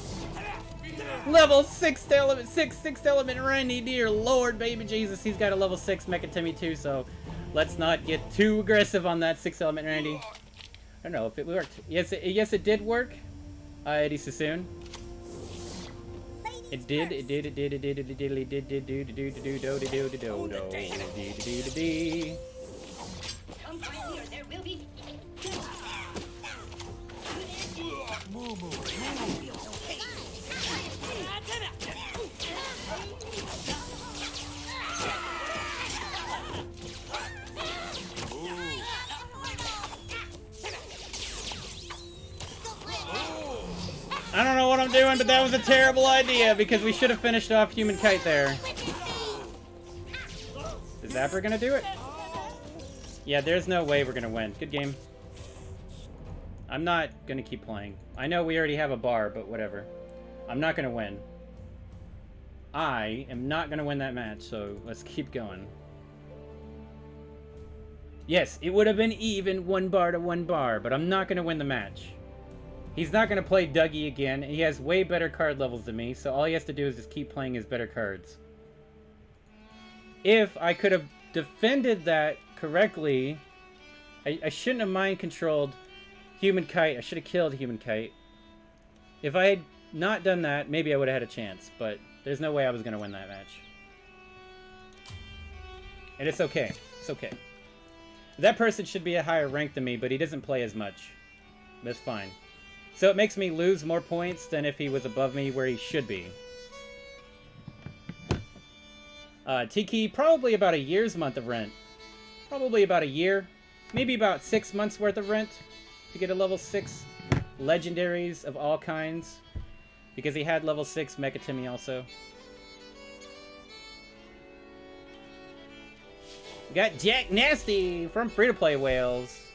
Level six element, six six element Randy, dear Lord, baby Jesus, he's got a level six Mecha Timmy too. So let's not get too aggressive on that Sixth Element Randy. I don't know if it worked. Yes, it, yes, it did work. Uh, Eddie Sassoon. It did, it did, it did, it did, it did, it did, it did, do, do, do, do, do, do, do, do, do, do, do, do, do. Come quietly or there will be. I don't know what I'm doing, but that was a terrible idea because we should have finished off Human Kite there. Is Zapper gonna do it? Yeah, there's no way we're gonna win. Good game. I'm not gonna keep playing. I know we already have a bar, but whatever. I'm not gonna win. I am not gonna win that match, so let's keep going. Yes, it would have been even one bar to one bar, but I'm not gonna win the match. He's not going to play Dougie again. He has way better card levels than me, so all he has to do is just keep playing his better cards. If I could have defended that correctly, I, I shouldn't have mind-controlled Human Kite. I should have killed Human Kite. If I had not done that, maybe I would have had a chance, but there's no way I was going to win that match. And it's okay. It's okay. That person should be a higher rank than me, but he doesn't play as much. That's fine. So it makes me lose more points than if he was above me where he should be. Uh, Tiki, probably about a year's month of rent. Probably about a year. Maybe about six months worth of rent to get a level 6 legendaries of all kinds. Because he had level 6 Mecha also. We got Jack Nasty from Free to Play Whales.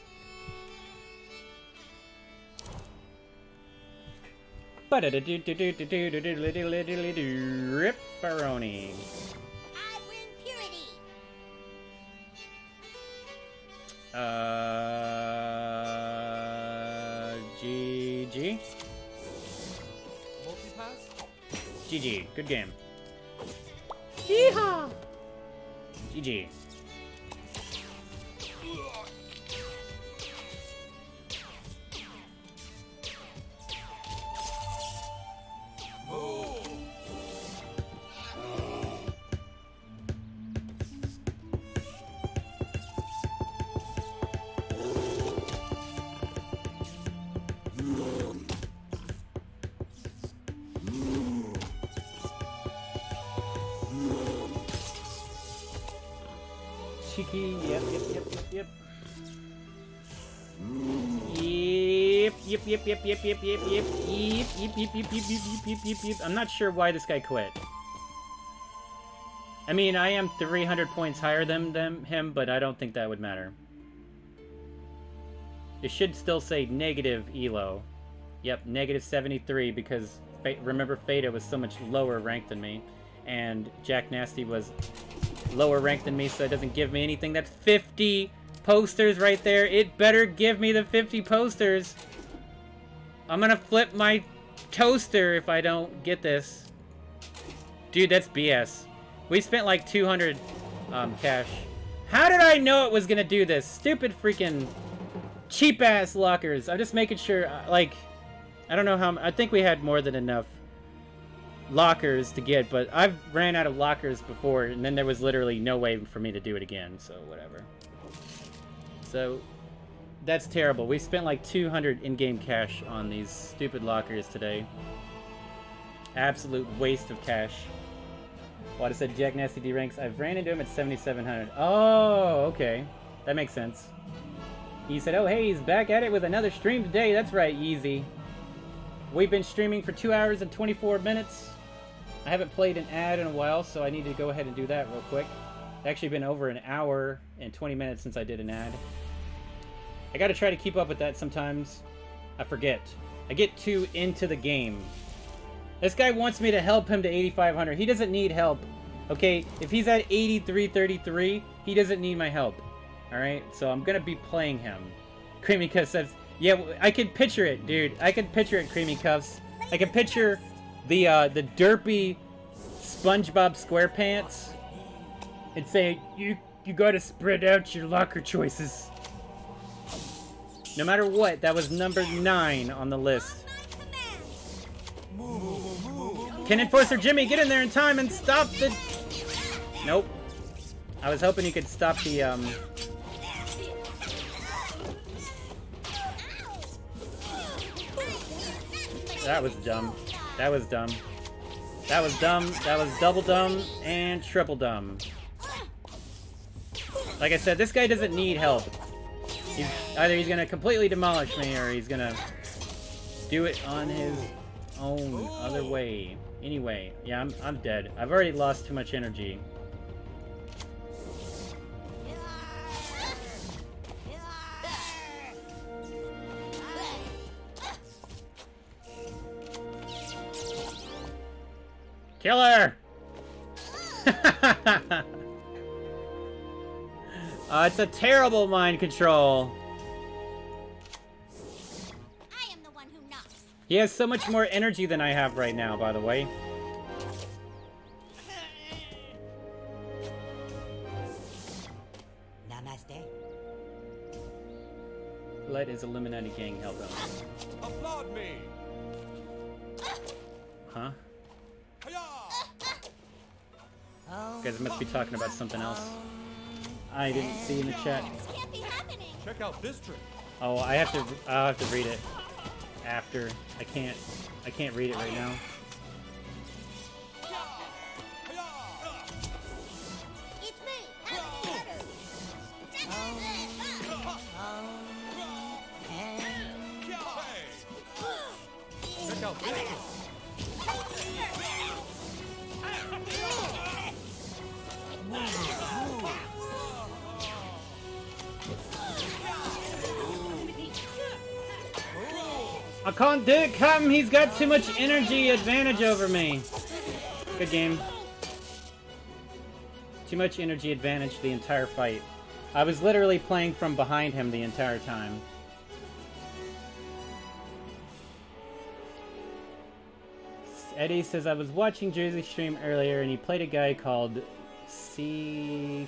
Ripperoni. I win purity. Uh, GG. Multipass? GG. Good game. Yeehaw! GG. Yep, yep, yep, yep, yep, yep, yep, yep, yep, yep, yep, yep, yep, yep, yep. I'm not sure why this guy quit. I mean, I am 300 points higher than them, him, but I don't think that would matter. It should still say negative elo. Yep, negative 73 because remember Fada was so much lower ranked than me, and Jack Nasty was lower ranked than me, so it doesn't give me anything. That's 50 posters right there. It better give me the 50 posters. I'm gonna flip my toaster if I don't get this. Dude, that's BS. We spent like 200 um, cash. How did I know it was gonna do this? Stupid freaking cheap-ass lockers. I'm just making sure, uh, like, I don't know how, I think we had more than enough lockers to get, but I've ran out of lockers before, and then there was literally no way for me to do it again, so whatever. So, That's terrible. We spent like 200 in-game cash on these stupid lockers today. Absolute waste of cash. What I said Jack Nasty D ranks. I've ran into him at 7,700. Oh, okay. That makes sense. He said, oh, hey, he's back at it with another stream today. That's right, Yeezy. We've been streaming for 2 hours and 24 minutes. I haven't played an ad in a while, so I need to go ahead and do that real quick. It's actually been over an hour and 20 minutes since I did an ad. I gotta try to keep up with that sometimes. I forget. I get too into the game. This guy wants me to help him to 8,500. He doesn't need help. Okay, if he's at 8333, he doesn't need my help. Alright, so I'm gonna be playing him. Creamy Cuffs says, yeah, I can picture it, dude. I can picture it, Creamy Cuffs. I can picture the, uh, the derpy SpongeBob SquarePants and say, you, you gotta spread out your locker choices. No matter what, that was number nine on the list. Can Enforcer Jimmy get in there in time and stop the... Nope. I was hoping you could stop the, um... That was dumb. That was dumb. That was dumb. That was double dumb and triple dumb. Like I said, this guy doesn't need help. He's, either he's gonna completely demolish me or he's gonna do it on his own other way. Anyway, yeah, I'm, I'm dead. I've already lost too much energy. Killer! uh, it's a terrible mind control. I am the one who knocks. He has so much more energy than I have right now, by the way. Namaste. Let his Illuminati gang help him. Applaud me! Huh? Hiya! You guys must be talking about something else. I didn't see in the chat. This can't be happening. Check out this trick. Oh, I have to. I'll have to read it after. I can't. I can't read it right now. Hiya! It's me, Alligator. Hey! Check out this trick. I can't do it, Captain. He's got too much energy advantage over me. Good game. Too much energy advantage the entire fight. I was literally playing from behind him the entire time. Eddie says, I was watching Jersey stream earlier and he played a guy called C3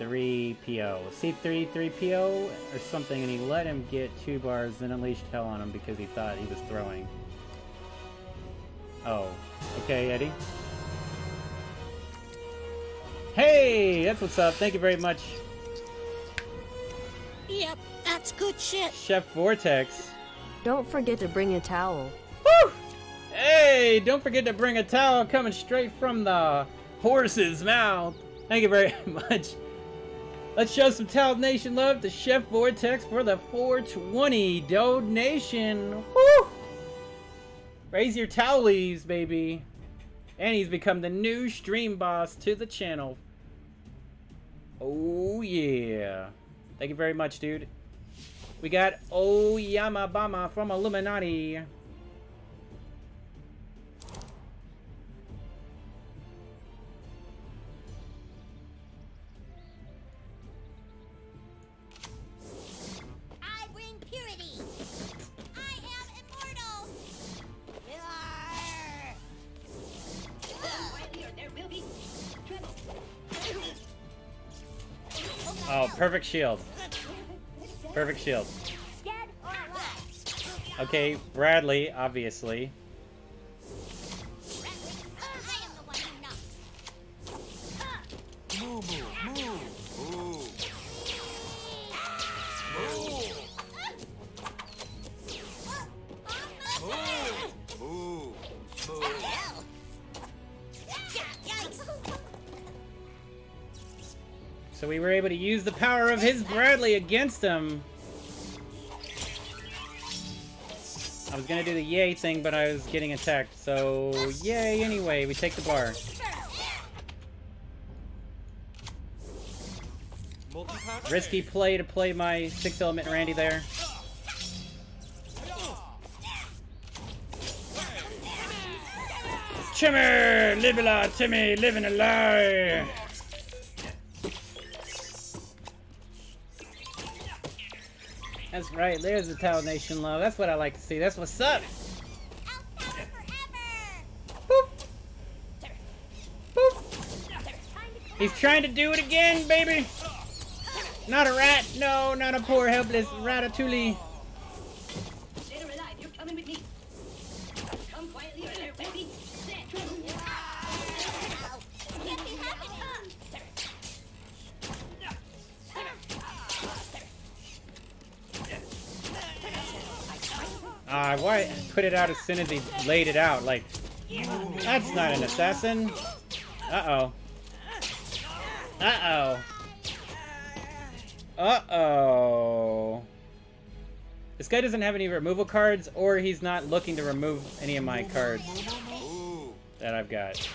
3PO. C3-3PO or something, and he let him get two bars, then unleashed hell on him because he thought he was throwing. Oh. Okay, Eddie. Hey! That's what's up. Thank you very much, Yep, that's good shit. Chef Vortex. Don't forget to bring a towel. Woo! Hey! Don't forget to bring a towel coming straight from the horse's mouth. Thank you very much. Let's show some Towel Nation love to Chef Vortex for the 420 donation. Woo! Raise your towelies, baby. And he's become the new stream boss to the channel. Oh, yeah. Thank you very much, dude. We got Oyamabama from Illuminati. Oh, perfect shield. Perfect shield. Dead or alive. Okay, Bradley, obviously. Of his Bradley against him. I was gonna do the yay thing, but I was getting attacked. So yay anyway, we take the bar. Risky play to play my Sixth Element Randy there. Timmy! Live a lie, Timmy! Living a lie! That's right, there's the Towel Nation love. That's what I like to see. That's what's up! He's trying to do it again, baby! Not a rat! No, not a poor, helpless ratatouille! Put it out as soon as he laid it out? Like, that's not an assassin. Uh-oh. Uh-oh. Uh-oh. This guy doesn't have any removal cards, or he's not looking to remove any of my cards that I've got.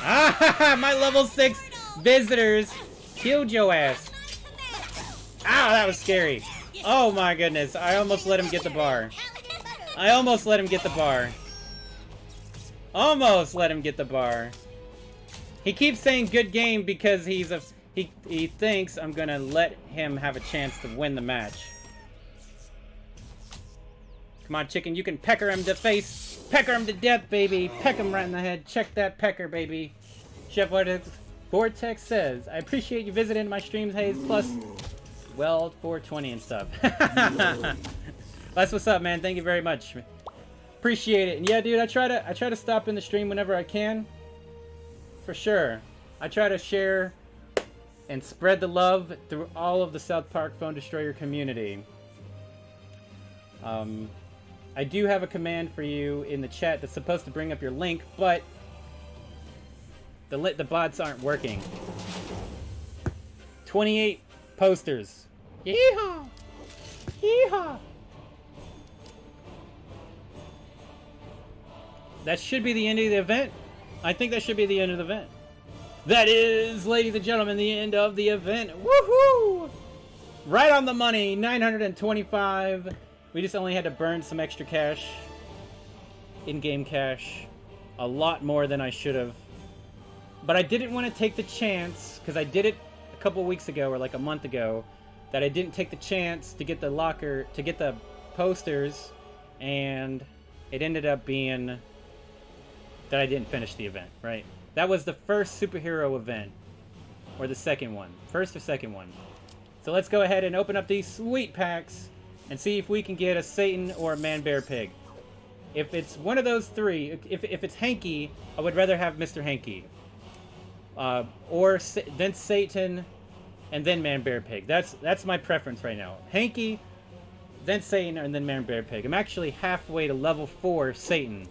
Ah, my level 6 visitors killed your ass. Ow, that was scary. Oh my goodness, I almost let him get the bar. I almost let him get the bar. Almost let him get the bar. He keeps saying good game because he's a he he thinks I'm gonna let him have a chance to win the match. Come on, chicken, you can pecker him to face. Pecker him to death, baby. Peck him right in the head. Check that pecker, baby. Chef Vortex, Vortex says, I appreciate you visiting my streams, Haze. Plus, well, 420 and stuff. That's what's up, man. Thank you very much. Appreciate it. And yeah, dude, I try to I try to stop in the stream whenever I can. For sure. I try to share and spread the love through all of the South Park Phone Destroyer community. Um, I do have a command for you in the chat that's supposed to bring up your link, but the lit the bots aren't working. 28 posters. Yeehaw! Yeehaw! That should be the end of the event. I think that should be the end of the event. That is, ladies and gentlemen, the end of the event. Woohoo! Right on the money, 925. We just only had to burn some extra cash. In-game cash. A lot more than I should have. But I didn't want to take the chance, because I did it a couple weeks ago, or like a month ago, that I didn't take the chance to get the locker, to get the posters, and it ended up being that I didn't finish the event, right? That was the first superhero event. Or the second one. First or second one. So let's go ahead and open up these sweet packs and see if we can get a Satan or a Man Bear Pig. If it's one of those three, if, if it's Hanky, I would rather have Mr. Hanky. Uh, or then Satan, and then Man Bear Pig. That's that's my preference right now. Hanky, then Satan, and then Man Bear Pig. I'm actually halfway to level 4 Satan.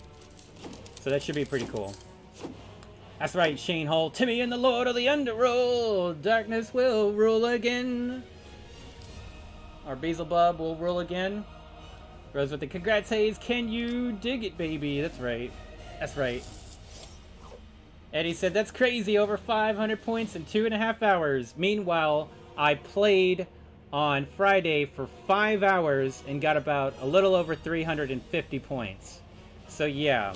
So that should be pretty cool. That's right, Shane Hall. Timmy and the Lord of the Underworld. Darkness will rule again. Our Beelzebub will rule again. Rose with the congrats, Haze. Can you dig it, baby? That's right. That's right. Eddie said, that's crazy. Over 500 points in two and a half hours. Meanwhile, I played on Friday for five hours and got about a little over 350 points. So yeah.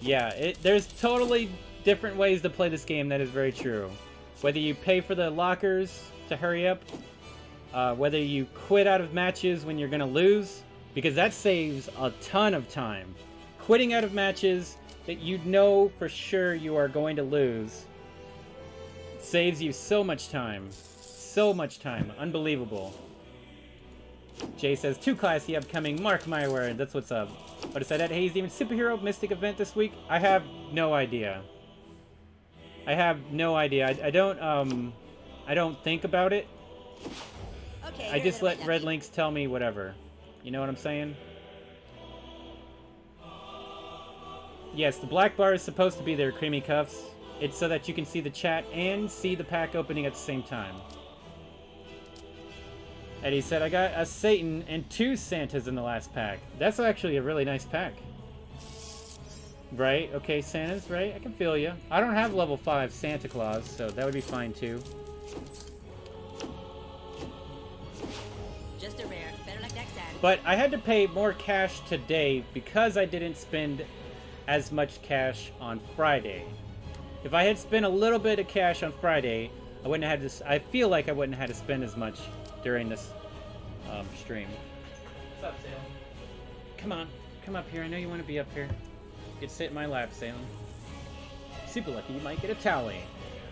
Yeah, it, there's totally different ways to play this game. That is very true. Whether you pay for the lockers to hurry up, uh, whether you quit out of matches when you're going to lose, because that saves a ton of time. Quitting out of matches that you know for sure you are going to lose saves you so much time. So much time. Unbelievable. Jay says, too classy upcoming. Mark my word. That's what's up. But is that at Haze even superhero mystic event this week? I have no idea. I have no idea. I, I don't um I don't think about it. Okay. I just let RedLynx tell me whatever. You know what I'm saying? Yes, the black bar is supposed to be their creamy cuffs. It's so that you can see the chat and see the pack opening at the same time. Eddie said, I got a Satan and two Santas in the last pack. That's actually a really nice pack. Right? Okay, Santas, right? I can feel you. I don't have level 5 Santa Claus, so that would be fine too. Just a rare. Better like next time. But I had to pay more cash today because I didn't spend as much cash on Friday. If I had spent a little bit of cash on Friday, I wouldn't have had to. I feel like I wouldn't have had to spend as much during this um, stream. What's up, Salem? Come on, come up here. I know you want to be up here. You can sit in my lap, Salem. Super lucky, you might get a tally.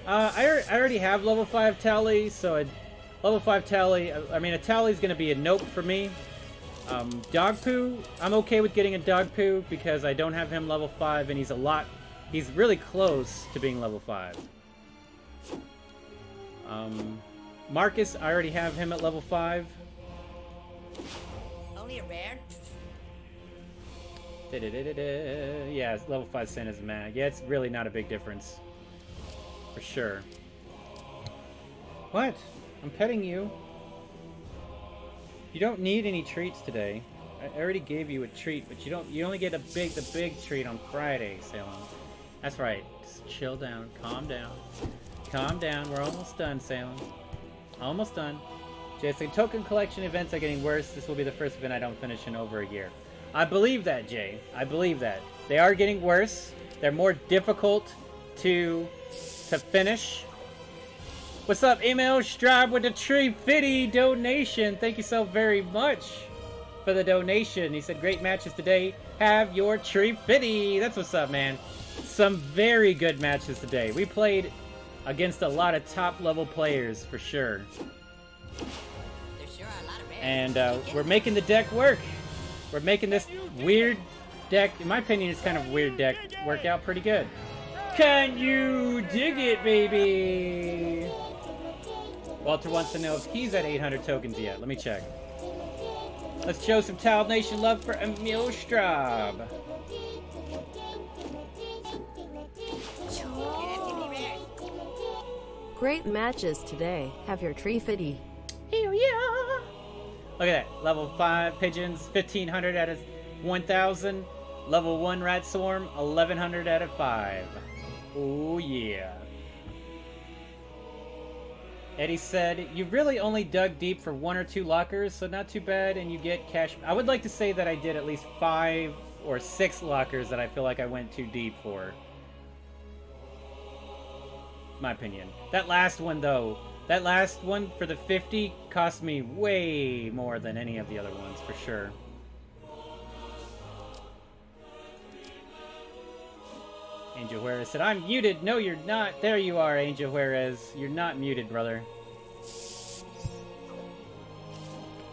Uh, I, I already have level 5 tally, so I'd, level 5 tally, I, I mean, a tally is going to be a nope for me. Um, dog poo, I'm okay with getting a dog poo because I don't have him level 5 and he's a lot, he's really close to being level 5. Um, Marcus, I already have him at level 5. Only a rare? Da-da-da-da-da. Yeah, level 5 Santa's mag. Yeah, it's really not a big difference. For sure. What? I'm petting you. You don't need any treats today. I already gave you a treat, but you don't you only get a big the big treat on Friday, Salem. That's right. Just chill down, calm down. Calm down, we're almost done, Salem. Almost done. Jay, token collection events are getting worse. This will be the first event I don't finish in over a year. I believe that, Jay. I believe that. They are getting worse. They're more difficult to to finish. What's up, Emil Straub with the Tree Fitty donation? Thank you so very much for the donation. He said, great matches today. Have your Tree Fitty. That's what's up, man. Some very good matches today. We played against a lot of top level players for sure. Sure. And uh, we're making the deck work. We're making this weird deck, in my opinion, it's kind of weird deck, work out pretty good. Can you dig it, baby? Walter wants to know if he's at 800 tokens yet. Let me check. Let's show some Towel Nation love for Emil Straub. Great matches today. Have your tree fitty. Hell yeah! Look at that. Level 5 pigeons, 1500 out of 1000. Level 1 rat swarm, 1100 out of 5. Oh yeah. Eddie said, You really only dug deep for one or two lockers, so not too bad, and you get cash. I would like to say that I did at least five or six lockers that I feel like I went too deep for. My opinion. That last one, though, that last one for the 50 cost me way more than any of the other ones, for sure. Angel Juarez said, I'm muted. No, you're not. There you are, Angel Juarez. You're not muted, brother.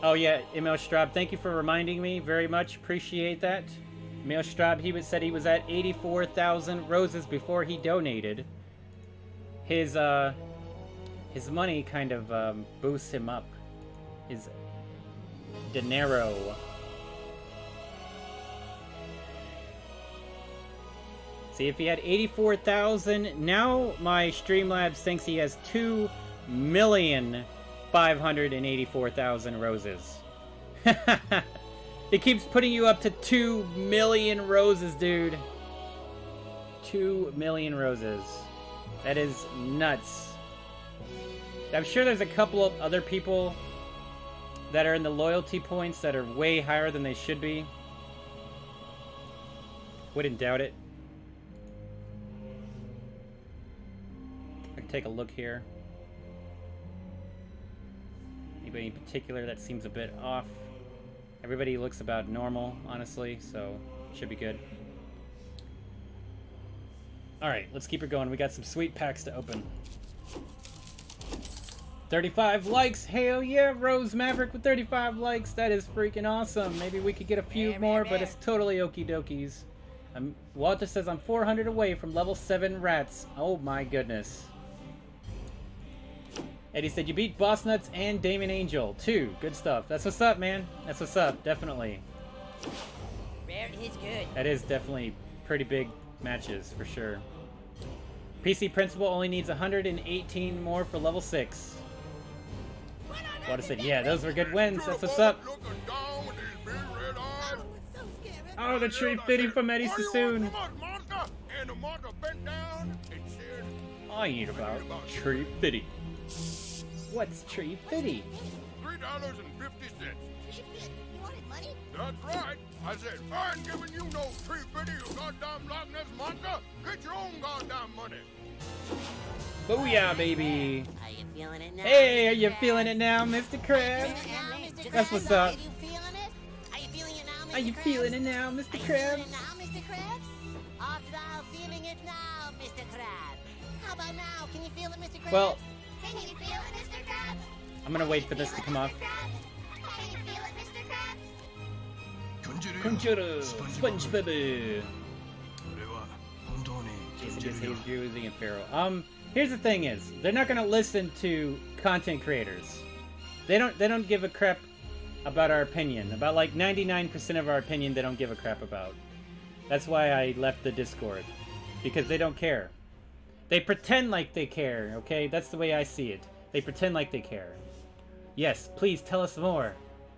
Oh, yeah, Emil Straub, thank you for reminding me. Very much appreciate that. Emil Straub, he was, said he was at 84,000 roses before he donated. His, uh, his money kind of um, boosts him up. His dinero. See, if he had 84,000, now my Streamlabs thinks he has 2,584,000 roses. it keeps putting you up to 2 million roses, dude. 2 million roses. That is nuts. I'm sure there's a couple of other people that are in the loyalty points that are way higher than they should be. Wouldn't doubt it. I can take a look here. Anybody in particular that seems a bit off? Everybody looks about normal, honestly, so should be good. Alright, let's keep it going. We got some sweet packs to open. 35 likes! Hell yeah, Rose Maverick with 35 likes! That is freaking awesome! Maybe we could get a few Rare, more, rare, but it's totally okie dokies. Um, Walter says I'm 400 away from level 7 rats. Oh my goodness. Eddie said you beat Boss Nuts and Damon Angel, too. Good stuff. That's what's up, man. That's what's up, definitely. Rare is good. That is definitely pretty big matches, for sure. PC Principal only needs 118 more for level 6. Walter said, yeah, those were good wins. That's what's up. Looking down with these big red eyes. So scary. Oh, the tree fitting from Eddie What do Sassoon. want from us, Monica? And the bent down and said, I ain't about tree fitty. What's tree fitty? three dollars and fifty cents. You wanted money? That's right. I said, I ain't giving you no tree fitty, you goddamn Loch Ness monster. Get your own goddamn money. Booyah, baby. Are you feeling it now? Hey, are you feeling it now, Mr. Krabs? Feeling it now, Mr. That's what's up. Are you feeling it? Are you feeling it now, Mr. Are you feeling it now, Mr. Are you feeling it now, Mr. Krabs? Art thou feeling it now, Mr. Krabs? How about now? Can you feel it, Mr. Krabs? Well- I'm gonna wait for this to come off. Conjuro! Sponge Baby! Jason just hates Jersey and Pharaoh. Um, here's the thing is, they're not gonna listen to content creators. They don't they don't give a crap about our opinion. About like 99% of our opinion they don't give a crap about. That's why I left the Discord. Because they don't care. They pretend like they care. Okay, that's the way I see it. They pretend like they care. Yes, please tell us more.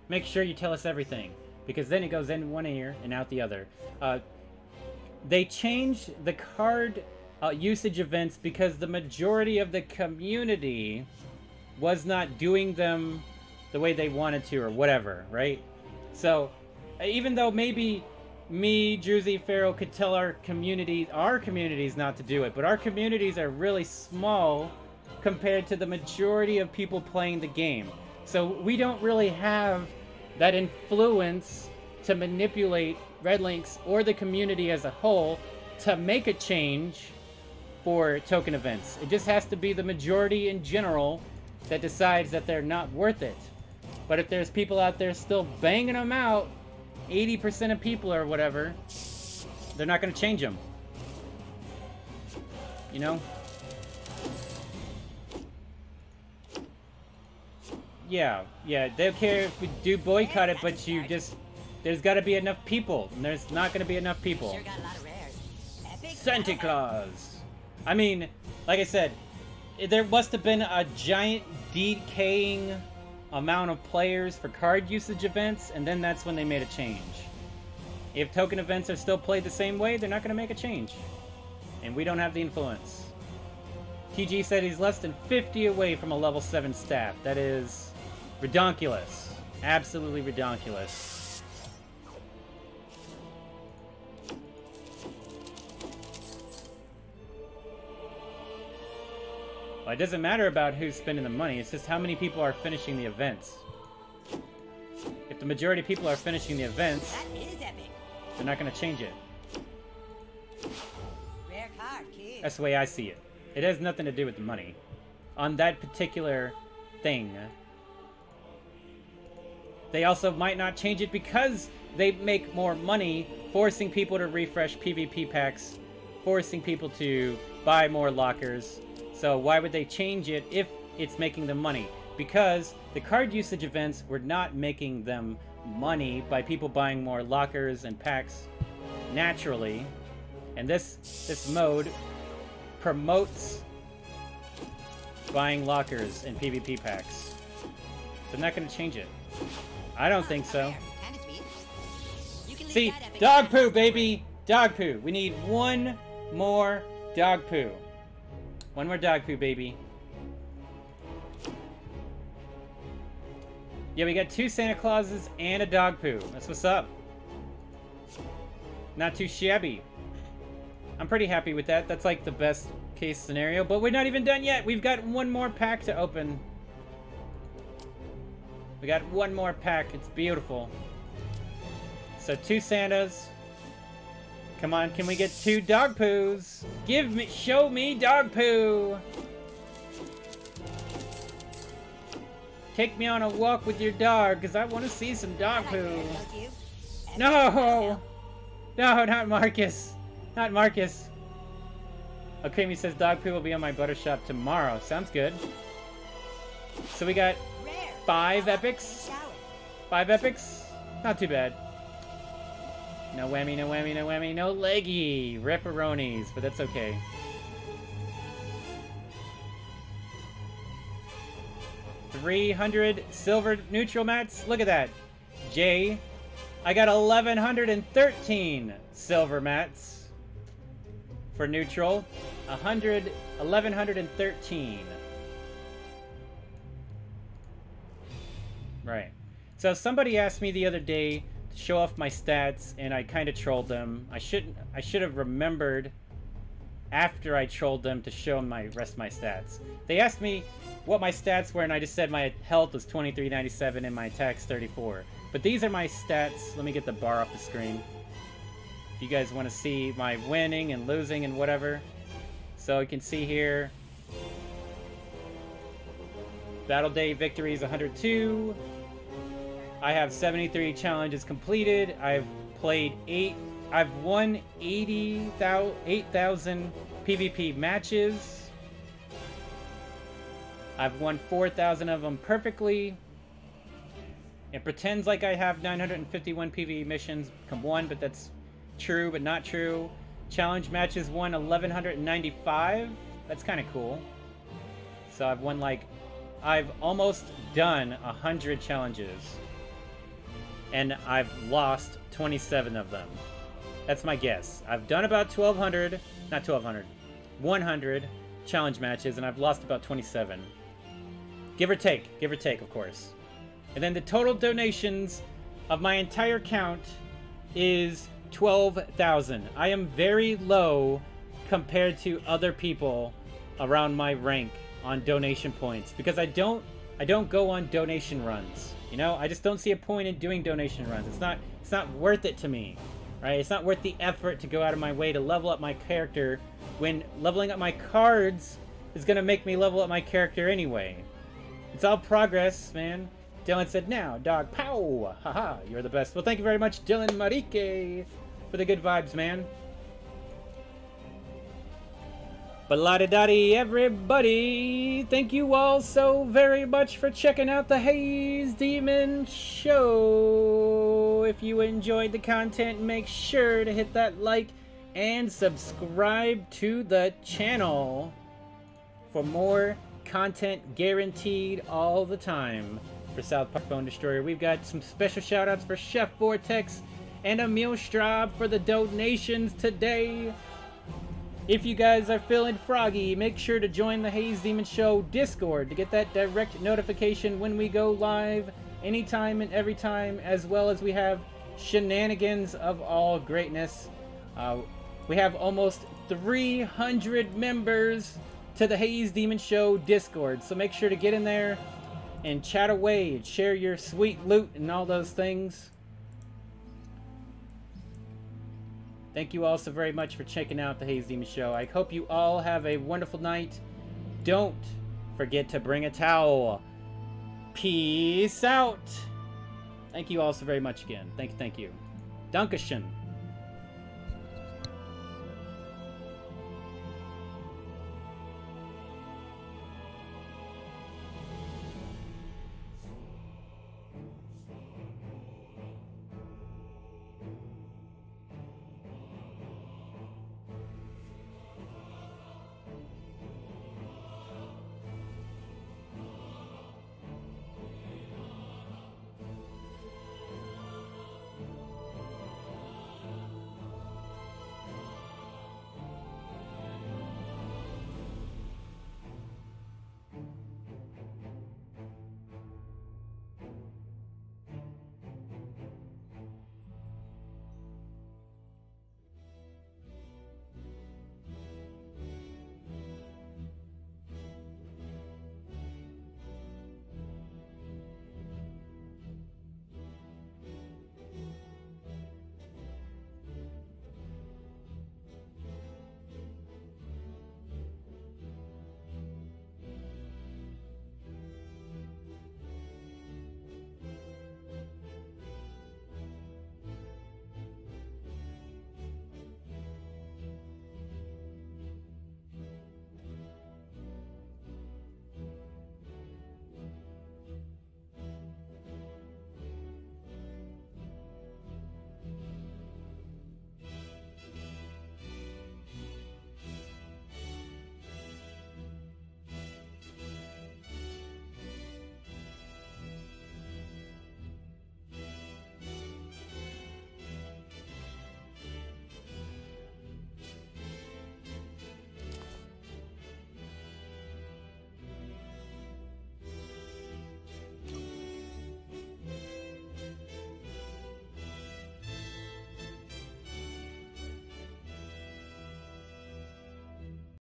Make sure you tell us everything because then it goes in one ear and out the other. Uh, they changed the card uh, usage events because the majority of the community was not doing them the way they wanted to or whatever, right? So, even though maybe me, Druzy, Farrell could tell our community, our communities not to do it, but our communities are really small compared to the majority of people playing the game. So we don't really have that influence to manipulate RedLynx or the community as a whole to make a change for token events. It just has to be the majority in general that decides that they're not worth it. But if there's people out there still banging them out, 80% of people or whatever, they're not going to change them. You know? Yeah, yeah, they don't care if we do boycott it, but you just... There's got to be enough people, and there's not going to be enough people. Sure got a lot of rares. Epic Santa. Claus. I mean, like I said, there must have been a giant decaying amount of players for card usage events, and then that's when they made a change. If token events are still played the same way, they're not going to make a change. And we don't have the influence. TG said he's less than 50 away from a level 7 staff. That is redonkulous. Absolutely redonkulous. Well, it doesn't matter about who's spending the money, it's just how many people are finishing the events. If the majority of people are finishing the events, That is epic. they're not going to change it. Card. That's the way I see it. It has nothing to do with the money. On that particular thing. They also might not change it because they make more money, forcing people to refresh PvP packs, forcing people to buy more lockers. So why would they change it if it's making them money? Because the card usage events were not making them money by people buying more lockers and packs naturally. And this this mode promotes buying lockers and PvP packs. They're not going to change it. I don't think so. See, dog poo, baby! Dog poo. We need one more dog poo. One more dog poo, baby. Yeah, we got two Santa Clauses and a dog poo. That's what's up. Not too shabby. I'm pretty happy with that. That's like the best case scenario, but we're not even done yet. We've got one more pack to open. We got one more pack. It's beautiful. So two Santas. Come on, can we get two dog poos? Give me, show me dog poo. Take me on a walk with your dog, cause I want to see some dog poo. Don't you? Epic No! No, not Marcus. Not Marcus. Oh, Creamy says dog poo will be on my butter shop tomorrow. Sounds good. So we got five epics. Five epics? Not too bad. No whammy, no whammy, no whammy, no leggy! Ripperonis, but that's okay. Three hundred silver neutral mats. Look at that. Jay, I got 1,113 silver mats for neutral. 100, 1,113. Right. So somebody asked me the other day, show off my stats, and I kind of trolled them. I shouldn't. I should have remembered after I trolled them to show my rest of my stats. They asked me what my stats were, and I just said my health was 2397 and my attack's 34. But these are my stats. Let me get the bar off the screen. If you guys want to see my winning and losing and whatever. So you can see here. Battle Day victories 102. I have 73 challenges completed. I've played 8 I've won 80,000 8,000 PvP matches. I've won 4,000 of them perfectly. It pretends like I have 951 PvE missions come one, but that's true, but not true. Challenge matches won 1,195. That's kind of cool. So I've won like, I've almost done 100 challenges. And I've lost 27 of them. That's my guess. I've done about 1,200, not 1,200, 100 challenge matches, and I've lost about 27. Give or take, give or take, of course. And then the total donations of my entire count is 12,000. I am very low compared to other people around my rank on donation points because I don't I don't go on donation runs. You know, I just don't see a point in doing donation runs. It's not it's not worth it to me. Right? It's not worth the effort to go out of my way to level up my character when leveling up my cards is going to make me level up my character anyway. It's all progress, man. Dylan said, now, dog, pow! Haha, you're the best. Well, thank you very much, Dylan Marike, for the good vibes, man. But la daddy everybody, thank you all so very much for checking out the Haze Demon Show. If you enjoyed the content, make sure to hit that like and subscribe to the channel for more content guaranteed all the time for South Park Phone Destroyer. We've got some special shoutouts for Chef Vortex and Emil Straub for the donations today. If you guys are feeling froggy, make sure to join the Haze Demon Show Discord to get that direct notification when we go live anytime and every time, as well as we have shenanigans of all greatness. Uh, we have almost 300 members to the Haze Demon Show Discord, so make sure to get in there and chat away and share your sweet loot and all those things. Thank you all so very much for checking out the Haze Demon Show. I hope you all have a wonderful night. Don't forget to bring a towel. Peace out. Thank you all so very much again. Thank you, thank you. Dankeschön.